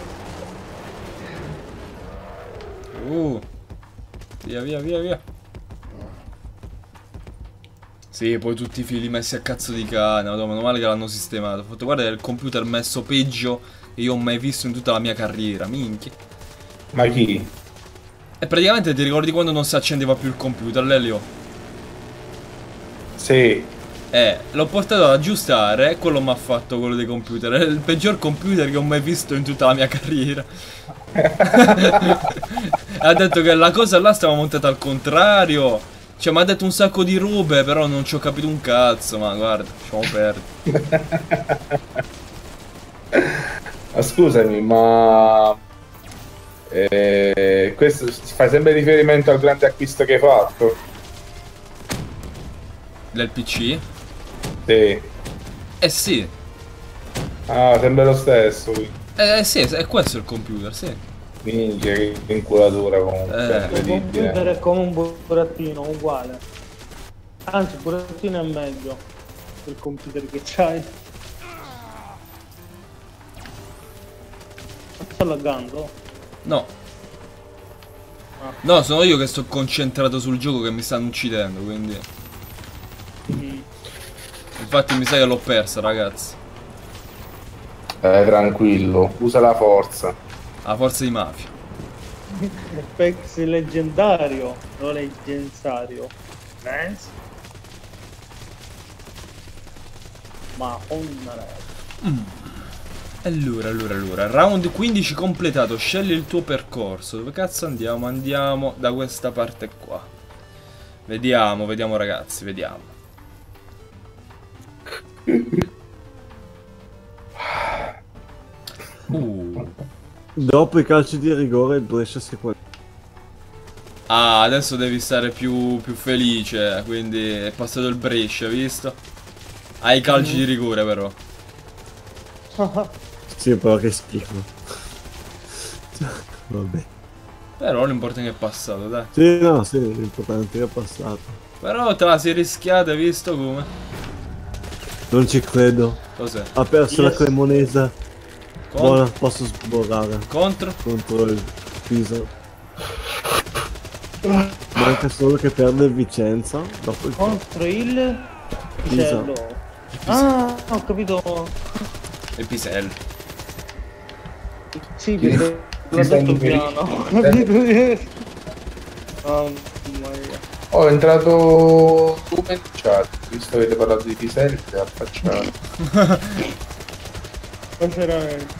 [SPEAKER 1] Uh. Via, via, via, via. Sì, poi tutti i fili messi a cazzo di cane. Madonna, meno male che l'hanno sistemato. Ho fatto guarda è il computer messo peggio che io ho mai visto in tutta la mia carriera. Minchia.
[SPEAKER 10] Ma chi?
[SPEAKER 1] E praticamente ti ricordi quando non si accendeva più il computer, Lelio?
[SPEAKER 10] Sì.
[SPEAKER 1] Eh, l'ho portato ad aggiustare e quello mi ha fatto quello dei computer. È il peggior computer che ho mai visto in tutta la mia carriera. Ha detto che la cosa là stava montata al contrario. Cioè, mi ha detto un sacco di robe, però non ci ho capito un cazzo. Ma guarda, lasciamo perdere.
[SPEAKER 10] Ma scusami, ma eh, questo fa sempre riferimento al grande acquisto che hai fatto?
[SPEAKER 1] Del PC?
[SPEAKER 10] Sì.
[SPEAKER 1] Eh sì.
[SPEAKER 10] Ah, sembra lo stesso. quindi.
[SPEAKER 1] Eh sì, è questo il computer, sì.
[SPEAKER 10] Minchia, che inculatura comunque.
[SPEAKER 1] Eh.
[SPEAKER 5] Il computer è come un burattino, uguale. Anzi, il burattino è meglio del computer che c'hai. Sto laggando?
[SPEAKER 1] No. No, sono io che sto concentrato sul gioco che mi stanno uccidendo, quindi... Infatti mi sa che l'ho persa, ragazzi.
[SPEAKER 10] Eh, tranquillo, usa la forza.
[SPEAKER 1] La forza di mafia.
[SPEAKER 5] Pex leggendario, non leggendario. Nice. Ma onna
[SPEAKER 1] Allora, allora, allora. Round 15 completato. Scegli il tuo percorso. Dove cazzo andiamo? Andiamo da questa parte qua. Vediamo, vediamo ragazzi, vediamo. Uh.
[SPEAKER 2] Dopo i calci di rigore il Brescia si qualifica.
[SPEAKER 1] Ah, adesso devi stare più, più felice. Quindi è passato il Brescia, visto? Hai i calci di rigore, però.
[SPEAKER 2] Sì, però che schifo. Vabbè.
[SPEAKER 1] Però l'importante è che è passato, dai.
[SPEAKER 2] Sì, no, sì, l'importante è che è passato.
[SPEAKER 1] Però te la sei rischiata, hai visto come?
[SPEAKER 2] Non ci credo.
[SPEAKER 1] Cos'è?
[SPEAKER 2] Ha perso la
[SPEAKER 1] Yes.
[SPEAKER 2] Cremonese.
[SPEAKER 1] Con-
[SPEAKER 2] Buona, posso sborrare.
[SPEAKER 1] Contro?
[SPEAKER 2] Contro il Pisa. Manca solo che perde il Vicenza. Dopo il
[SPEAKER 5] Contro il. Pisello. Ah, ho capito.
[SPEAKER 1] E Pisello.
[SPEAKER 5] Sì, perché
[SPEAKER 10] sta
[SPEAKER 5] detto piano. Ho
[SPEAKER 10] pericolo?
[SPEAKER 5] capito. Oh.
[SPEAKER 10] Oh, è entrato tu in chat, visto che avete parlato di Piselli, ti ha affacciato.
[SPEAKER 5] Ma veramente.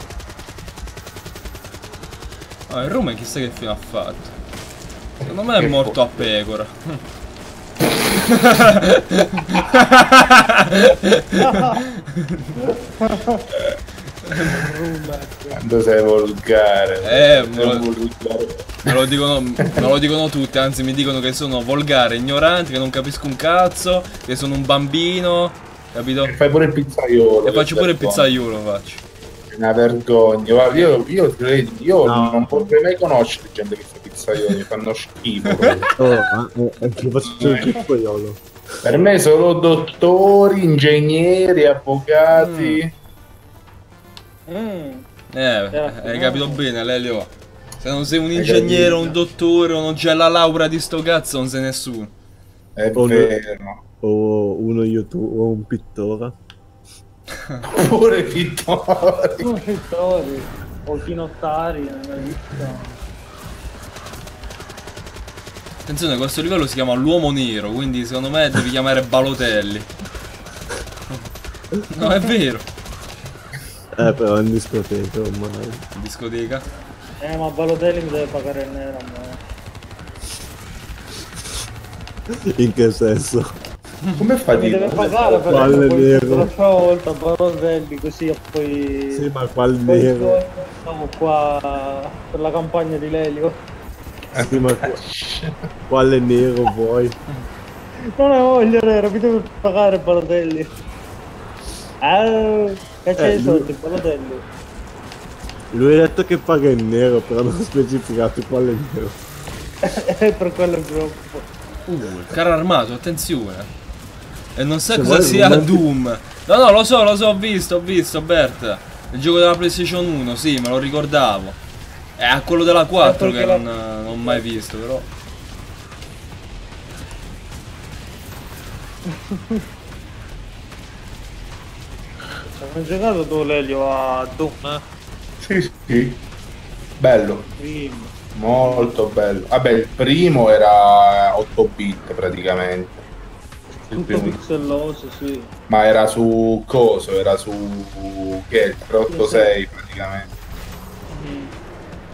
[SPEAKER 1] Ah, il Roma chissà che fine ha fatto. Secondo me è morto a pecora.
[SPEAKER 10] Quando sei volgare.
[SPEAKER 1] Eh, me lo,
[SPEAKER 10] volgare.
[SPEAKER 1] me lo dicono, me lo dicono tutti, anzi mi dicono che sono volgare, ignorante, che non capisco un cazzo, che sono un bambino, capito?
[SPEAKER 10] E fai pure il pizzaiolo.
[SPEAKER 1] E faccio pure il
[SPEAKER 10] vergogna.
[SPEAKER 1] pizzaiolo, faccio.
[SPEAKER 10] Una vergogna. Guarda, io, io, io non potrei mai conoscere gente che fa pizzaioli, fanno schifo.
[SPEAKER 2] Oh, ma eh, anche faccio il pizzaiolo.
[SPEAKER 10] per me solo dottori, ingegneri, avvocati.
[SPEAKER 5] Mm.
[SPEAKER 1] Eh, hai capito bene, Lelio. Se non sei un ingegnere, un dottore o non c'è la laurea di sto cazzo, non sei nessuno.
[SPEAKER 10] È
[SPEAKER 2] O,
[SPEAKER 10] vero.
[SPEAKER 2] o uno youtuber o un pittore.
[SPEAKER 10] Pure pittori.
[SPEAKER 5] Sono pittori o chinottari nella vita.
[SPEAKER 1] Attenzione, questo livello si chiama l'uomo nero, quindi secondo me devi chiamare Balotelli. No, è vero.
[SPEAKER 2] Eh, però è in discoteca ormai.
[SPEAKER 1] In discoteca.
[SPEAKER 5] Eh, ma Balotelli mi deve pagare il nero a me.
[SPEAKER 2] In che senso?
[SPEAKER 10] Come fa
[SPEAKER 5] Mi deve
[SPEAKER 10] di
[SPEAKER 5] pagare per
[SPEAKER 2] Palle nero.
[SPEAKER 5] la prossima volta Balotelli così e poi...
[SPEAKER 2] Sì, ma qual nero?
[SPEAKER 5] Siamo qua per la campagna di Lelio.
[SPEAKER 2] Sì, ma qua- quale nero vuoi?
[SPEAKER 5] Non ne voglio nero, mi deve pagare Balotelli. Ah, che c'è
[SPEAKER 2] Eh,
[SPEAKER 5] i
[SPEAKER 2] lui-
[SPEAKER 5] soldi Balotelli.
[SPEAKER 2] Lui ha detto che paga in nero, però non ha specificato quale nero.
[SPEAKER 5] E per quello è troppo.
[SPEAKER 1] Uh, il carro armato, attenzione. E non sa
[SPEAKER 2] Se
[SPEAKER 1] cosa
[SPEAKER 2] vuoi,
[SPEAKER 1] sia
[SPEAKER 2] momenti-
[SPEAKER 1] Doom. No, no, lo so, lo so, ho visto, ho visto, Bert. Il gioco della PlayStation 1, sì, me lo ricordavo. È a quello della 4
[SPEAKER 5] perché
[SPEAKER 1] che
[SPEAKER 5] la-
[SPEAKER 1] non, non ho mai visto, però.
[SPEAKER 5] Hai giocato tu Lelio a Doom? eh?
[SPEAKER 10] Sì, sì. Bello,
[SPEAKER 5] Prima.
[SPEAKER 10] molto bello. Vabbè, il primo era 8 bit praticamente. Il
[SPEAKER 5] Tutto pixelloso, sì.
[SPEAKER 10] Ma era su coso, era su che è il 386 praticamente.
[SPEAKER 5] Mm.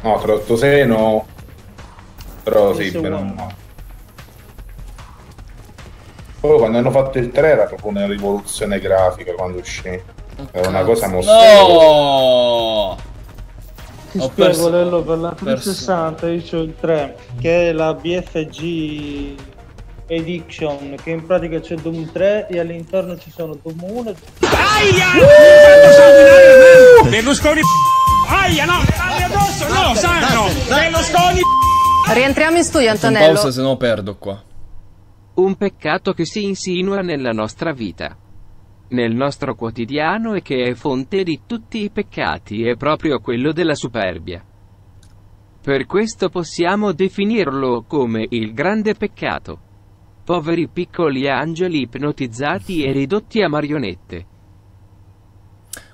[SPEAKER 10] No, 386 no. Però sì, però no. Poi quando hanno fatto il 3 era proprio una rivoluzione grafica quando uscì. Era una cosa mostruosa.
[SPEAKER 1] No!
[SPEAKER 5] Ti
[SPEAKER 1] Ho
[SPEAKER 5] spiego
[SPEAKER 1] perso-
[SPEAKER 5] Lello per la
[SPEAKER 1] perso.
[SPEAKER 5] 360 io c'ho il 3 che è la BFG Edition che in pratica c'è Doom 3 e all'interno ci sono Doom 1 e
[SPEAKER 6] Aia! Mi fatto sanguinare la mano! Berlusconi Aia no! Sangue addosso! No, sanno! Berlusconi
[SPEAKER 7] Rientriamo in studio,
[SPEAKER 1] Metto in
[SPEAKER 7] Antonello.
[SPEAKER 1] pausa se no perdo qua.
[SPEAKER 8] Un peccato che si insinua nella nostra vita. Nel nostro quotidiano e che è fonte di tutti i peccati è proprio quello della superbia. Per questo possiamo definirlo come il grande peccato. Poveri piccoli angeli ipnotizzati e ridotti a marionette.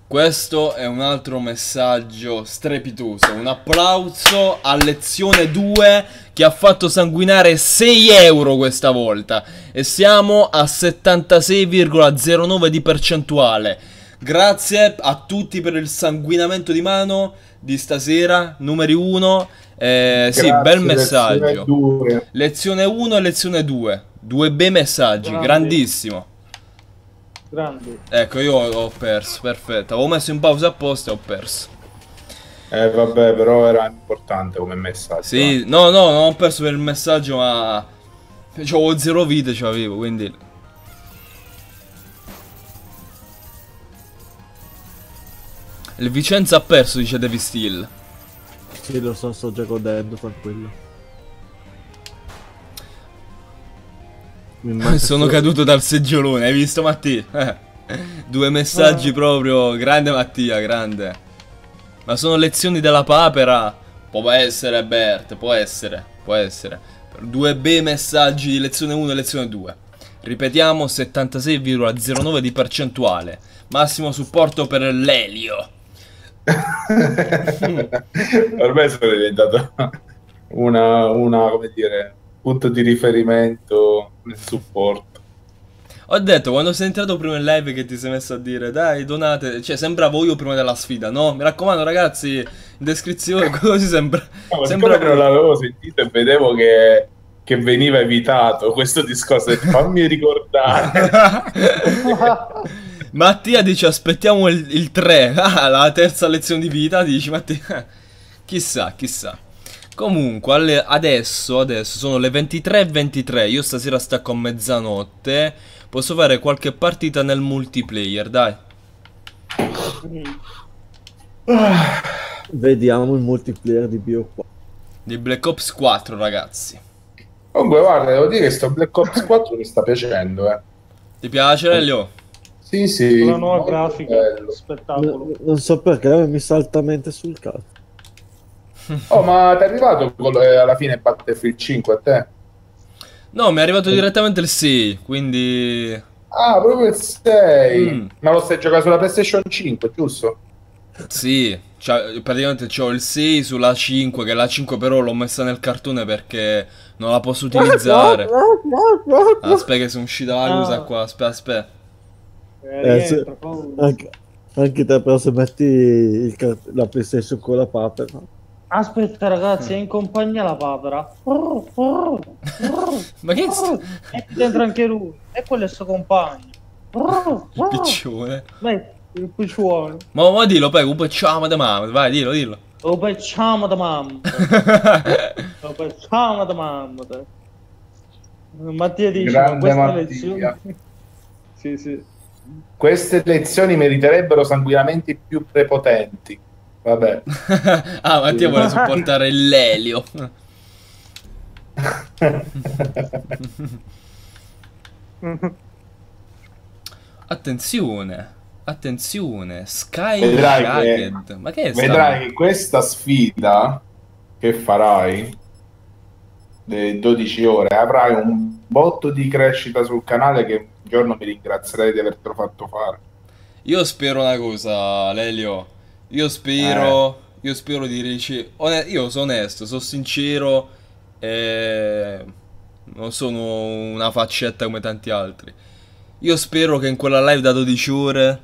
[SPEAKER 1] Questo è un altro messaggio strepitoso. Un applauso a lezione 2 che ha fatto sanguinare 6 euro questa volta. E siamo a 76,09 di percentuale. Grazie a tutti per il sanguinamento di mano di stasera, numeri 1. Eh, sì, bel messaggio. Lezione 1 e lezione 2. Due bei messaggi,
[SPEAKER 5] Grandi.
[SPEAKER 1] grandissimo.
[SPEAKER 5] grandi.
[SPEAKER 1] Ecco, io ho perso, perfetto. Avevo messo in pausa apposta e ho perso.
[SPEAKER 10] Eh vabbè, però era importante come messaggio.
[SPEAKER 1] Sì, no, no, non ho perso per il messaggio, ma... C'avevo zero vite, c'avevo, quindi... Il Vicenza ha perso, dice David Steele.
[SPEAKER 2] Sì, lo so, sto già godendo, tranquillo.
[SPEAKER 1] Sono caduto dal seggiolone, hai visto Mattia? Due messaggi proprio... Grande Mattia, grande. Ma sono lezioni della papera? Può essere, Bert, può essere, può essere. Due bei messaggi di lezione 1 e lezione 2. Ripetiamo, 76,09 di percentuale. Massimo supporto per l'elio.
[SPEAKER 10] Ormai sono diventato una, una, come dire, punto di riferimento nel supporto.
[SPEAKER 1] Ho detto, quando sei entrato prima in live che ti sei messo a dire, dai, donate, cioè sembravo io prima della sfida, no? Mi raccomando ragazzi, in descrizione, così sembra...
[SPEAKER 10] No,
[SPEAKER 1] sembra
[SPEAKER 10] siccome non l'avevo sentito e vedevo che, che veniva evitato questo discorso, fammi ricordare.
[SPEAKER 1] Mattia dice aspettiamo il, il 3, ah, la terza lezione di vita, dici Mattia, chissà, chissà. Comunque, alle- adesso, adesso sono le 23.23, io stasera stacco a mezzanotte, posso fare qualche partita nel multiplayer, dai.
[SPEAKER 2] Vediamo il multiplayer di Bio qua.
[SPEAKER 1] Di Black Ops 4, ragazzi.
[SPEAKER 10] Comunque, guarda, devo dire che sto Black Ops 4 mi sta piacendo, eh.
[SPEAKER 1] Ti piace, Lelio?
[SPEAKER 10] Sì, sì.
[SPEAKER 5] La nuova grafica,
[SPEAKER 10] bello.
[SPEAKER 5] spettacolo.
[SPEAKER 2] Non, non so perché mi salta mente sul cazzo.
[SPEAKER 10] Oh, ma ti è arrivato quello- eh, alla fine Battlefield 5 a te?
[SPEAKER 1] No, mi è arrivato direttamente il 6, quindi...
[SPEAKER 10] Ah, proprio il 6.
[SPEAKER 1] Mm.
[SPEAKER 10] Ma lo stai giocando sulla PlayStation 5, giusto?
[SPEAKER 1] Sì, cioè, praticamente c'ho il 6 sulla 5, che la 5 però l'ho messa nel cartone perché non la posso utilizzare. Aspetta che sono uscita la cosa
[SPEAKER 5] Ah.
[SPEAKER 1] qua, aspetta, aspetta.
[SPEAKER 5] Eh,
[SPEAKER 2] Eh, se- anche, anche te però se metti il la PlayStation con la papera.
[SPEAKER 5] Aspetta ragazzi, è in compagnia la papera.
[SPEAKER 1] Ma che sta...
[SPEAKER 5] E dentro anche lui. E quello è il suo compagno.
[SPEAKER 1] Il piccione.
[SPEAKER 5] Vai, il piccione.
[SPEAKER 1] Ma, ma dillo, poi, un picciamo da mamma, vai, dillo, dillo.
[SPEAKER 5] Lo facciamo da mamma. Lo facciamo da mamma. Mattia dice,
[SPEAKER 10] Grande
[SPEAKER 5] questa
[SPEAKER 10] Mattia.
[SPEAKER 5] lezione... Sì, sì.
[SPEAKER 10] Queste lezioni meriterebbero sanguinamenti più prepotenti. Vabbè.
[SPEAKER 1] ah, Mattia vuole supportare il Lelio. Attenzione, attenzione, Sky
[SPEAKER 10] Vedrai
[SPEAKER 1] Jacket.
[SPEAKER 10] che,
[SPEAKER 1] Ma che è sta-
[SPEAKER 10] vedrai che questa sfida che farai delle 12 ore avrai un botto di crescita sul canale che un giorno mi ringrazierai di avertelo fatto fare.
[SPEAKER 1] Io spero una cosa, Lelio. Io
[SPEAKER 10] Eh.
[SPEAKER 1] spero. Io spero di ricevere. Io sono onesto, sono sincero. E. Non sono una faccetta come tanti altri. Io spero che in quella live da 12 ore.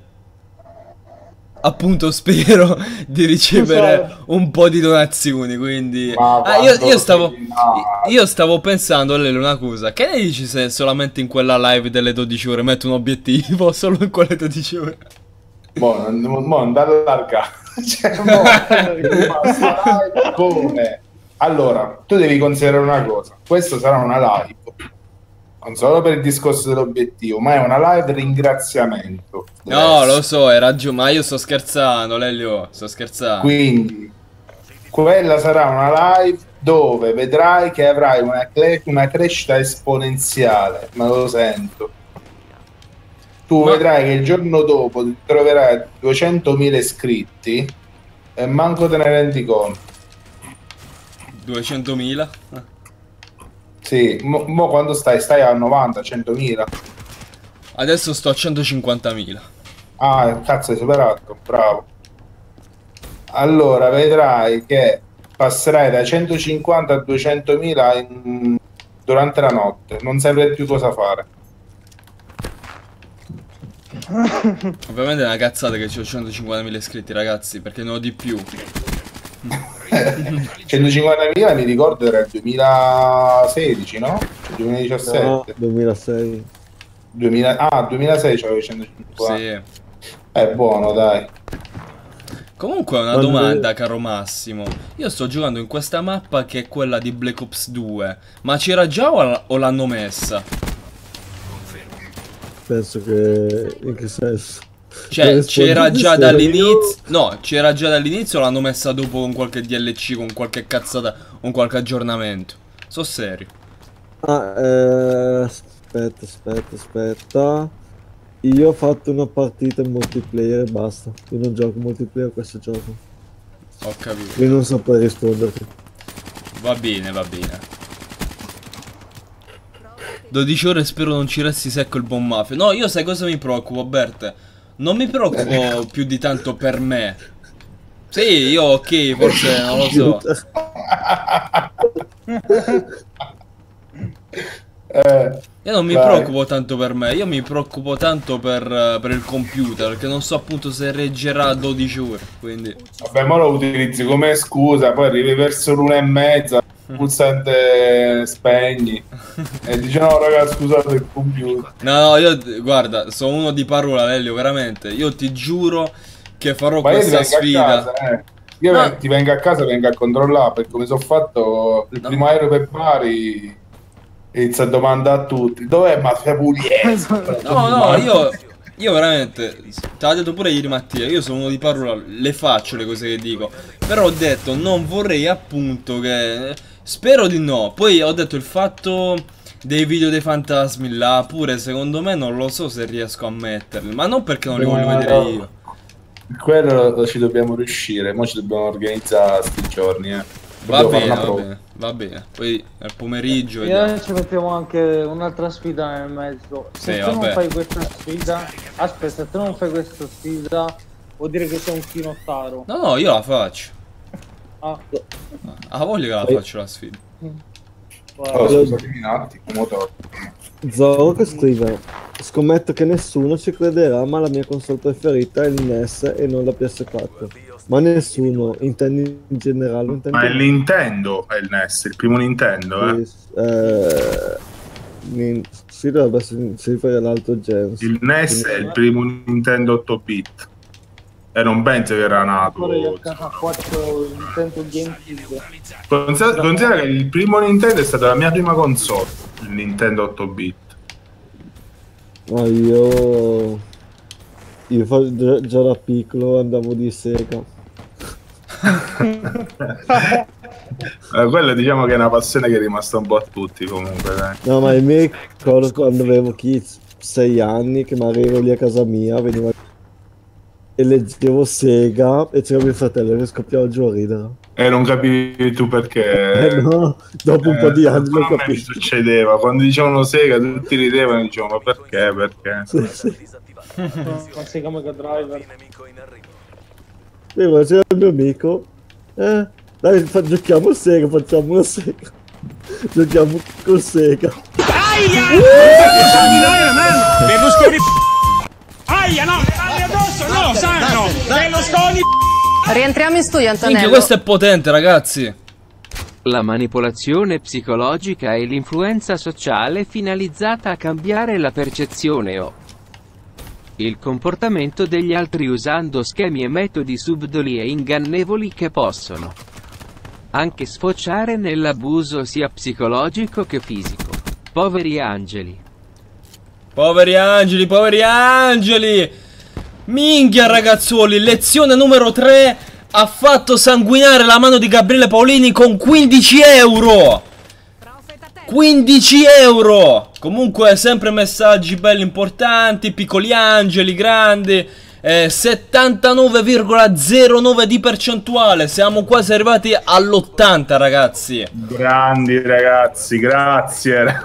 [SPEAKER 1] Appunto, spero di ricevere un po' di donazioni. Quindi. Ah, io, io stavo. Io stavo pensando, Lelio, una cosa. Che ne dici se solamente in quella live delle 12 ore metto un obiettivo? Solo in quelle 12 ore.
[SPEAKER 10] Mo, non, mo, non allargare. Cioè, mo, come? Allora, tu devi considerare una cosa. Questa sarà una live. Non solo per il discorso dell'obiettivo, ma è una live ringraziamento.
[SPEAKER 1] No, lo so, hai ragione, ma io sto scherzando, Lelio, sto scherzando.
[SPEAKER 10] Quindi, quella sarà una live dove vedrai che avrai una, cle- una crescita esponenziale, ma lo sento. Tu
[SPEAKER 1] Ma-
[SPEAKER 10] vedrai che il giorno dopo ti troverai 200.000 iscritti e manco te ne rendi conto.
[SPEAKER 1] 200.000?
[SPEAKER 10] Sì, mo, mo quando stai? Stai a 90, 100.000.
[SPEAKER 1] Adesso sto a 150.000.
[SPEAKER 10] Ah, cazzo, hai superato, bravo. Allora vedrai che passerai da 150 a 200.000 in- durante la notte, non saprai più cosa fare.
[SPEAKER 1] Ovviamente è una cazzata che ho 150.000 iscritti, ragazzi, perché ne ho di più.
[SPEAKER 10] 150.000 mi ricordo era il 2016, no? 2017.
[SPEAKER 2] No, 2006.
[SPEAKER 10] 2000 ah, 2006 c'avevo 150.
[SPEAKER 1] Sì.
[SPEAKER 10] È buono, dai.
[SPEAKER 1] Comunque una
[SPEAKER 2] Quando-
[SPEAKER 1] domanda, caro Massimo. Io sto giocando in questa mappa che è quella di Black Ops 2. Ma c'era già o l'hanno messa?
[SPEAKER 2] Penso che... In che senso?
[SPEAKER 1] Cioè, c'era già dall'inizio. No, c'era già dall'inizio l'hanno messa dopo con qualche DLC, con qualche cazzata, con qualche aggiornamento? So serio.
[SPEAKER 2] Ah, eh, aspetta, aspetta, aspetta. Io ho fatto una partita in multiplayer e basta. Io non gioco multiplayer a questo gioco.
[SPEAKER 1] Ho capito.
[SPEAKER 2] Quindi non saprei risponderti.
[SPEAKER 1] Va bene, va bene. 12 ore spero non ci resti secco il buon mafia. No, io sai cosa mi preoccupo, Bert? Non mi preoccupo più di tanto per me. Sì, io ok, forse non lo so. Io non mi
[SPEAKER 10] Vai.
[SPEAKER 1] preoccupo tanto per me, io mi preoccupo tanto per, per il computer, perché non so appunto se reggerà 12 ore, quindi...
[SPEAKER 10] vabbè, ma lo utilizzi come scusa, poi arrivi verso l'una e mezza, pulsante spegni e dici no raga scusate il computer.
[SPEAKER 1] No, no, io, guarda, sono uno di parola, Lelio, veramente. Io ti giuro che farò
[SPEAKER 10] Ma io ti
[SPEAKER 1] questa
[SPEAKER 10] vengo a
[SPEAKER 1] sfida.
[SPEAKER 10] casa, eh. Io
[SPEAKER 1] No.
[SPEAKER 10] ti vengo a casa, vengo a controllare perché come sono fatto il primo aereo per Bari inizio a domandare a tutti dov'è Mafia Pugliese?
[SPEAKER 1] No, no, io, Io veramente, te l'ha detto pure ieri Mattia, io sono uno di parola, le faccio le cose che dico. Però ho detto, non vorrei appunto che... Spero di no. Poi ho detto il fatto dei video dei fantasmi là, pure secondo me non lo so se riesco a metterli. Ma non perché non li voglio
[SPEAKER 11] No,
[SPEAKER 1] vedere io.
[SPEAKER 11] Quello ci dobbiamo riuscire, mo ci dobbiamo organizzare sti giorni, eh.
[SPEAKER 1] Va bene, va bene, va bene. Poi al pomeriggio
[SPEAKER 5] E
[SPEAKER 1] vediamo.
[SPEAKER 5] noi ci mettiamo anche un'altra sfida nel mezzo. Se
[SPEAKER 1] Sì,
[SPEAKER 5] tu non
[SPEAKER 1] vabbè.
[SPEAKER 5] fai questa sfida, aspetta, se tu non fai questa sfida, vuol dire che sei un chinottaro.
[SPEAKER 1] No, no, io la faccio.
[SPEAKER 5] Ah,
[SPEAKER 1] Ha voglia che la faccio la sfida.
[SPEAKER 11] Oh, scusatemi un attimo,
[SPEAKER 2] che scrive Scommetto che nessuno ci crederà ma la mia console preferita è il NES e non la PS4 Ma nessuno, intendi in generale intendi
[SPEAKER 10] Ma è il Nintendo, è il NES, il primo Nintendo, eh.
[SPEAKER 2] eh, nin- Sì, dovrebbe essere si riferire all'altro genere
[SPEAKER 10] Il NES è il primo Nintendo 8 bit. E non penso che era nato.
[SPEAKER 5] intento GameCube.
[SPEAKER 10] Considera, considera che il primo Nintendo è stata la mia prima console, il Nintendo 8 bit.
[SPEAKER 2] Ma io Io già, da piccolo andavo di Sega
[SPEAKER 10] Eh, quello diciamo che è una passione che è rimasta un po' a tutti comunque. Dai.
[SPEAKER 2] No ma mi ricordo quando avevo chi 6 anni che mi arrivo lì a casa mia veniva e leggevo Sega e c'era mio fratello che scoppiava giù a ridere
[SPEAKER 10] E non capivi tu perché.
[SPEAKER 2] Eh, no, dopo un po' di anni l'ho
[SPEAKER 10] lo mi
[SPEAKER 2] capito.
[SPEAKER 10] succedeva. Quando dicevano Sega tutti ridevano e dicevano ma perché? Perché?
[SPEAKER 2] Sì, sì.
[SPEAKER 5] Si chiama Mega Driver.
[SPEAKER 2] E poi c'era il mio amico. Eh, dai, fa- giochiamo Sega, facciamo una Sega. Giochiamo con Sega.
[SPEAKER 6] Aia! Man! Berlusconi Aia, no! Aia addosso, no, sanno! Berlusconi
[SPEAKER 7] Rientriamo in studio,
[SPEAKER 1] Minchia,
[SPEAKER 7] Antonello.
[SPEAKER 1] questo è potente, ragazzi.
[SPEAKER 8] La manipolazione psicologica e l'influenza sociale finalizzata a cambiare la percezione o il comportamento degli altri usando schemi e metodi subdoli e ingannevoli che possono anche sfociare nell'abuso sia psicologico che fisico. Poveri angeli.
[SPEAKER 1] Poveri angeli, poveri angeli. Minchia, ragazzuoli, lezione numero 3 ha fatto sanguinare la mano di Gabriele Paolini con 15 euro. 15 euro! Comunque sempre messaggi belli importanti, piccoli angeli, grandi. Eh, 79,09 di percentuale. Siamo quasi arrivati all'80, ragazzi.
[SPEAKER 10] Grandi ragazzi, grazie.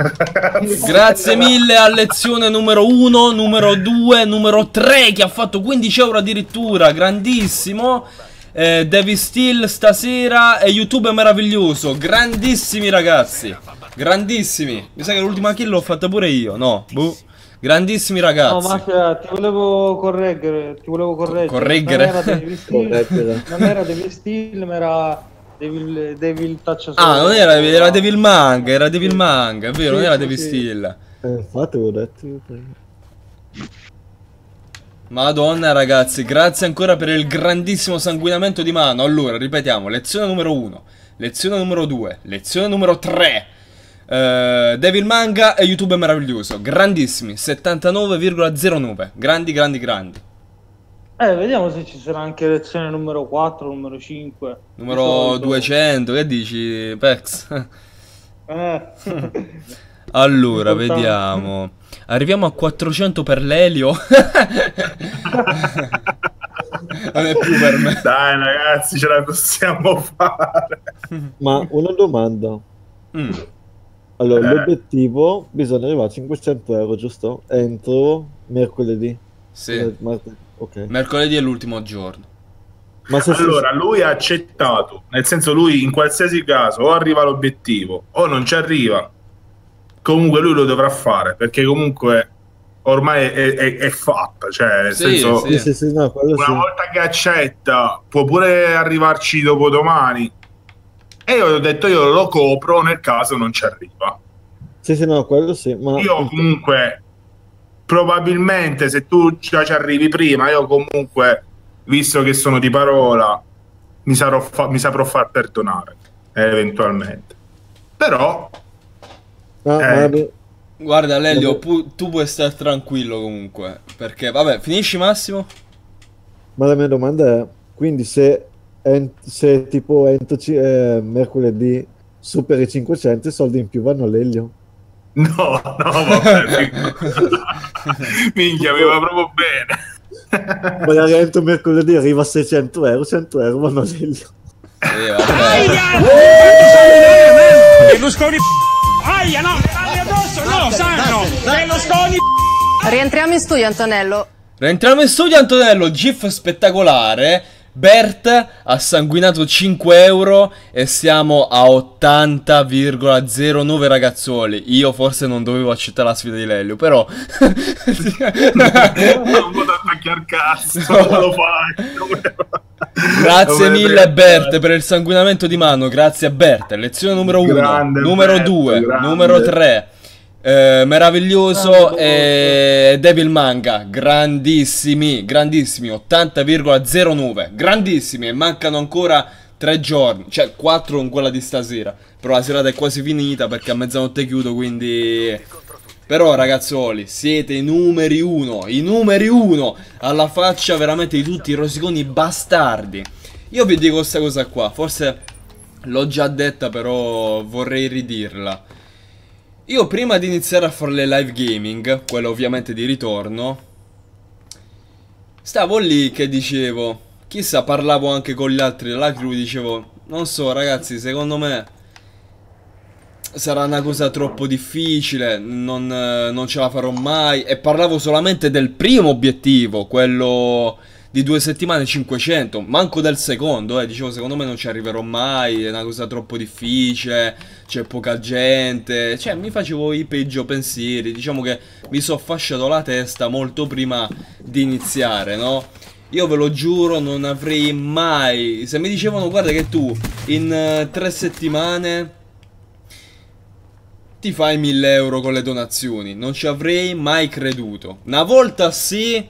[SPEAKER 1] Grazie mille a lezione numero 1, numero 2, numero 3 che ha fatto 15 euro addirittura, grandissimo. Eh, David Steel stasera e YouTube è meraviglioso, grandissimi ragazzi, grandissimi. Mi sa che l'ultima kill l'ho fatta pure io, no? Boh. Grandissimi
[SPEAKER 5] No,
[SPEAKER 1] ragazzi.
[SPEAKER 5] Mafia, ti volevo correggere, ti volevo correggere.
[SPEAKER 1] correggere?
[SPEAKER 5] Non era Devil Steel,
[SPEAKER 2] Correggere.
[SPEAKER 5] non era Devil Steel, ma era Devil, Devil Touch
[SPEAKER 1] Ah, non era, era Devil Manga, era Devil Manga, è vero, non
[SPEAKER 5] Sì,
[SPEAKER 1] era
[SPEAKER 5] sì,
[SPEAKER 1] Devil
[SPEAKER 5] sì.
[SPEAKER 1] Steel.
[SPEAKER 2] Eh, infatti avevo detto io.
[SPEAKER 1] Madonna ragazzi, grazie ancora per il grandissimo sanguinamento di mano. Allora, ripetiamo, lezione numero 1, lezione numero 2, lezione numero 3. Eh, Devil Manga e YouTube è meraviglioso. Grandissimi, 79,09. Grandi, grandi, grandi.
[SPEAKER 5] Eh, vediamo se ci sarà anche lezione numero 4, numero 5.
[SPEAKER 1] Numero
[SPEAKER 5] Di solito-
[SPEAKER 1] 200, che dici, Pex?
[SPEAKER 5] Eh.
[SPEAKER 1] Allora, vediamo. Arriviamo a 400 per l'elio. non è più per me.
[SPEAKER 10] Dai ragazzi, ce la possiamo fare.
[SPEAKER 2] Ma una domanda.
[SPEAKER 1] Mm.
[SPEAKER 2] Allora,
[SPEAKER 10] Eh.
[SPEAKER 2] l'obiettivo bisogna arrivare a 500 euro, giusto? Entro mercoledì.
[SPEAKER 1] Sì.
[SPEAKER 2] Eh, martedì, Ok.
[SPEAKER 1] Mercoledì è l'ultimo giorno.
[SPEAKER 2] Ma se
[SPEAKER 10] Allora, lui ha accettato, nel senso lui in qualsiasi caso o arriva all'obiettivo o non ci arriva, comunque lui lo dovrà fare, perché comunque ormai è, è- è fatta, cioè nel
[SPEAKER 1] Sì,
[SPEAKER 10] senso
[SPEAKER 2] Sì, no,
[SPEAKER 10] una volta che accetta può pure arrivarci dopodomani. E io ho detto io lo copro nel caso non ci arriva.
[SPEAKER 2] Sì, sì, no, quello sì. Ma
[SPEAKER 10] Io comunque probabilmente se tu già ci arrivi prima, io comunque, visto che sono di parola, mi, sarò fa- mi saprò far perdonare eh, eventualmente. Però
[SPEAKER 2] Ma,
[SPEAKER 10] Eh.
[SPEAKER 1] Guarda Lelio, pu- tu puoi stare tranquillo comunque. Perché, vabbè, finisci Massimo?
[SPEAKER 2] Ma la mia domanda è, quindi se, en- se tipo entro ci- eh, mercoledì superi i 500, i soldi in più vanno all'Elio?
[SPEAKER 10] No, no, vabbè. Minchia, mi va proprio bene.
[SPEAKER 2] Magari entro mercoledì arriva a 600 euro, 100 euro vanno all'Elio.
[SPEAKER 6] Berlusconi Aia no, le addosso, no, sanno Berlusconi
[SPEAKER 7] Rientriamo in studio, Antonello.
[SPEAKER 1] Rientriamo in studio Antonello, GIF spettacolare. Bert ha sanguinato 5 euro e siamo a 80,09 ragazzuoli. Io forse non dovevo accettare la sfida di Lelio, però...
[SPEAKER 10] non può attacchi al cazzo, non lo fai.
[SPEAKER 1] Grazie
[SPEAKER 10] Dove
[SPEAKER 1] mille
[SPEAKER 10] Bert?
[SPEAKER 1] Per il sanguinamento di mano, grazie a Bert. Lezione numero 1,
[SPEAKER 10] Grande
[SPEAKER 1] numero
[SPEAKER 10] Bert,
[SPEAKER 1] 2,
[SPEAKER 10] grande.
[SPEAKER 1] numero 3. Meraviglioso e Devil Manga, grandissimi, grandissimi, 80,09, grandissimi e mancano ancora 3 giorni, cioè 4 con quella di stasera, però la serata è quasi finita perché a mezzanotte chiudo, quindi... Però ragazzuoli, siete i numeri uno, i numeri uno, alla faccia veramente di tutti i rosiconi bastardi. Io vi dico questa cosa qua, forse l'ho già detta però vorrei ridirla. Io prima di iniziare a fare le live gaming, quelle ovviamente di ritorno, stavo lì che dicevo, chissà parlavo anche con gli altri della crew, dicevo, non so ragazzi, secondo me sarà una cosa troppo difficile, non, eh, non ce la farò mai. E parlavo solamente del primo obiettivo, quello di due settimane 500, manco del secondo, eh. Dicevo, secondo me non ci arriverò mai, è una cosa troppo difficile, c'è poca gente. Cioè, mi facevo i peggio pensieri, diciamo che mi sono fasciato la testa molto prima di iniziare, no? Io ve lo giuro, non avrei mai... Se mi dicevano, guarda che tu in eh, tre settimane ti fai 1000 euro con le donazioni. Non ci avrei mai creduto. Una volta sì,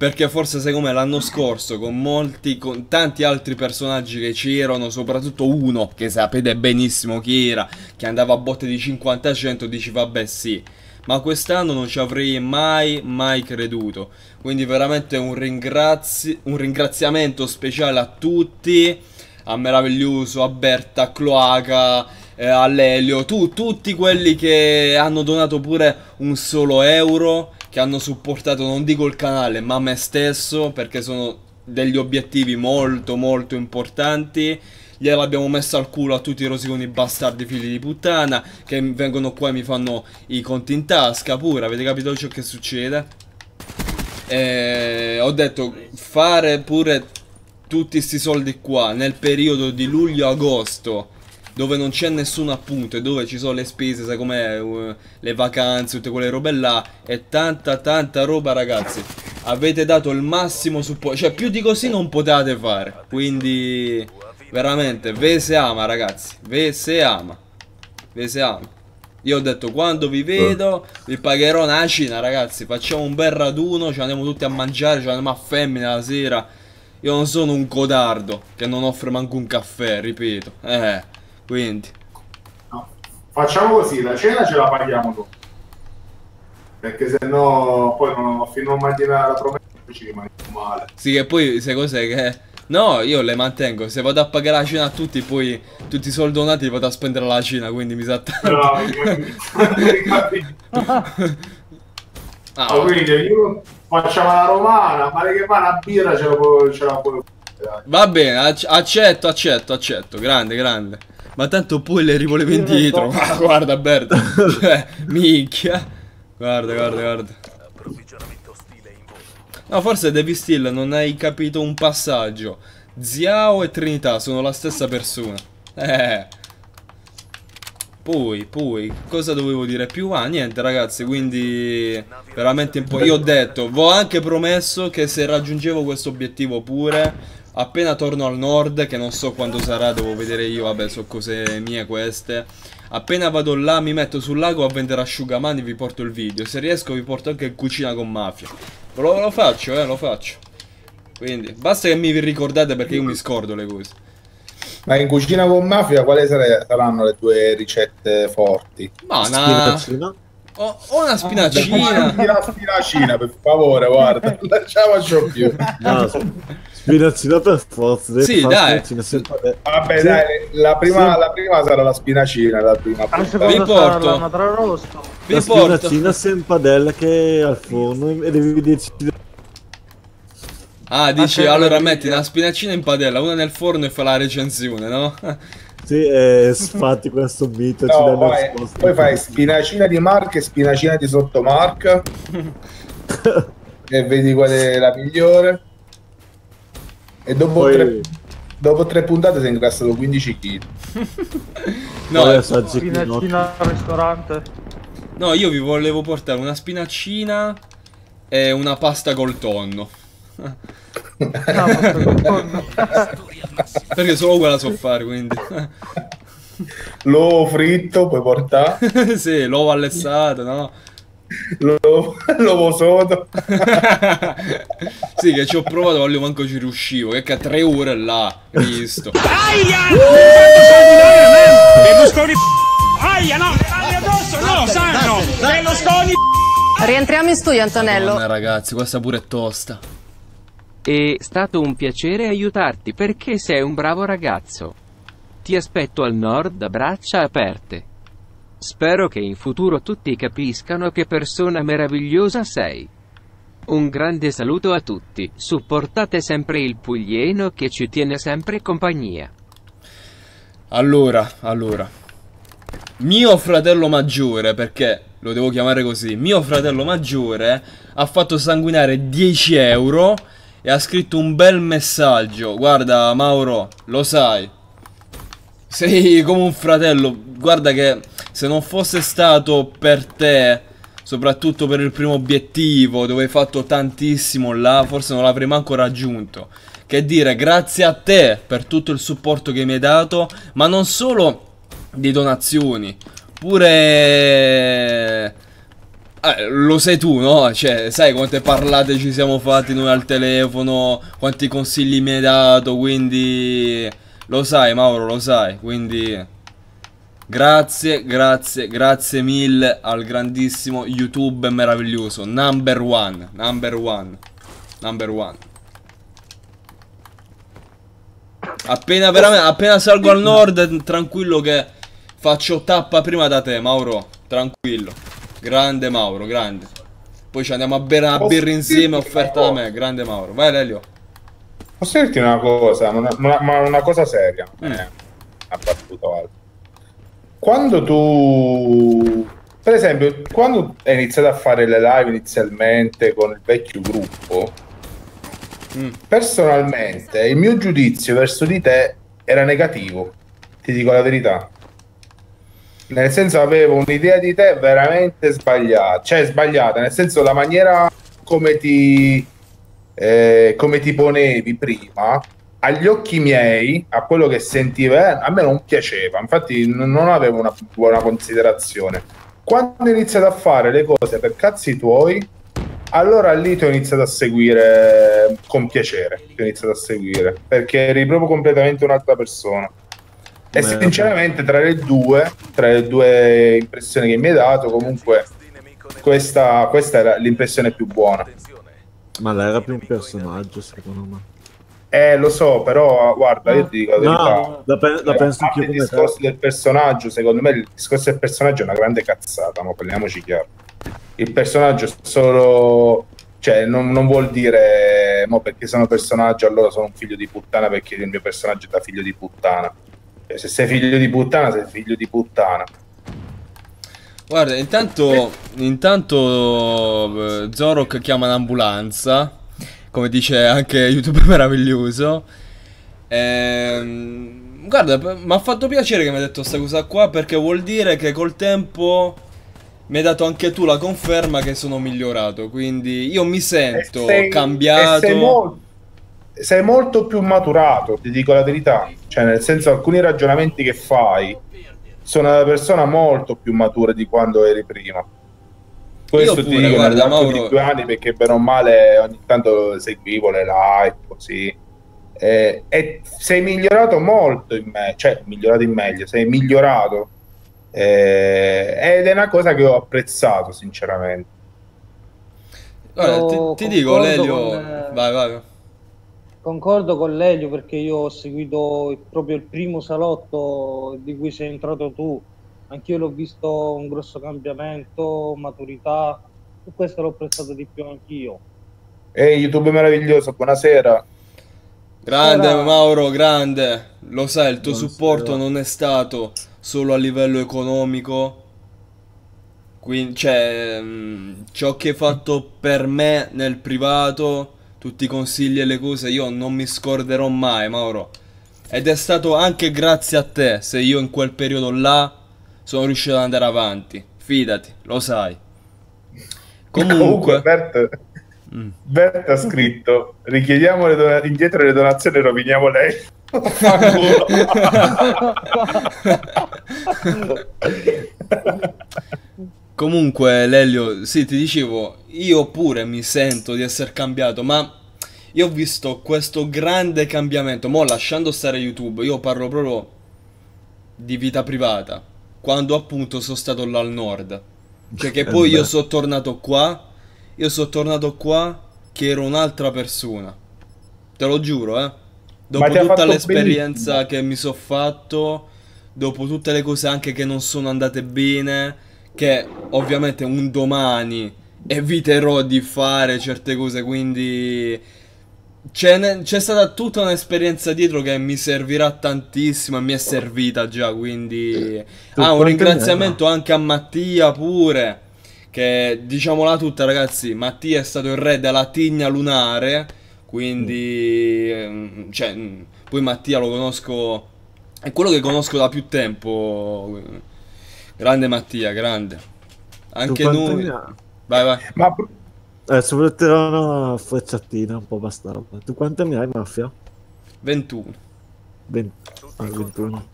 [SPEAKER 1] perché forse secondo me l'anno scorso con molti, con tanti altri personaggi che c'erano, soprattutto uno che sapete benissimo chi era, che andava a botte di 50-100, dici vabbè sì. Ma quest'anno non ci avrei mai, mai creduto. Quindi veramente un, ringrazi- un ringraziamento speciale a tutti, a Meraviglioso, a Berta, a Cloaca, eh, a Lelio, tu, tutti quelli che hanno donato pure un solo euro, che hanno supportato non dico il canale, ma me stesso, perché sono degli obiettivi molto molto importanti. Gliel'abbiamo messo al culo a tutti i rosiconi bastardi figli di puttana che vengono qua e mi fanno i conti in tasca pure, avete capito ciò che succede? E ho detto fare pure tutti questi soldi qua nel periodo di luglio-agosto dove non c'è nessun appunto e dove ci sono le spese, sai com'è, uh, le vacanze, tutte quelle robe là, è tanta tanta roba ragazzi. Avete dato il massimo supporto, cioè più di così non potete fare, quindi veramente ve se ama ragazzi, ve se ama, ve se ama. Io ho detto quando vi vedo vi pagherò una cena ragazzi, facciamo un bel raduno, ci andiamo tutti a mangiare, ci andiamo a femmina la sera. Io non sono un codardo che non offre manco un caffè, ripeto. Eh, quindi.
[SPEAKER 10] Facciamo così, la cena ce la paghiamo dopo. Perché se no poi non, fino a mangiare la promessa ci rimaniamo male.
[SPEAKER 1] Sì, che poi se cose che... No, io le mantengo. Se vado a pagare la cena a tutti, poi tutti i soldi donati li vado a spendere alla cena, quindi mi sa tanto.
[SPEAKER 10] Ah, quindi io facciamo la romana, ma che fa una birra ce la la può
[SPEAKER 1] Va bene, ac- accetto, accetto, accetto. Grande, grande. Ma tanto poi le rivolevo indietro. Ma guarda, Berta. Cioè, minchia. Guarda, guarda, guarda. No, forse Devi Still non hai capito un passaggio. Ziao e Trinità sono la stessa persona. Eh. Poi, poi, cosa dovevo dire più? Ah, niente ragazzi, quindi veramente un po'... Io ho detto, vi ho anche promesso che se raggiungevo questo obiettivo pure, appena torno al nord, che non so quando sarà, devo vedere io, vabbè, so cose mie queste. Appena vado là, mi metto sul lago a vendere asciugamani, vi porto il video. Se riesco vi porto anche in cucina con mafia. Lo, lo faccio, eh, lo faccio. Quindi, basta che mi ricordate perché io mi scordo le cose.
[SPEAKER 11] Ma in cucina con mafia quali saranno le tue ricette forti?
[SPEAKER 1] Ma una... Ho, ho una spinacina.
[SPEAKER 10] Dammi la spinacina, per favore, guarda. Non ce la faccio più.
[SPEAKER 2] No, spinacina per forza. devi
[SPEAKER 1] Sì, dai.
[SPEAKER 10] Vabbè,
[SPEAKER 2] Sì.
[SPEAKER 10] dai, la prima,
[SPEAKER 2] Sì.
[SPEAKER 10] la prima sarà la spinacina, la prima.
[SPEAKER 5] La
[SPEAKER 1] Vi porto.
[SPEAKER 5] sarà la.
[SPEAKER 1] Vi
[SPEAKER 2] La
[SPEAKER 1] porto.
[SPEAKER 2] spinacina sia in padella che al forno e devi decidere
[SPEAKER 1] Ah, dici,
[SPEAKER 5] Aspetta,
[SPEAKER 1] allora metti una spinacina in padella, una nel forno e fa la recensione, no?
[SPEAKER 2] Sì, e sfatti questo mito, ci
[SPEAKER 10] No,
[SPEAKER 2] danno
[SPEAKER 10] poi,
[SPEAKER 2] risposte.
[SPEAKER 10] poi fai spinacina di marca e spinacina di sottomarca e vedi qual è la migliore. E dopo,
[SPEAKER 2] Poi-
[SPEAKER 10] tre, dopo tre puntate sei ingrassato 15 kg.
[SPEAKER 1] No,
[SPEAKER 2] ginocchio.
[SPEAKER 5] Spinacina al ristorante.
[SPEAKER 1] no, io vi volevo portare una spinacina e una pasta col tonno.
[SPEAKER 5] Secondo-
[SPEAKER 1] Perché solo quella so fare, quindi.
[SPEAKER 10] L'uovo fritto puoi portare,
[SPEAKER 1] sì, l'uovo allessato, no?
[SPEAKER 10] L'uovo, sodo.
[SPEAKER 1] sì, che ci ho provato, ma io manco ci riuscivo. Che che a tre ore là, visto.
[SPEAKER 6] Aia! Berlusconi Aia, no! Addosso, no, sanno! Berlusconi
[SPEAKER 7] Rientriamo in studio, Antonello.
[SPEAKER 1] Madonna, ragazzi, questa pure è tosta.
[SPEAKER 8] È stato un piacere aiutarti perché sei un bravo ragazzo. Ti aspetto al nord a braccia aperte. Spero che in futuro tutti capiscano che persona meravigliosa sei. Un grande saluto a tutti, supportate sempre il Puglieno che ci tiene sempre compagnia.
[SPEAKER 1] Allora, allora. Mio fratello maggiore, perché lo devo chiamare così, mio fratello maggiore ha fatto sanguinare 10 euro e ha scritto un bel messaggio. Guarda, Mauro, lo sai. Sei come un fratello. Guarda che se non fosse stato per te, soprattutto per il primo obiettivo, dove hai fatto tantissimo là, forse non l'avrei manco raggiunto. Che dire, grazie a te per tutto il supporto che mi hai dato, ma non solo di donazioni, pure... Eh, lo sai tu, no? Cioè, sai quante parlate ci siamo fatti noi al telefono, quanti consigli mi hai dato, quindi... Lo sai, Mauro, lo sai, quindi... Grazie, grazie, grazie mille al grandissimo YouTube meraviglioso. Number one, number one, number one. Appena, veramente, appena salgo al nord, tranquillo che faccio tappa prima da te, Mauro. Tranquillo. Grande Mauro, grande. Poi ci andiamo a bere una birra insieme offerta da me. Grande Mauro. Vai Lelio.
[SPEAKER 10] Posso dirti una cosa, una, una- ma una cosa seria,
[SPEAKER 1] Mm.
[SPEAKER 10] eh, una battuta o altro. Quando tu, per esempio, quando hai iniziato a fare le live inizialmente con il vecchio gruppo,
[SPEAKER 1] Mm.
[SPEAKER 10] personalmente il mio giudizio verso di te era negativo, ti dico la verità. Nel senso avevo un'idea di te veramente sbagliata, cioè sbagliata, nel senso la maniera come ti, eh, come ti ponevi prima, agli occhi miei, a quello che sentivo, eh, a me non piaceva, infatti non avevo una buona considerazione. Quando ho iniziato a fare le cose per cazzi tuoi, allora lì ti ho iniziato a seguire con piacere, ti ho iniziato a seguire, perché eri proprio completamente un'altra persona. E
[SPEAKER 2] Beh,
[SPEAKER 10] sinceramente tra le due, tra le due impressioni che mi hai dato, comunque questa, questa era l'impressione più buona.
[SPEAKER 2] Ma lei era più un personaggio, secondo me.
[SPEAKER 10] Eh, lo so, però guarda, io ti dico la
[SPEAKER 2] No,
[SPEAKER 10] verità.
[SPEAKER 2] la pe- la
[SPEAKER 10] Eh,
[SPEAKER 2] penso
[SPEAKER 10] a parte
[SPEAKER 2] anch'io
[SPEAKER 10] il
[SPEAKER 2] come te.
[SPEAKER 10] discorso del personaggio, secondo me il discorso del personaggio è una grande cazzata, ma parliamoci chiaro. Il personaggio è solo... Cioè, non, non vuol dire, mo perché sono personaggio, allora sono un figlio di puttana perché il mio personaggio è da figlio di puttana. Cioè, se sei figlio di puttana, sei figlio di puttana.
[SPEAKER 1] Guarda, intanto, intanto eh, Zorok chiama l'ambulanza, come dice anche YouTube meraviglioso. Ehm, guarda, mi ha fatto piacere che mi hai detto questa cosa qua perché vuol dire che col tempo mi hai dato anche tu la conferma che sono migliorato. Quindi io mi sento
[SPEAKER 10] sei-
[SPEAKER 1] cambiato.
[SPEAKER 10] sei, mol- sei molto più maturato, ti dico la verità. Cioè, nel senso, alcuni ragionamenti che fai sono una persona molto più matura di quando eri prima. Questo
[SPEAKER 1] Io
[SPEAKER 10] ti
[SPEAKER 1] pure,
[SPEAKER 10] dico
[SPEAKER 1] guarda, Mauro-
[SPEAKER 10] di due anni perché bene o male ogni tanto seguivo le live così. Eh, e sei migliorato molto in me, cioè migliorato in meglio, sei migliorato Eh, ed è una cosa che ho apprezzato, sinceramente.
[SPEAKER 1] Guarda,
[SPEAKER 5] Io
[SPEAKER 1] ti, ti dico, Lelio.
[SPEAKER 5] con,
[SPEAKER 1] Vai, vai.
[SPEAKER 5] Concordo con Lelio perché io ho seguito proprio il primo salotto di cui sei entrato tu. Anch'io l'ho visto un grosso cambiamento, maturità. Su questo l'ho apprezzato di più anch'io.
[SPEAKER 10] Ehi, YouTube meraviglioso, buonasera.
[SPEAKER 1] Grande
[SPEAKER 5] Ora-
[SPEAKER 1] Mauro, grande. Lo sai, il tuo
[SPEAKER 2] Buonasera.
[SPEAKER 1] supporto non è stato solo a livello economico. Quindi, cioè, mh, ciò che hai fatto per me nel privato, tutti i consigli e le cose, io non mi scorderò mai, Mauro. Ed è stato anche grazie a te se io in quel periodo là sono riuscito ad andare avanti. Fidati, lo sai. Comunque,
[SPEAKER 10] Bert,
[SPEAKER 1] Mm.
[SPEAKER 10] Bert ha scritto: richiediamo le dona- indietro le donazioni e roviniamo lei.
[SPEAKER 1] Comunque, Lelio, sì, ti dicevo, io pure mi sento di essere cambiato, ma io ho visto questo grande cambiamento. Mo' lasciando stare YouTube, io parlo proprio di vita privata. Quando appunto sono stato là al nord. Cioè che
[SPEAKER 2] Eh
[SPEAKER 1] poi io sono tornato qua. Io sono tornato qua che ero un'altra persona. Te lo giuro, eh. Dopo tutta l'esperienza
[SPEAKER 10] benissimo.
[SPEAKER 1] che mi sono fatto, dopo tutte le cose anche che non sono andate bene, che ovviamente un domani eviterò di fare certe cose, quindi c'è, ne- c'è stata tutta un'esperienza dietro che mi servirà tantissimo e mi è servita già, quindi...
[SPEAKER 2] Tu
[SPEAKER 1] Ah, un ringraziamento anche a Mattia pure, che diciamola tutta ragazzi, Mattia è stato il re della tigna lunare, quindi... ehm, Cioè, mm, poi Mattia lo conosco... È quello che conosco da più tempo. Grande Mattia, grande. Anche noi... Vai, vai.
[SPEAKER 10] Ma
[SPEAKER 2] Volevo tirare una frecciatina un po' bastarda. Tu quante ne hai, Mafia?
[SPEAKER 1] 21.
[SPEAKER 2] 20 ah, 21.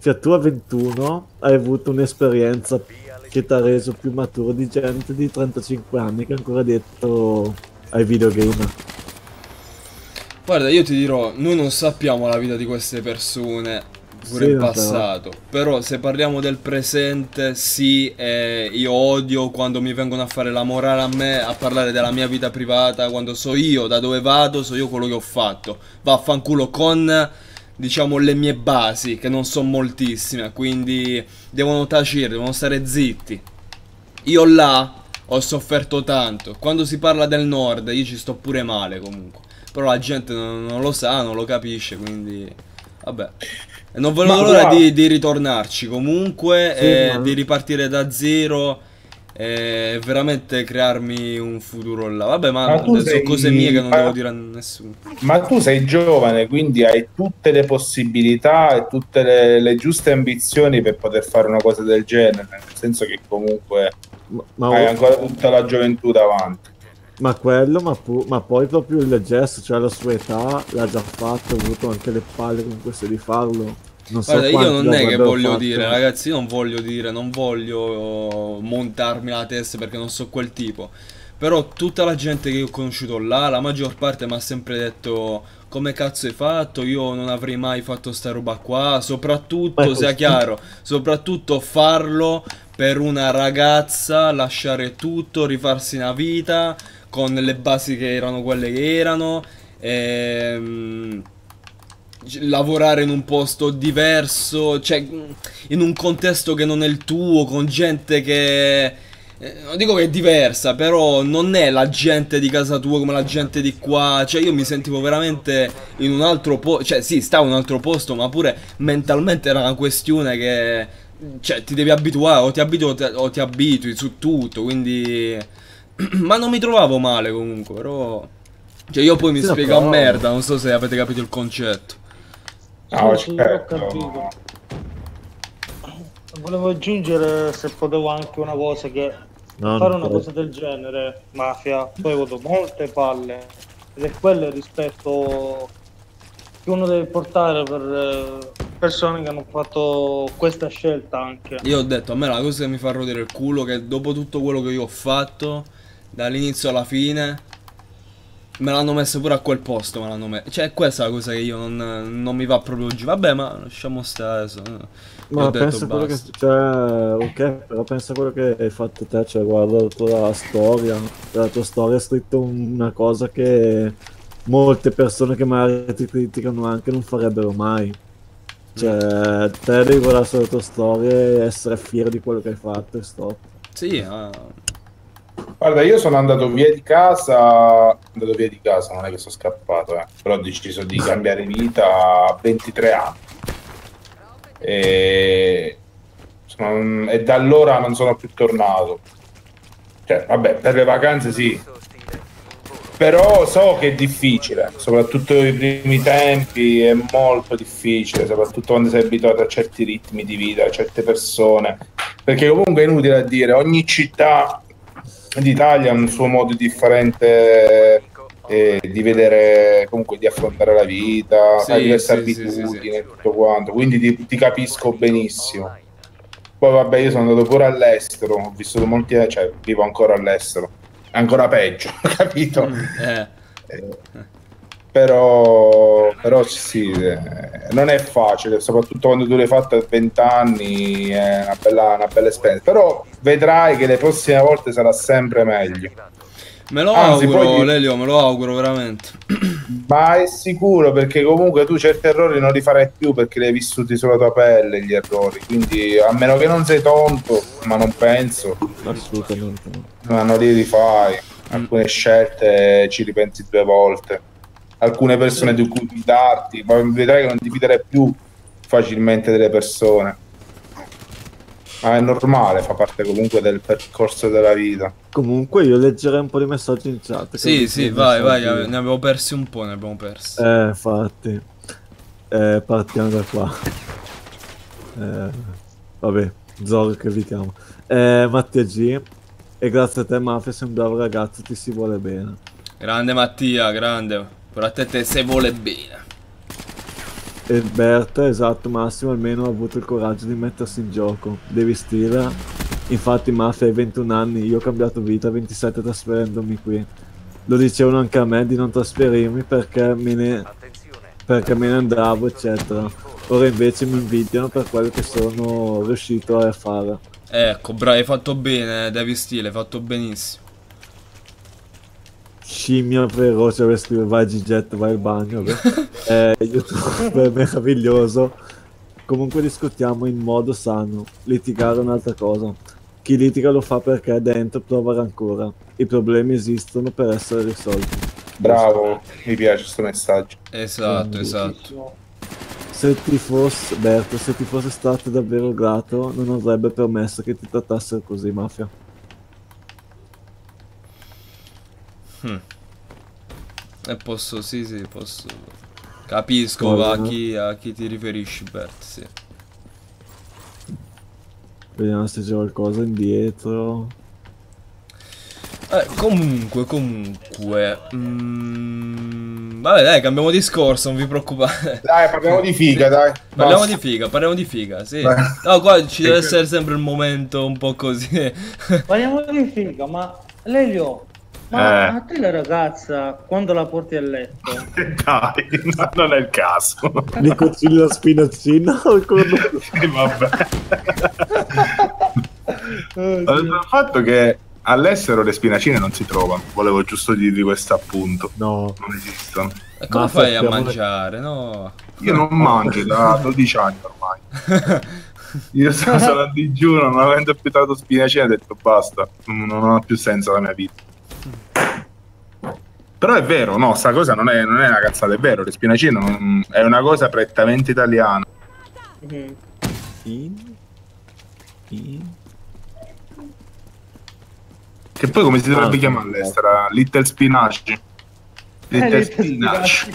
[SPEAKER 2] Cioè, tu a 21 hai avuto un'esperienza che ti ha reso più maturo di gente di 35 anni che ancora dietro ai videogame.
[SPEAKER 1] Guarda, io ti dirò, noi non sappiamo la vita di queste persone, pure
[SPEAKER 2] Sì,
[SPEAKER 1] in passato. Però se parliamo del presente, sì, eh, io odio quando mi vengono a fare la morale a me, a parlare della mia vita privata, quando so io da dove vado, so io quello che ho fatto. Vaffanculo con, diciamo, le mie basi, che non sono moltissime, quindi devono tacere, devono stare zitti. Io là ho sofferto tanto. Quando si parla del nord, io ci sto pure male comunque. Però la gente non, non lo sa, non lo capisce, quindi... Vabbè. Non vedo
[SPEAKER 10] Ma
[SPEAKER 1] l'ora di, di ritornarci comunque,
[SPEAKER 2] Sì,
[SPEAKER 1] e
[SPEAKER 2] ma-
[SPEAKER 1] di ripartire da zero e veramente crearmi un futuro là. Vabbè, ma,
[SPEAKER 10] Ma
[SPEAKER 1] sono
[SPEAKER 10] sei-
[SPEAKER 1] cose mie che non
[SPEAKER 10] ma-
[SPEAKER 1] devo dire a nessuno.
[SPEAKER 10] Ma tu sei giovane, quindi hai tutte le possibilità e tutte le, le giuste ambizioni per poter fare una cosa del genere, nel senso che comunque
[SPEAKER 2] Ma, ma-
[SPEAKER 10] hai ancora tutta la gioventù davanti.
[SPEAKER 2] Ma quello, ma, ma poi proprio il gesto, cioè la sua età, l'ha già fatto, ha avuto anche le palle con questo di farlo. Non so
[SPEAKER 1] Guarda, io non è che voglio
[SPEAKER 2] fatto.
[SPEAKER 1] dire, ragazzi, io non voglio dire, non voglio montarmi la testa perché non so quel tipo. Però tutta la gente che ho conosciuto là, la maggior parte mi ha sempre detto come cazzo hai fatto, io non avrei mai fatto sta roba qua, soprattutto, sia chiaro, soprattutto farlo per una ragazza, lasciare tutto, rifarsi una vita con le basi che erano quelle che erano. Ehm, lavorare in un posto diverso, cioè in un contesto che non è il tuo, con gente che eh, non dico che è diversa, però non è la gente di casa tua come la gente di qua, cioè io mi sentivo veramente in un altro posto, cioè sì, stavo in un altro posto, ma pure mentalmente era una questione che cioè ti devi abituare, o ti abitui o ti, abitui su tutto, quindi ma non mi trovavo male comunque, però cioè io poi mi
[SPEAKER 2] Sì,
[SPEAKER 1] spiego a
[SPEAKER 2] però-
[SPEAKER 1] merda, non so se avete capito il concetto.
[SPEAKER 10] No,
[SPEAKER 5] Sì, sì,
[SPEAKER 10] certo.
[SPEAKER 5] ho capito. Volevo aggiungere se potevo anche una cosa che
[SPEAKER 2] No,
[SPEAKER 5] fare
[SPEAKER 2] non
[SPEAKER 5] una cosa del genere, mafia, tu hai avuto molte palle ed è quello il rispetto che uno deve portare per eh, persone che hanno fatto questa scelta anche.
[SPEAKER 1] Io ho detto, a me la cosa che mi fa rodere il culo è che dopo tutto quello che io ho fatto, dall'inizio alla fine, Me l'hanno messo pure a quel posto, me l'hanno messo. Cioè, questa è la cosa che io non, non mi va proprio giù. Vabbè, ma lasciamo stare. so- io
[SPEAKER 2] Ma pensa quello che. Cioè, ok, però pensa a quello che hai fatto te, cioè guarda la tua storia. La tua storia ha scritto una cosa che molte persone che magari ti criticano anche non farebbero mai. Cioè, te devi guardare sulla tua storia e essere fiero di quello che hai fatto e stop.
[SPEAKER 1] Sì, ah,
[SPEAKER 10] Guarda, io sono andato via di casa, andato via di casa, non è che sono scappato, eh. però ho deciso di cambiare vita a 23 anni. E, sono- e da allora non sono più tornato. Cioè, vabbè, per le vacanze sì. Però so che è difficile, soprattutto i primi tempi è molto difficile, soprattutto quando sei abituato a certi ritmi di vita, a certe persone. Perché comunque è inutile a dire, ogni città d'Italia ha un suo modo differente eh, di vedere, comunque di affrontare la vita,
[SPEAKER 1] Sì,
[SPEAKER 10] ha diverse
[SPEAKER 1] sì, sì,
[SPEAKER 10] abitudini e tutto quanto, quindi ti, ti capisco benissimo. Poi vabbè, io sono andato pure all'estero, ho vissuto molti anni, cioè vivo ancora all'estero, ancora peggio, capito?
[SPEAKER 1] eh.
[SPEAKER 10] Però, però sì, eh, non è facile, soprattutto quando tu l'hai fatta a 20 anni, è una bella, una bella esperienza. Però vedrai che le prossime volte sarà sempre meglio.
[SPEAKER 1] Me lo
[SPEAKER 10] Anzi,
[SPEAKER 1] auguro,
[SPEAKER 10] poi-
[SPEAKER 1] Lelio, me lo auguro veramente.
[SPEAKER 10] Ma è sicuro perché comunque tu certi errori non li farai più perché li hai vissuti sulla tua pelle gli errori. Quindi a meno che non sei tonto, ma non penso,
[SPEAKER 2] Assolutamente
[SPEAKER 10] ma non li rifai. Alcune scelte ci ripensi due volte. Alcune persone di cui fidarti, ma vedrai che non ti fiderai più facilmente delle persone. Ma è normale, fa parte comunque del percorso della vita.
[SPEAKER 2] Comunque io leggerei un po' di messaggi in chat.
[SPEAKER 1] Sì, sì, vai, vai,
[SPEAKER 2] messaggi-
[SPEAKER 1] ne avevo persi un po', ne abbiamo persi.
[SPEAKER 2] Eh, infatti. Eh, partiamo da qua. Eh, vabbè, Zoro che vi chiamo. Eh, Mattia G. E grazie a te, Mafia, sei un bravo ragazzo, ti si vuole bene.
[SPEAKER 1] Grande Mattia, grande. Per a te, te se vuole bene.
[SPEAKER 2] E Berta, esatto, Massimo almeno ha avuto il coraggio di mettersi in gioco. Devi stile. Infatti, Mafia hai 21 anni, io ho cambiato vita a 27 trasferendomi qui. Lo dicevano anche a me di non trasferirmi perché me ne, perché me ne andavo, eccetera. Ora invece mi invidiano per quello che sono riuscito a fare.
[SPEAKER 1] Ecco, bravo, hai fatto bene, Devi Stile, hai fatto benissimo.
[SPEAKER 2] Scimmia feroce per scrivere vai Giget, vai al bagno. eh, YouTube è meraviglioso. Comunque discutiamo in modo sano. Litigare è un'altra cosa. Chi litiga lo fa perché dentro prova rancore. I problemi esistono per essere risolti.
[SPEAKER 10] Bravo, mi piace questo messaggio.
[SPEAKER 1] Esatto, esatto.
[SPEAKER 2] Se ti fosse, Berto, se ti fosse stato davvero grato, non avrebbe permesso che ti trattassero così, mafia.
[SPEAKER 1] Hm. E posso, sì, sì, posso. Capisco a chi, a chi ti riferisci, Bert, sì.
[SPEAKER 2] Vediamo se c'è qualcosa indietro.
[SPEAKER 1] Eh, comunque, comunque. mm, vabbè, dai, cambiamo discorso, non vi preoccupate.
[SPEAKER 10] Dai, parliamo di figa, dai.
[SPEAKER 1] Parliamo
[SPEAKER 10] Basta.
[SPEAKER 1] di figa, parliamo di figa, sì.
[SPEAKER 10] Vai.
[SPEAKER 1] No, qua ci deve essere sempre il momento un po' così.
[SPEAKER 5] Parliamo di figa, ma Lelio, ma
[SPEAKER 12] Eh.
[SPEAKER 5] a te la ragazza quando la porti a letto?
[SPEAKER 12] Dai, no, non è il caso.
[SPEAKER 2] Li consigli la spinaccina o il cornuto?
[SPEAKER 12] Sì, vabbè. Il fatto che all'estero le spinacine non si trovano, volevo giusto dirvi questo appunto.
[SPEAKER 2] No.
[SPEAKER 12] Non esistono.
[SPEAKER 1] E come
[SPEAKER 2] Ma
[SPEAKER 1] fai a mangiare, no?
[SPEAKER 12] Io non mangio da 12 anni ormai. Io sono a digiuno, non avendo più trovato spinacine, ho detto basta, non, non ha più senso la mia vita. Però è vero, no, sta cosa non è, non è una cazzata, è vero, le spinacine non- è una cosa prettamente italiana.
[SPEAKER 5] Mhm.
[SPEAKER 2] In? In?
[SPEAKER 12] Che poi come si dovrebbe
[SPEAKER 2] Ah,
[SPEAKER 12] chiamare all'estero? Little Spinach. Little
[SPEAKER 5] Little
[SPEAKER 12] Spinach.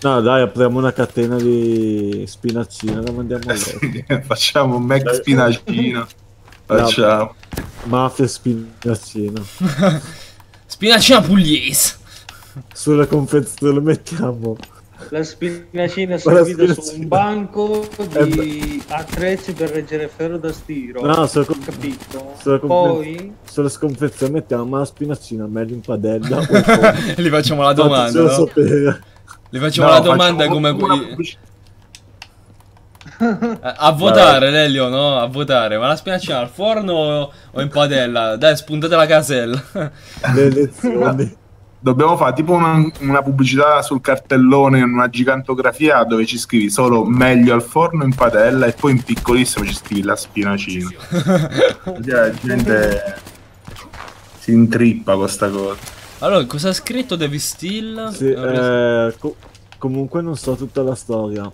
[SPEAKER 2] No, dai, apriamo una catena di spinaccina e la mandiamo a letto.
[SPEAKER 12] Facciamo un Mac spinacina. Facciamo.
[SPEAKER 2] Mafia spinaccina.
[SPEAKER 1] Spinacina pugliese.
[SPEAKER 2] Sulla confezione mettiamo
[SPEAKER 5] La spinacina servita su
[SPEAKER 2] spinacina-
[SPEAKER 5] un banco
[SPEAKER 2] Eh
[SPEAKER 5] di attrezzi per reggere ferro da stiro.
[SPEAKER 2] No, solo con-
[SPEAKER 5] capito?
[SPEAKER 2] Sulla, confe-
[SPEAKER 5] Poi
[SPEAKER 2] sulla sconfezione mettiamo la spinacina meglio in padella.
[SPEAKER 1] Gli facciamo la domanda, no? Gli facciamo
[SPEAKER 10] No,
[SPEAKER 1] la domanda
[SPEAKER 10] facciamo
[SPEAKER 1] come A, votare, Lelio, no? A votare. Ma la spinacina al forno o- in padella? Dai, spuntate la casella.
[SPEAKER 2] Le elezioni.
[SPEAKER 10] Dobbiamo fare tipo una, una pubblicità sul cartellone in una gigantografia dove ci scrivi solo meglio al forno in padella e poi in piccolissimo ci scrivi la spinacina. Così la gente si intrippa con sta cosa.
[SPEAKER 1] Allora, cosa ha scritto David Still?
[SPEAKER 2] Sì, eh, co- comunque non so tutta la storia,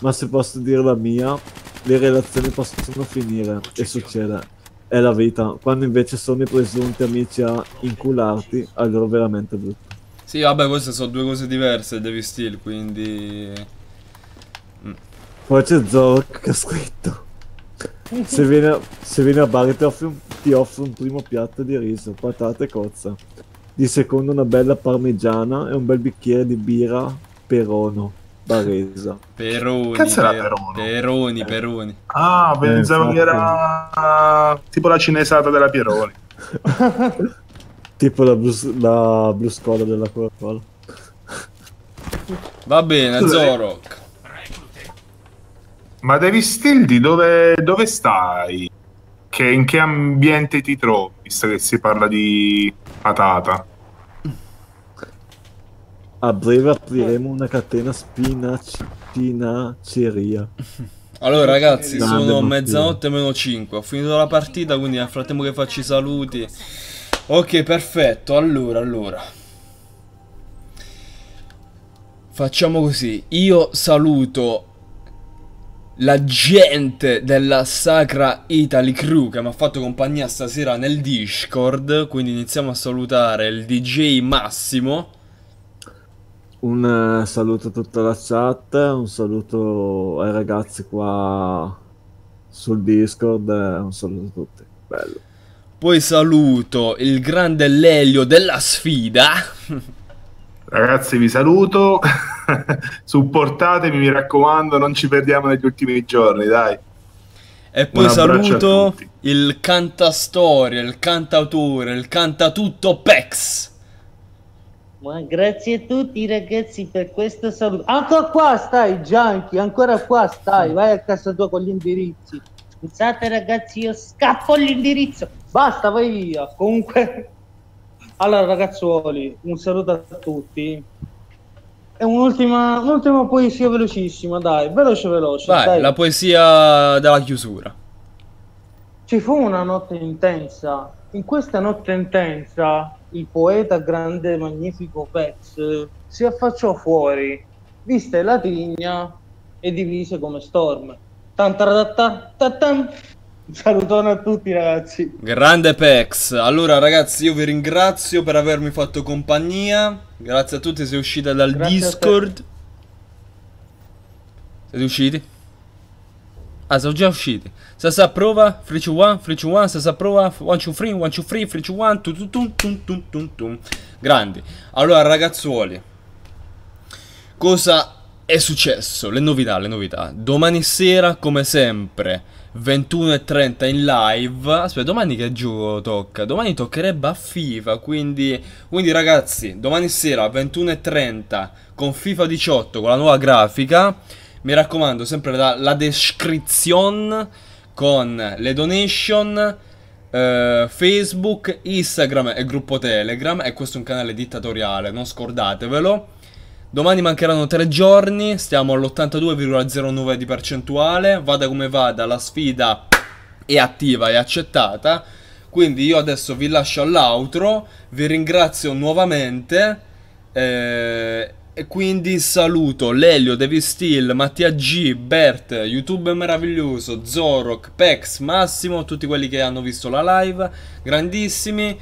[SPEAKER 2] ma se posso dire la mia, le relazioni possono finire e succede. È la vita. Quando invece sono i presunti amici a incularti, allora veramente brutto.
[SPEAKER 1] Sì, vabbè, queste sono due cose diverse, David Still, quindi...
[SPEAKER 2] Poi c'è Zork che ha scritto. Se vieni, a, se vieni a Bari ti offro, un, un primo piatto di riso, patate e cozza. Di secondo una bella parmigiana e un bel bicchiere di birra perono, baresa.
[SPEAKER 1] Peroni,
[SPEAKER 10] Cazzo era
[SPEAKER 1] per-
[SPEAKER 10] Perono?
[SPEAKER 1] Peroni, Peroni.
[SPEAKER 10] Ah, pensavo
[SPEAKER 2] infatti.
[SPEAKER 10] che era tipo la cinesata della Pieroni.
[SPEAKER 2] Tipo la blu, la blu scola della Coca-Cola.
[SPEAKER 1] Va bene,
[SPEAKER 10] Scusa,
[SPEAKER 1] Zorok.
[SPEAKER 10] Ma David Still di dove, dove stai? Che, in che ambiente ti trovi? Visto che si parla di patata.
[SPEAKER 2] A breve apriremo una catena spinaceria.
[SPEAKER 1] Allora ragazzi,
[SPEAKER 2] Grande
[SPEAKER 1] sono
[SPEAKER 2] bottino.
[SPEAKER 1] mezzanotte meno 5, ho finito la partita, quindi nel frattempo che faccio i saluti. Ok, perfetto, allora, allora. Facciamo così, io saluto la gente della Sacra Italy Crew che mi ha fatto compagnia stasera nel Discord, quindi iniziamo a salutare il DJ Massimo.
[SPEAKER 2] Un eh, saluto a tutta la chat, un saluto ai ragazzi qua sul Discord, eh, un saluto a tutti. Bello.
[SPEAKER 1] Poi saluto il grande Lelio della sfida.
[SPEAKER 10] Ragazzi, vi saluto. Supportatemi, mi raccomando, non ci perdiamo negli ultimi giorni, dai.
[SPEAKER 1] E poi saluto il cantastoria, il cantautore, il cantatutto Pex.
[SPEAKER 5] Ma grazie a tutti ragazzi per questo saluto. Ancora qua stai, Gianchi, ancora qua stai. Vai a casa tua con gli indirizzi. Scusate ragazzi, io scappo all'indirizzo. Basta, vai via. Comunque, allora ragazzuoli, un saluto a tutti. E un'ultima, un'ultima poesia velocissima, dai, veloce veloce.
[SPEAKER 1] Vai,
[SPEAKER 5] dai.
[SPEAKER 1] la poesia della chiusura.
[SPEAKER 5] Ci fu una notte intensa. In questa notte intensa, il poeta grande magnifico Pex eh, si affacciò fuori, viste la tigna e divise come Storm. Tantaradatta, tatam. Un salutone a tutti ragazzi.
[SPEAKER 1] Grande Pex. Allora ragazzi, io vi ringrazio per avermi fatto compagnia. Grazie a tutti se uscite dal
[SPEAKER 5] Grazie.
[SPEAKER 1] Discord. Siete usciti? Ah, sono già usciti. Approva, free to one, free to one, se si approva, one to free, one to free, free to one, tu tu tu tu tu tu tu. Grandi. Allora ragazzuoli, cosa è successo? Le novità, le novità. Domani sera, come sempre, 21.30 in live. Aspetta, domani che gioco tocca? Domani toccherebbe a FIFA, quindi... Quindi ragazzi, domani sera 21.30 con FIFA 18, con la nuova grafica. Mi raccomando, sempre la, la descrizione con le donation, eh, Facebook, Instagram e gruppo Telegram. E questo è un canale dittatoriale, non scordatevelo. Domani mancheranno tre giorni, stiamo all'82,09 di percentuale, vada come vada, la sfida è attiva e accettata. Quindi io adesso vi lascio all'outro, vi ringrazio nuovamente eh, e quindi saluto Lelio, David Steel, Mattia G, Bert, YouTube meraviglioso, Zorok, Pex, Massimo, tutti quelli che hanno visto la live, grandissimi.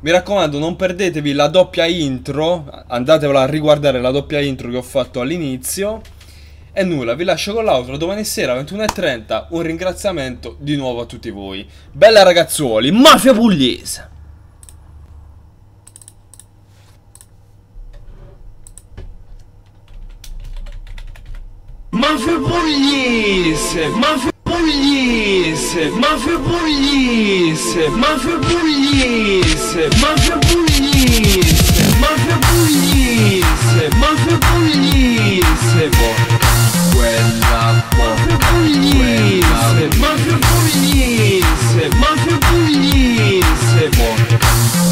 [SPEAKER 1] Mi raccomando, non perdetevi la doppia intro, andatevela a riguardare la doppia intro che ho fatto all'inizio. E nulla, vi lascio con l'altro domani sera 21.30, un ringraziamento di nuovo a tutti voi. Bella ragazzuoli, mafia pugliese! Pugliese, mafia pugliese, mafia pugliese, mafia pugliese, mafia pugliese, mafia pugliese, mafia pugliese, porca quella, mafia pugliese, mafia pugliese, mafia pugliese, porca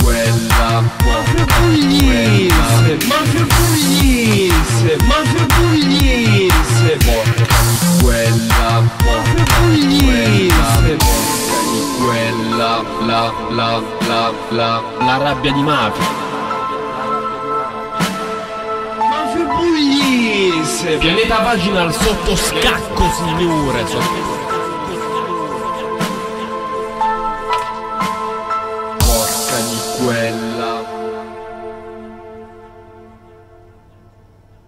[SPEAKER 1] quella, mafia pugliese, mafia pugliese, mafia pugliese, porca quella, mafia pugliese, porca di quella, la, la, la, la, la rabbia di mafia. Mafia pugliese, pianeta vaginal sotto scacco, signore, sotto